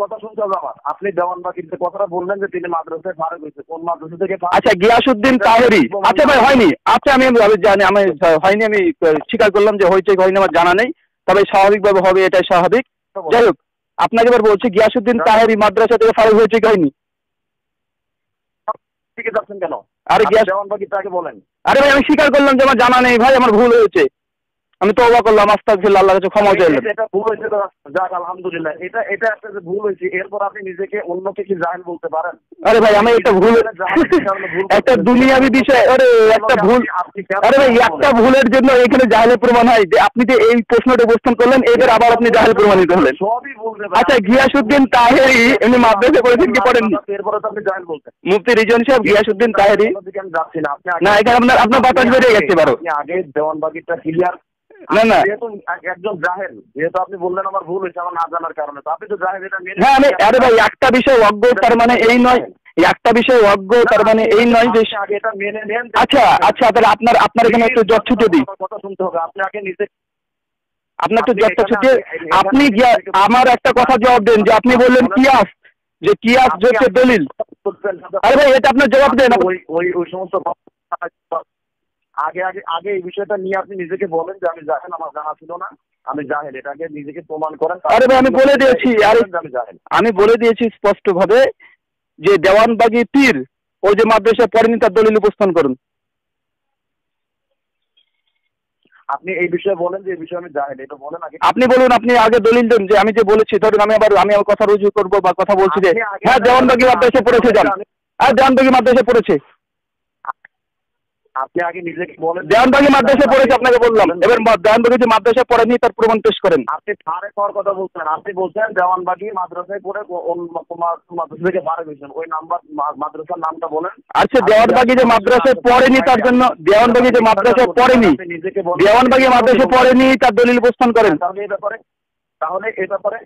কথা শুনতে হবে আমার। আপনি দেওয়ান যে কথাটা বললেন যে তিনি মাদ্রাসায় ফারুক হয়েছে কোন মাদ্রাসা থেকে আচ্ছা গিয়াসউদ্দিন তাহেরি। আচ্ছা ভাই হয়নি। আচ্ছা আমি আমি জানি আমি হয়নি আমি স্বীকার করলাম যে হয়েছে হয়নি আমার জানা নেই। তবে স্বাভাবিকভাবে হবে এটাই স্বাভাবিক। যাই হোক আপনাকে এবার বলছি গিয়াসউদ্দিন তাহেরি মাদ্রাসা থেকে ফারুক হয়েছে কি হয়নি? আরে গিয়াস দেওয়ান তাকে বলেন। আরে ভাই আমি স্বীকার করলাম যে আমার জানা নেই ভাই আমার ভুল হয়েছে। আমি তো অবাক করলাম আস্তাগফিরুল্লাহ আল্লাহর কাছে ক্ষমা চাইলাম এটা- এটা ভুল হয়েছে তো যাক আলহামদুলিল্লাহ। এটা এটা একটা যে ভুল হয়েছে এরপর আপনি নিজেকে অন্যকে কি জাহেল বলতে পারেন। আরে ভাই আমি একটা ভুল একটা দুনিয়াবি বিষয় আরে একটা ভুল আরে ভাই একটা ভুলের জন্য এখানে জাহেলের প্রমাণ হয়। যে আপনি যে এই প্রশ্নটা উপস্থান করলেন এদের আবার আপনি জাহেল প্রমাণিত হলেন। সবই রে আচ্ছা গিয়াসউদ্দিন তাহেরি এমনি মাদ্রাসা করেছেন কি পড়েননি? এরপরে তো আপনি জাহেল বলতেন মুফতি রিজন সাহেব গিয়াসউদ্দিন তাহেরি। না। এখানে আপনার- আপনার বাতাস বেরিয়ে গেছে। আপনি আগে দেওয়ান বাকিটা ক্লিয়ার না, না। যেহেতু একজন জাহেল যেহেতু আপনি বললেন আমার ভুল হয়েছে আমার না জানার কারণে। তো আপনি তো জাহেল এটা মেনে হ্যাঁ আমি আরে ভাই একটা বিষয় অজ্ঞ তার মানে এই নয় একটা বিষয় অজ্ঞ তার মানে এই নয় যে এটা মেনে নেন আচ্ছা আচ্ছা তাহলে আপনার আপনার এখানে একটু জট ছুটে দিই। কথা শুনতে হবে আপনি আগে নিজে আপনার একটু আপনি জটটা ছুটে আপনি আমার একটা কথা জবাব দেন যে আপনি বললেন কিয়াস যে কিয়াস যে দলিল। আরে ভাই এটা আপনার জবাব দেন। ওই ওই সমস্ত আগে আগে আগে এই বিষয়টা নিয়ে আপনি নিজেকে বলেন যে আমি জাহেল আমার জানা ছিল না। আমি জাহেল এটাকে নিজেকে প্রমাণ করেন। আরে ভাই, আমি বলে দিয়েছি, আরে- আমি জাহেল। আমি বলে দিয়েছি স্পষ্ট ভাবে যে দেওয়ানবাগি পীর ওই যে মাদ্রাসা পড়েনি তার দলিল উপস্থান করুন। আপনি এই বিষয়ে বলেন যে এই বিষয়ে আমি জাহেল এটা বলেন আগে। আপনি বলুন আপনি আগে দলিল দেন যে আমি যে বলেছি ধরুন আমি আবার আমি আমার কথা রুজু করব বা কথা বলছি যে হ্যাঁ দেওয়ানবাগি মাদ্রাসা পড়েছে যান হ্যাঁ দেওয়ানবাগি মাদ্রাসা পড়েছে। আপনি আগে নিজেকে বলেন। দেওয়ানবাগি মাদ্রাসা পড়েছে আপনাকে বললাম। এবার দেওয়ানবাগি যে মাদ্রাসা পড়েনি তার প্রমাণ পেশ করেন। আপনি ফারে হওয়ার কথা বলছেন। আপনি বলছেন দেওয়ানবাগি মাদ্রাসায় পড়ে ও- অন্য তোমার মাদ্রাসা থেকে ফারে হয়েছেন। ওই নাম্বার মাদ্রাসার নামটা বলেন। আচ্ছা দেওয়ানবাগি যে মাদ্রাসায় পড়েনি তার জন্য দেওয়ানবাগি যে মাদ্রাসায় পড়েনি দেওয়ানবাগি মাদ্রাসায় পড়েনি তার দলিল উপস্থান করেন। তাহলে এই ব্যাপারে তাহলে এই ব্যাপারে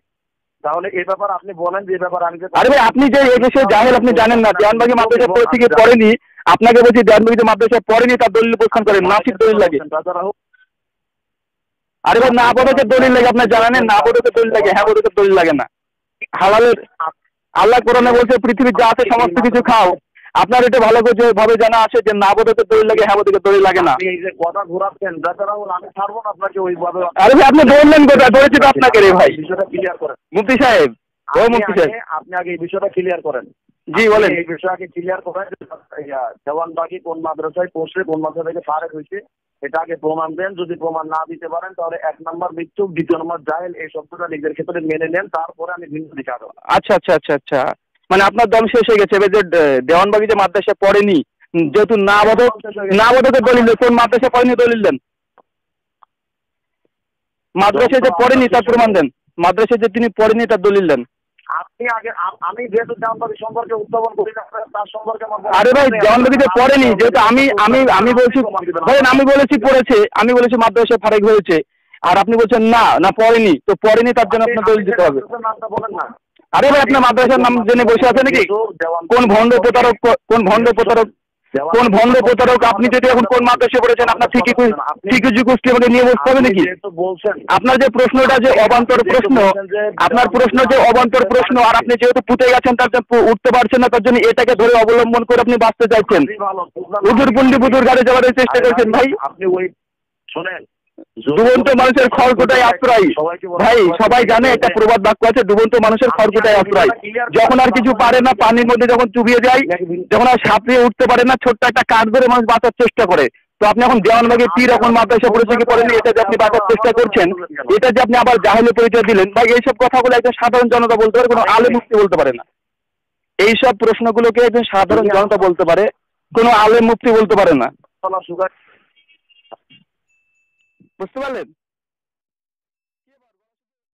তাহলে এই ব্যাপারে আপনি বলেন যে ব্যাপারে আমি আরে ভাই আপনি যে এই বিষয়ে জাহেল আপনি জানেন না। দেওয়ানবাগি মাদ্রাসায় পড়েছে কি পড়েনি আপনাকে বলছি দেওয়ানবাগি যে মাদ্রাসায় পড়েনি তার দলিল উপস্থান করেন নাসির দলিল লাগে। আরে ভাই না বোধকে দলিল লাগে আপনার জানা নেই না বোধকে দলিল লাগে হ্যাঁ বোধকে দলিল লাগে না। হালালের আল্লাহ কোরআনে বলছে পৃথিবীর যা আছে সমস্ত কিছু খাও। আপনার এটা ভালো করে ভাবে জানা আছে যে না বোধকে দলিল লাগে হ্যাঁ বোধকে দলিল লাগে না। এই যে কথা ঘোরাচ্ছেন তাছাড়া আমি ছাড়বো না আপনাকে ওইভাবে। আরে ভাই আপনি ধরলেন কোথায়? ধরেছি তো আপনাকে রে ভাই। বিষয়টা ক্লিয়ার করেন। মুফতি সাহেব ও মুফতি সাহেব। আপনি আগে এই বিষয়টা ক্লিয়ার করেন। জি বলেন। এই বিষয়টাকে ক্লিয়ার করেন যে, দেওয়ানবাগি কোন মাদ্রাসায় পড়ছে কোন মাদ্রাসা থেকে ফারেক হয়েছে এটা আগে প্রমাণ দেন। যদি প্রমাণ না দিতে পারেন তাহলে এক নম্বর মৃত্যু দ্বিতীয় নম্বর জাহেল এই শব্দটা নিজের ক্ষেত্রে মেনে নেন তারপরে আমি ভিন্ন দিকে আগাবো। আচ্ছা আচ্ছা আচ্ছা আচ্ছা। মানে আপনার দম শেষ হয়ে গেছে এবার যে দেওয়ানবাগি যে মাদ্রাসা পড়েনি যেহেতু না বোধক না বোধকের দলিল। কোন মাদ্রাসায় পড়েনি দলিল দেন? মাদ্রাসায় যে পড়েনি তার প্রমাণ দেন। মাদ্রাসায় যে তিনি পড়েনি তার দলিল দেন। আপনি আগে আমি যেহেতু দেওয়ানবাগি সম্পর্কে উত্থাপন করি না তার সম্পর্কে আরে ভাই। যে পড়েনি যেহেতু আমি আমি আমি বলছি ধরেন আমি বলেছি পড়েছে আমি বলেছি মাদ্রাসায় ফারেক হয়েছে আর আপনি বলছেন না না পড়েনি তো পড়েনি তার জন্য আপনার দলিল দিতে হবে। আরে ভাই আপনার মাদ্রাসার নাম জেনে বসে আছে নাকি? কোন ভণ্ড প্রতারক কোন ভণ্ড প্রতারক কোন ভণ্ড প্রতারক আপনি যদি এখন কোন মাদ্রাসে পড়েছেন আপনার ঠিকই ঠিকই যুগোষ্ঠী আমাকে নিয়ে বসতে হবে নাকি? আপনার যে প্রশ্নটা যে অবান্তর প্রশ্ন আপনার প্রশ্ন যে অবান্তর প্রশ্ন আর আপনি যেহেতু পুঁতে গেছেন তার জন্য উঠতে পারছেন না তার জন্য এটাকে ধরে অবলম্বন করে আপনি বাঁচতে চাইছেন। উজুর পুন্ডি বুধুর গাড়ি যাওয়ার চেষ্টা করছেন ভাই। আপনি ওই শোনেন ডুবন্ত মানুষের খড়কুটায় আশ্রয়। ভাই সবাই জানে একটা প্রবাদ বাক্য আছে ডুবন্ত মানুষের খড়কুটায় আশ্রয়। যখন আর কিছু পারে না পানির মধ্যে যখন চুবিয়ে যায় যখন আর সাঁতরিয়ে উঠতে পারে না ছোট্ট একটা কাঠ ধরে মানুষ বাঁচার চেষ্টা করে। তো আপনি এখন দেওয়ানবাগে তীর এখন মাদ্রাসা পড়েছে কি পড়েনি এটা যে আপনি বাঁচার চেষ্টা করছেন এটা যে আপনি আবার জাহেলে পরিচয় দিলেন ভাই এইসব কথাগুলো একজন সাধারণ জনতা বলতে পারে কোনো আলে মুক্তি বলতে পারে না। এইসব প্রশ্নগুলোকে একজন সাধারণ জনতা বলতে পারে কোনো আলে মুক্তি বলতে পারে না। বুঝতে পারলেন